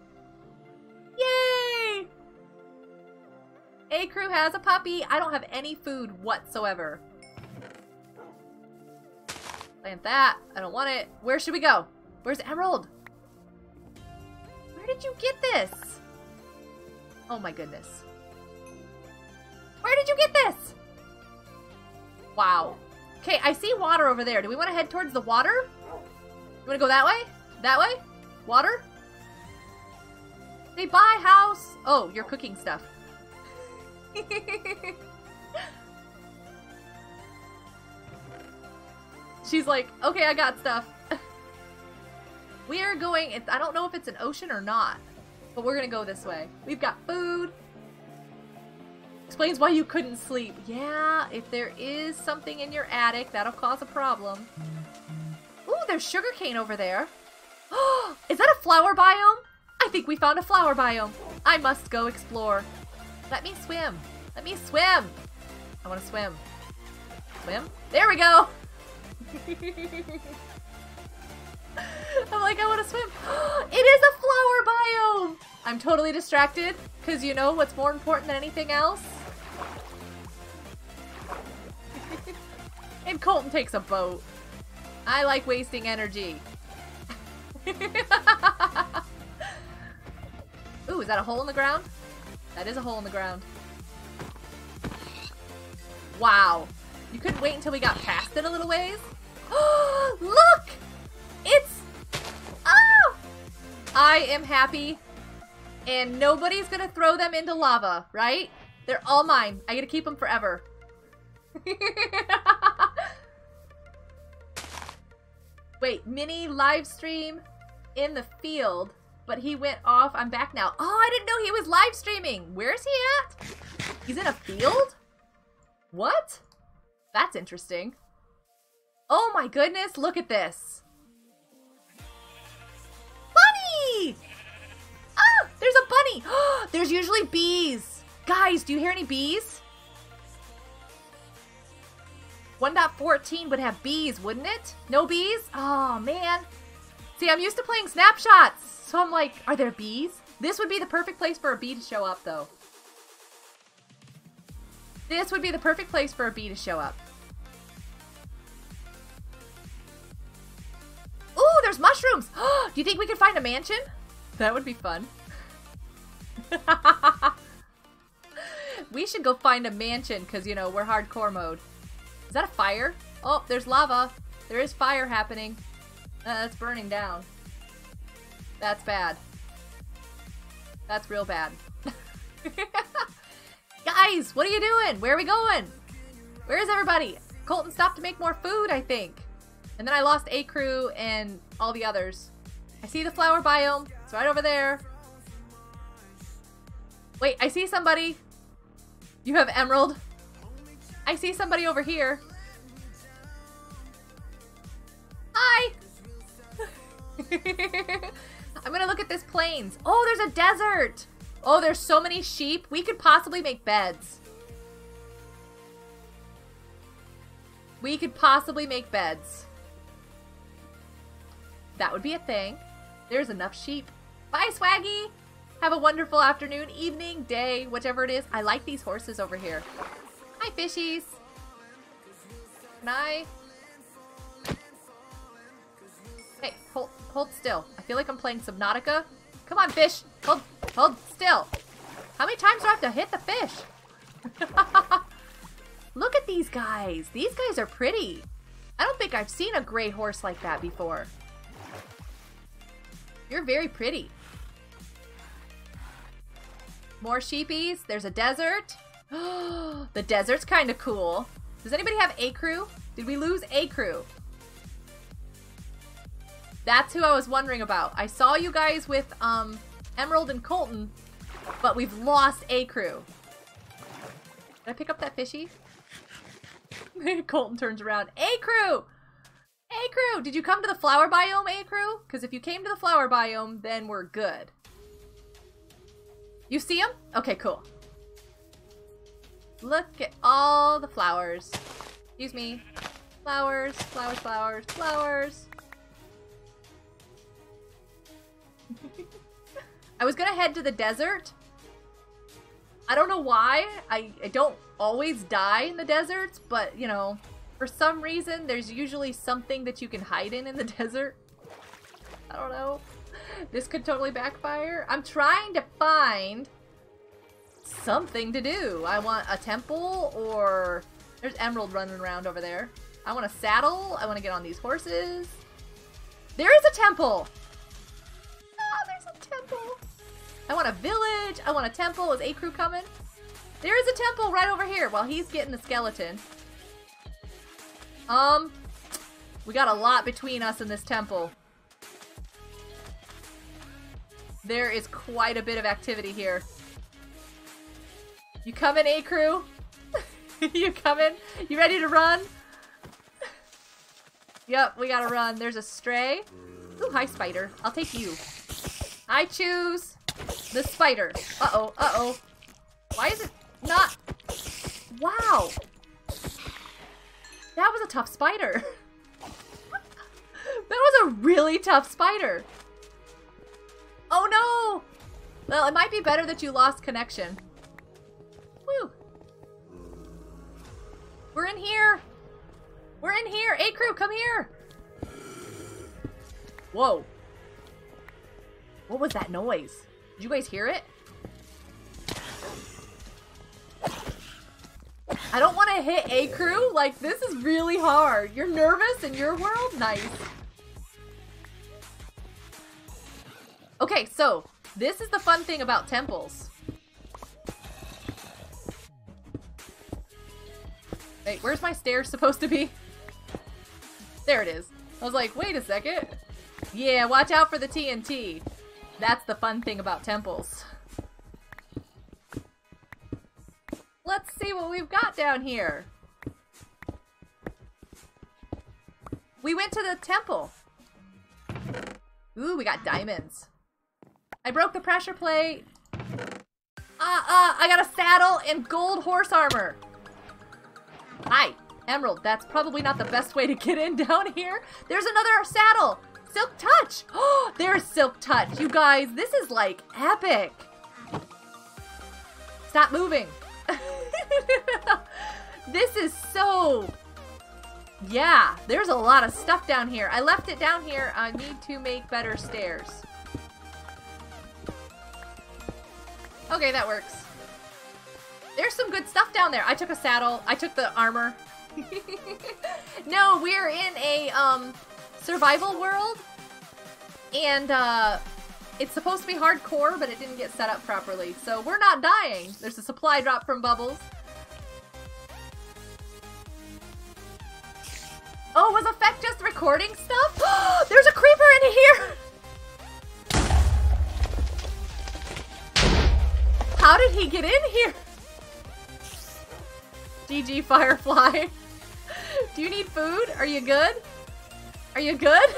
Yay! A-Crew has a puppy. I don't have any food whatsoever. Plant that. I don't want it. Where should we go? Where's Emerald? Where did you get this? Oh my goodness. Where did you get this? Wow. Okay, I see water over there. Do we want to head towards the water? You want to go that way? That way? Water? They buy house. Oh, you're cooking stuff. She's like, okay, I got stuff. we are going, I don't know if it's an ocean or not, but we're gonna go this way. We've got food. Explains why you couldn't sleep. Yeah, if there is something in your attic, that'll cause a problem. Ooh, there's sugarcane over there. Is that a flower biome? I think we found a flower biome. I must go explore. Let me swim. Let me swim. I want to swim. swim? There we go! I'm like, I want to swim. it is a flower biome! I'm totally distracted, because you know what's more important than anything else? and Colton takes a boat. I like wasting energy. Ooh, is that a hole in the ground? That is a hole in the ground. Wow. You couldn't wait until we got past it a little ways? Look! It's... Oh! I am happy. And nobody's gonna throw them into lava, right? They're all mine. I gotta keep them forever. Wait, mini live stream in the field, but he went off. I'm back now. Oh, I didn't know he was live streaming. Where is he at? He's in a field? What? That's interesting. Oh my goodness, look at this. Bunny! Ah, there's a bunny. there's usually bees. Guys, do you hear any bees? 1.14 would have bees, wouldn't it? No bees? Oh, man. See, I'm used to playing snapshots, so I'm like, are there bees? This would be the perfect place for a bee to show up, though. This would be the perfect place for a bee to show up. Ooh, there's mushrooms! Do you think we could find a mansion? That would be fun. we should go find a mansion, because, you know, we're hardcore mode. Is that a fire? Oh, there's lava. There is fire happening. Uh, that's burning down. That's bad. That's real bad. Guys, what are you doing? Where are we going? Where is everybody? Colton stopped to make more food, I think. And then I lost A crew and all the others. I see the flower biome. It's right over there. Wait, I see somebody. You have emerald. I see somebody over here. Hi! I'm gonna look at this plains. Oh, there's a desert! Oh, there's so many sheep. We could possibly make beds. We could possibly make beds. That would be a thing. There's enough sheep. Bye, Swaggy! Have a wonderful afternoon, evening, day, whichever it is. I like these horses over here. Hi, fishies. Can I? Hey, hold, hold still. I feel like I'm playing Subnautica. Come on, fish. Hold, hold still. How many times do I have to hit the fish? Look at these guys. These guys are pretty. I don't think I've seen a gray horse like that before. You're very pretty. More sheepies. There's a desert. the desert's kind of cool. Does anybody have A crew? Did we lose A crew? That's who I was wondering about. I saw you guys with um, Emerald and Colton, but we've lost A crew. Did I pick up that fishy? Colton turns around. A crew! A crew! Did you come to the flower biome, A crew? Because if you came to the flower biome, then we're good. You see them? Okay, cool. Look at all the flowers. Excuse me. Flowers, flowers, flowers, flowers. I was gonna head to the desert. I don't know why. I, I don't always die in the deserts, but, you know, for some reason, there's usually something that you can hide in in the desert. I don't know. This could totally backfire. I'm trying to find something to do. I want a temple or... There's Emerald running around over there. I want a saddle. I want to get on these horses. There is a temple! Temple. I want a village. I want a temple. Is A-Crew coming? There is a temple right over here while he's getting the skeleton. Um, we got a lot between us and this temple. There is quite a bit of activity here. You coming, A crew? you coming? You ready to run? yep, we gotta run. There's a stray. Ooh, hi, spider. I'll take you. I choose the spider. Uh-oh, uh-oh. Why is it not... Wow. That was a tough spider. that was a really tough spider. Oh no! Well, it might be better that you lost connection. Woo! We're in here! We're in here! A crew, come here! Whoa. What was that noise? Did you guys hear it? I don't want to hit A crew. Like, this is really hard. You're nervous in your world? Nice. Okay, so this is the fun thing about temples. Wait, where's my stairs supposed to be? There it is. I was like, wait a second. Yeah, watch out for the TNT. That's the fun thing about temples. Let's see what we've got down here. We went to the temple. Ooh, we got diamonds. I broke the pressure plate. Uh, uh, I got a saddle and gold horse armor. Hi, Emerald. That's probably not the best way to get in down here. There's another saddle. Silk Touch. Oh, there's Silk Touch. You guys, this is like epic. Stop moving. this is so... Yeah, there's a lot of stuff down here. I left it down here. I need to make better stairs. Okay, that works. There's some good stuff down there. I took a saddle. I took the armor. no, we're in a um, survival world. And uh, it's supposed to be hardcore, but it didn't get set up properly. So we're not dying. There's a supply drop from Bubbles. Oh, was Effect just recording stuff? There's a creeper in here! How did he get in here? GG Firefly. Do you need food? Are you good? Are you good?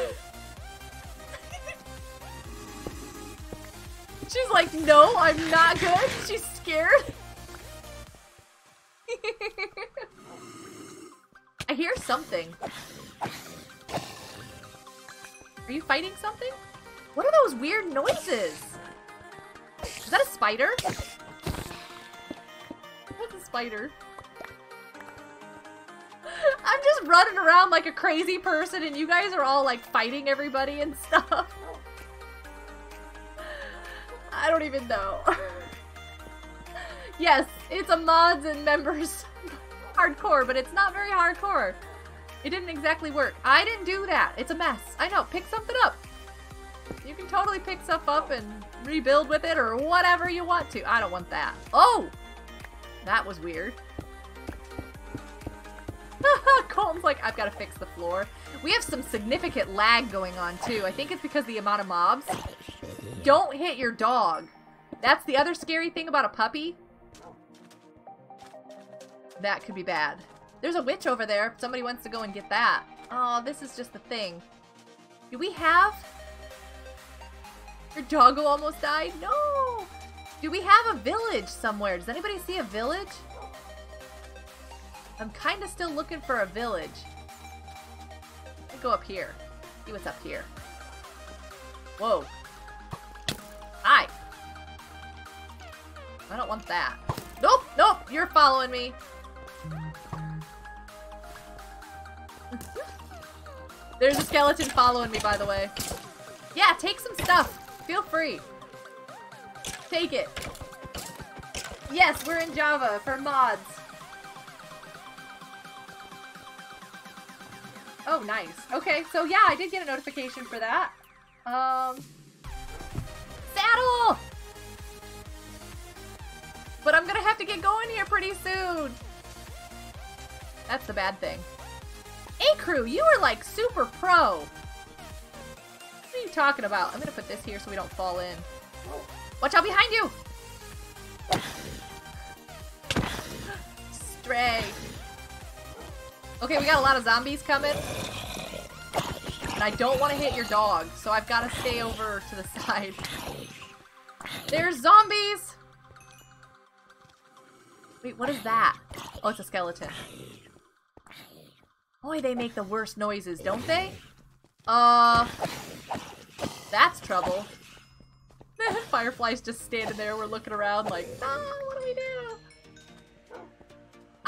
She's like, no, I'm not good. She's scared. I hear something. Are you fighting something? What are those weird noises? Is that a spider? That's a spider. I'm just running around like a crazy person and you guys are all like fighting everybody and stuff. I don't even know. yes, it's a mods and members hardcore, but it's not very hardcore. It didn't exactly work. I didn't do that. It's a mess. I know. Pick something up. You can totally pick stuff up and rebuild with it or whatever you want to. I don't want that. Oh! That was weird. Colton's like, I've got to fix the floor. We have some significant lag going on, too. I think it's because the amount of mobs. Don't hit your dog. That's the other scary thing about a puppy. That could be bad. There's a witch over there. Somebody wants to go and get that. Oh, this is just the thing. Do we have... Your doggo almost died? No! Do we have a village somewhere? Does anybody see a village? I'm kind of still looking for a village. Go up here. See what's up here. Whoa. Hi. I don't want that. Nope, nope, you're following me. There's a skeleton following me, by the way. Yeah, take some stuff. Feel free. Take it. Yes, we're in Java for mods. Oh, nice. Okay, so yeah, I did get a notification for that. Um, saddle! But I'm gonna have to get going here pretty soon. That's the bad thing. Hey, crew, you are like super pro. What are you talking about? I'm gonna put this here so we don't fall in. Watch out behind you! Stray. Okay, we got a lot of zombies coming. And I don't want to hit your dog, so I've got to stay over to the side. There's zombies! Wait, what is that? Oh, it's a skeleton. Boy, they make the worst noises, don't they? Uh, that's trouble. Firefly's just standing there. We're looking around like, ah,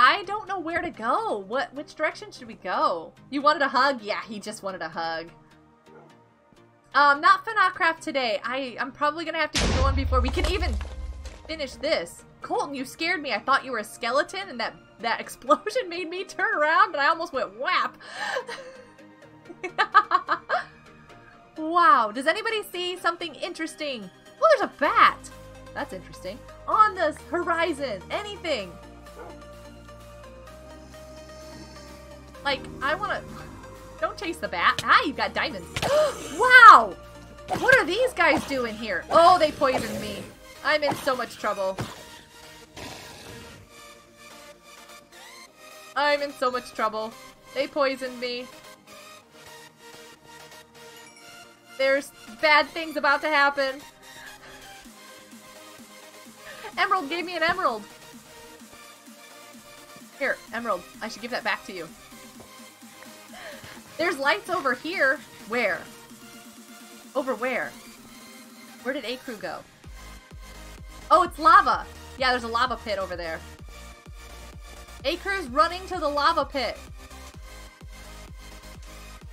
I don't know where to go. What? Which direction should we go? You wanted a hug? Yeah, he just wanted a hug. Um, not Fanacraft today. I, I'm probably gonna have to get going before we can even finish this. Colton, you scared me. I thought you were a skeleton and that, that explosion made me turn around and I almost went whap. wow, does anybody see something interesting? Oh, there's a bat! That's interesting. On the horizon, anything. Like, I wanna... Don't chase the bat. Ah, you've got diamonds. wow! What are these guys doing here? Oh, they poisoned me. I'm in so much trouble. I'm in so much trouble. They poisoned me. There's bad things about to happen. Emerald gave me an emerald. Here, emerald. I should give that back to you. There's lights over here. Where? Over where? Where did Acrew go? Oh, it's lava. Yeah, there's a lava pit over there. Acre's running to the lava pit.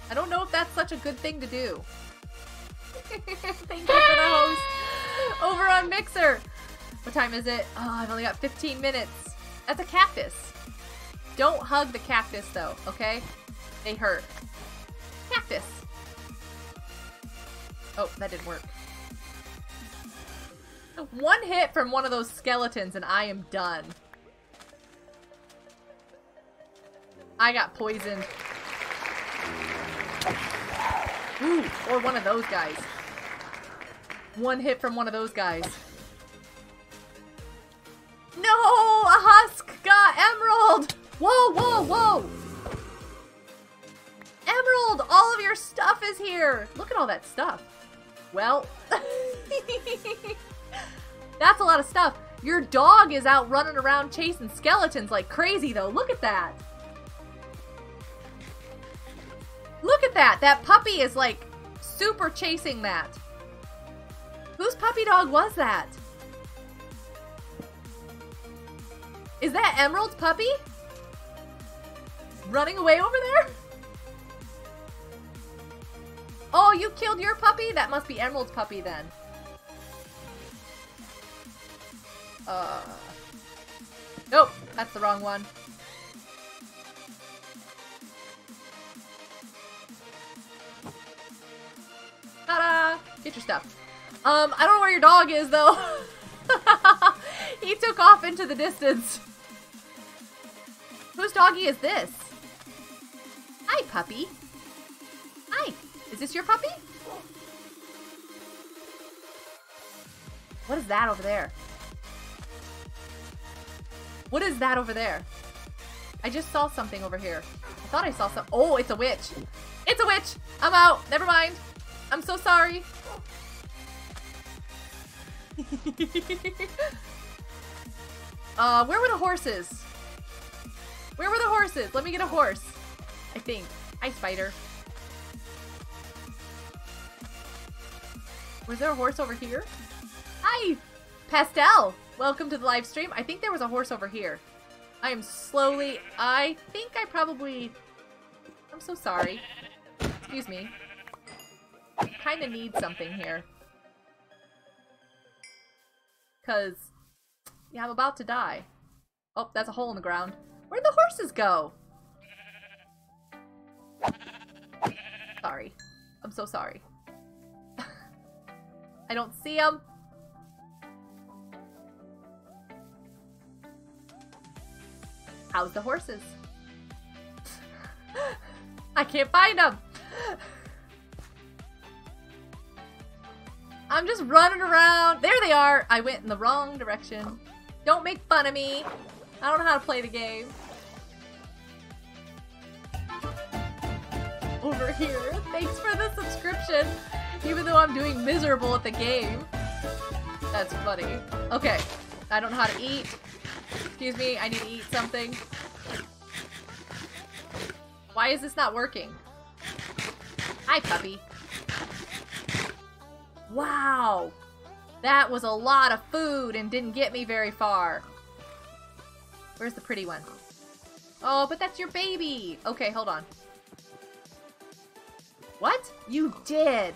I don't know if that's such a good thing to do. Thank you for the host. Over on Mixer. What time is it? Oh, I've only got 15 minutes. That's a cactus. Don't hug the cactus though, okay? They hurt. Cactus. Oh, that didn't work. One hit from one of those skeletons and I am done. I got poisoned. Ooh, or one of those guys. One hit from one of those guys. No! A husk got emerald! Whoa, whoa, whoa! Emerald! All of your stuff is here! Look at all that stuff. Well... That's a lot of stuff. Your dog is out running around chasing skeletons like crazy, though. Look at that. Look at that. That puppy is like super chasing that. Whose puppy dog was that? Is that Emerald's puppy? Running away over there? Oh, you killed your puppy? That must be Emerald's puppy then. Uh. Nope, that's the wrong one. Ta-da! Get your stuff. Um, I don't know where your dog is, though. he took off into the distance. Whose doggy is this? Hi, puppy. Hi. Is this your puppy? What is that over there? What is that over there? I just saw something over here. I thought I saw some- Oh, it's a witch. It's a witch! I'm out. Never mind. I'm so sorry. uh, where were the horses? Where were the horses? Let me get a horse. I think. Hi, spider. Was there a horse over here? Hi, Pastel. Welcome to the live stream. I think there was a horse over here. I am slowly... I think I probably... I'm so sorry. Excuse me. I kind of need something here. Because, yeah, I'm about to die. Oh, that's a hole in the ground. Where'd the horses go? Sorry. I'm so sorry. I don't see them. How's the horses? I can't find them. I'm just running around. There they are. I went in the wrong direction. Don't make fun of me. I don't know how to play the game. Over here. Thanks for the subscription. Even though I'm doing miserable at the game. That's funny. Okay. I don't know how to eat. Excuse me, I need to eat something. Why is this not working? Hi, puppy. Wow. That was a lot of food and didn't get me very far. Where's the pretty one? Oh, but that's your baby. Okay, hold on. What? You did.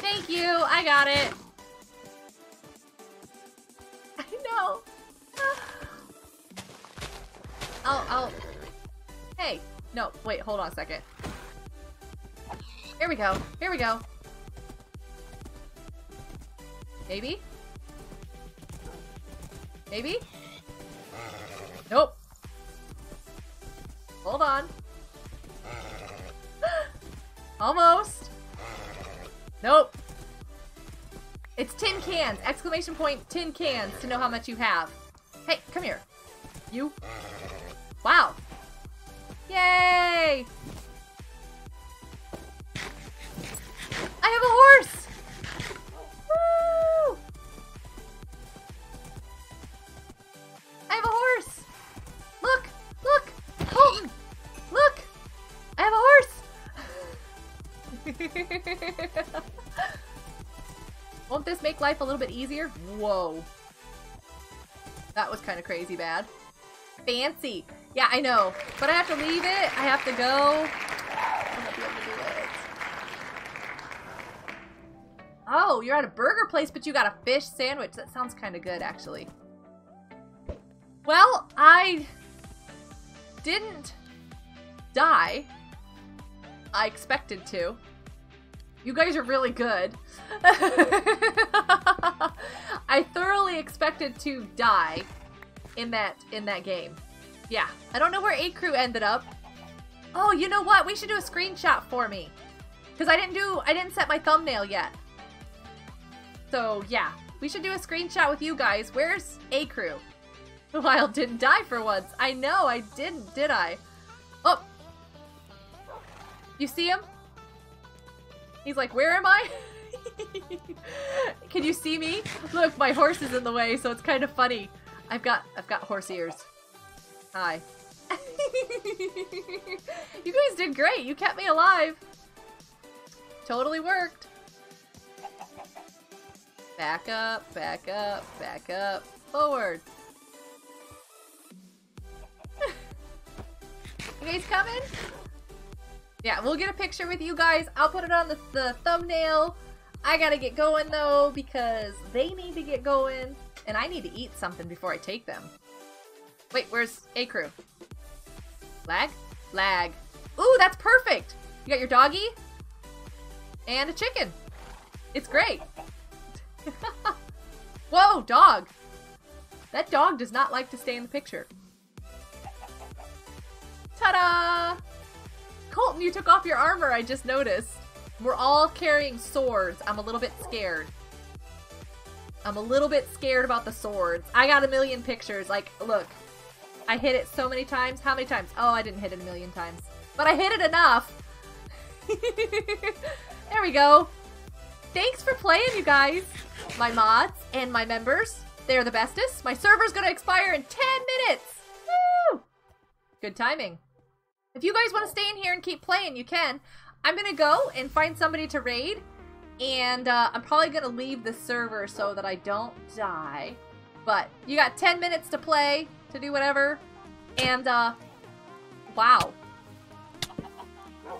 Thank you. I got it. I know. I'll, I'll... Hey. No, wait, hold on a second. Here we go. Here we go. Maybe? Maybe? Nope. Hold on. Almost. Nope. It's tin cans! Exclamation point tin cans to know how much you have. Hey, come here. You. Wow. Yay! I have a horse! Life a little bit easier? Whoa. That was kind of crazy bad. Fancy. Yeah, I know. But I have to leave it. I have to go. Oh, you're at a burger place, but you got a fish sandwich. That sounds kind of good, actually. Well, I didn't die. I expected to. You guys are really good. I thoroughly expected to die in that in that game. Yeah. I don't know where A Crew ended up. Oh, you know what? We should do a screenshot for me. Because I didn't do I didn't set my thumbnail yet. So yeah. We should do a screenshot with you guys. Where's A Crew? The wild didn't die for once. I know, I didn't, did I? Oh! You see him? He's like, where am I? Can you see me? Look, my horse is in the way, so it's kind of funny. I've got, I've got horse ears. Hi. you guys did great. You kept me alive. Totally worked. Back up, back up, back up, forward. you guys coming? Yeah, we'll get a picture with you guys. I'll put it on the, the thumbnail. I gotta get going though because they need to get going and I need to eat something before I take them. Wait, where's A crew? Lag? Lag. Ooh, that's perfect! You got your doggy and a chicken. It's great. Whoa, dog! That dog does not like to stay in the picture. Ta-da! Colton, you took off your armor, I just noticed. We're all carrying swords. I'm a little bit scared. I'm a little bit scared about the swords. I got a million pictures. Like, look. I hit it so many times. How many times? Oh, I didn't hit it a million times. But I hit it enough. there we go. Thanks for playing, you guys. My mods and my members. They're the bestest. My server's gonna expire in 10 minutes. Woo! Good timing. If you guys want to stay in here and keep playing, you can. I'm going to go and find somebody to raid. And uh, I'm probably going to leave the server so that I don't die. But you got 10 minutes to play, to do whatever. And, uh, wow.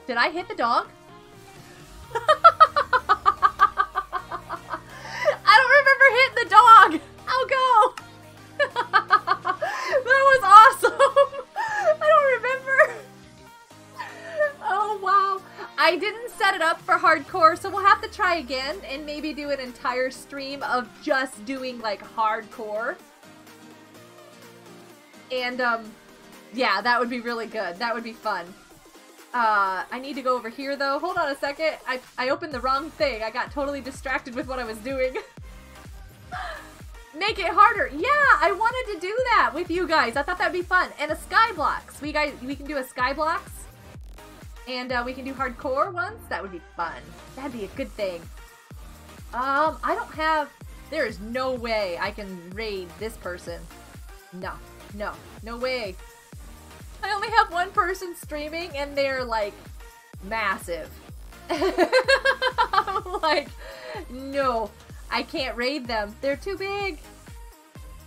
Did I hit the dog? I don't remember hitting the dog. I'll go. that was awesome. I didn't set it up for hardcore, so we'll have to try again and maybe do an entire stream of just doing, like, hardcore. And, um, yeah, that would be really good. That would be fun. Uh, I need to go over here, though. Hold on a second. I, I opened the wrong thing. I got totally distracted with what I was doing. Make it harder. Yeah, I wanted to do that with you guys. I thought that'd be fun. And a Skyblocks. We guys, we can do a Skyblocks. And uh, we can do hardcore ones. That would be fun. That'd be a good thing. Um, I don't have... There is no way I can raid this person. No. No. No way. I only have one person streaming and they're like massive. I'm like, no, I can't raid them. They're too big.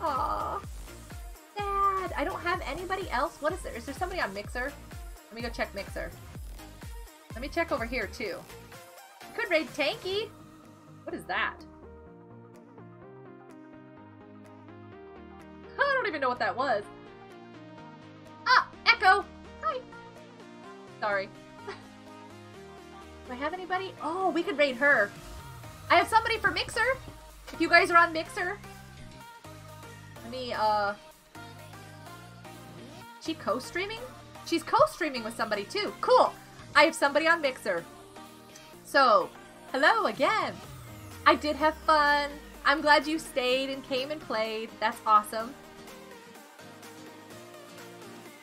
Aww. Dad, I don't have anybody else. What is there? Is there somebody on Mixer? Let me go check Mixer. Let me check over here too. Could raid Tanky. What is that? I don't even know what that was. Ah, Echo. Hi. Sorry. Do I have anybody? Oh, we could raid her. I have somebody for Mixer. If you guys are on Mixer. Let me, uh... She co-streaming? She's co-streaming with somebody too. Cool. I have somebody on Mixer. So, hello again. I did have fun. I'm glad you stayed and came and played. That's awesome.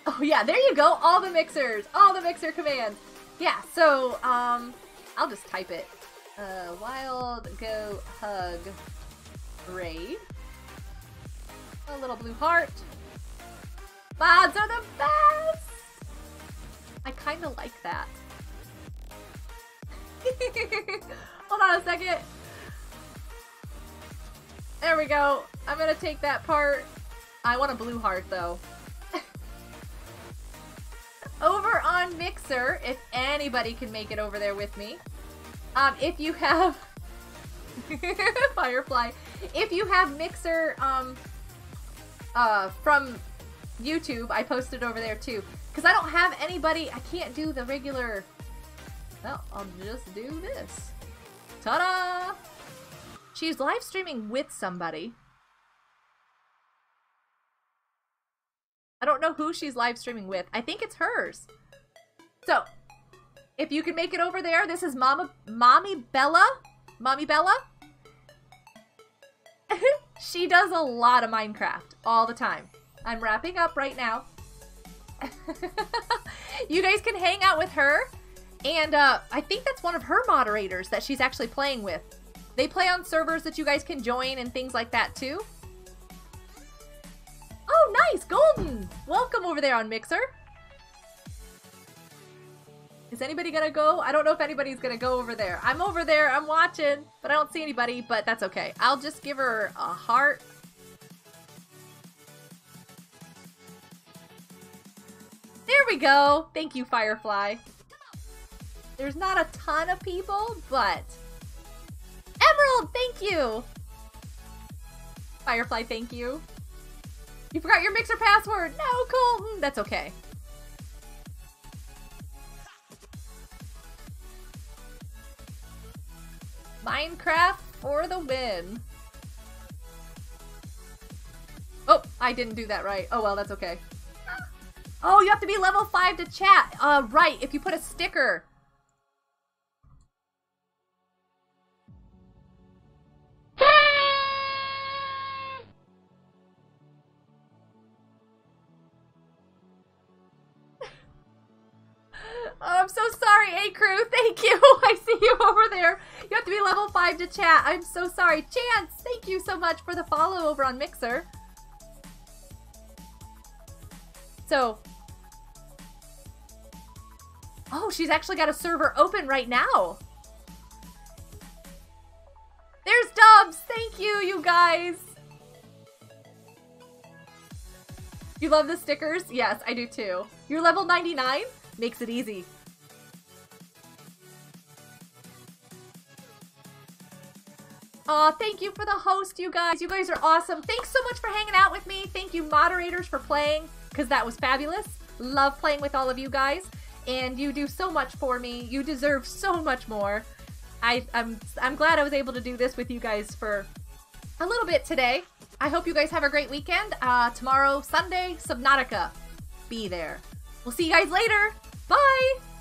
Oh yeah, there you go. All the mixers. All the mixer commands. Yeah, so, um, I'll just type it. Uh, wild go hug raid. A little blue heart. Mods are the best! I kind of like that. Hold on a second. There we go. I'm gonna take that part. I want a blue heart though. over on Mixer, if anybody can make it over there with me, um, if you have Firefly, if you have Mixer um, uh, from YouTube, I posted over there too. Because I don't have anybody, I can't do the regular. Well, I'll just do this. Ta-da! She's live streaming with somebody. I don't know who she's live streaming with. I think it's hers. So, if you can make it over there, this is Mama, Mommy Bella. Mommy Bella. she does a lot of Minecraft all the time. I'm wrapping up right now. you guys can hang out with her. And uh, I think that's one of her moderators that she's actually playing with. They play on servers that you guys can join and things like that too. Oh, nice! Golden! Welcome over there on Mixer. Is anybody gonna go? I don't know if anybody's gonna go over there. I'm over there, I'm watching, but I don't see anybody, but that's okay. I'll just give her a heart. There we go! Thank you, Firefly. There's not a ton of people, but... Emerald, thank you! Firefly, thank you. You forgot your mixer password! No, Colton! That's okay. Minecraft for the win. Oh, I didn't do that right. Oh well, that's okay. Oh, you have to be level 5 to chat. Uh, right, if you put a sticker. Oh, I'm so sorry, A Crew. Thank you. I see you over there. You have to be level 5 to chat. I'm so sorry. Chance, thank you so much for the follow over on Mixer. So. Oh, she's actually got a server open right now. There's Dubs. Thank you, you guys. You love the stickers? Yes, I do too. You're level 99? Makes it easy. Aw, thank you for the host, you guys. You guys are awesome. Thanks so much for hanging out with me. Thank you, moderators, for playing, because that was fabulous. Love playing with all of you guys. And you do so much for me. You deserve so much more. I, I'm, I'm glad I was able to do this with you guys for a little bit today. I hope you guys have a great weekend. Uh, tomorrow, Sunday, Subnautica. Be there. We'll see you guys later. Bye!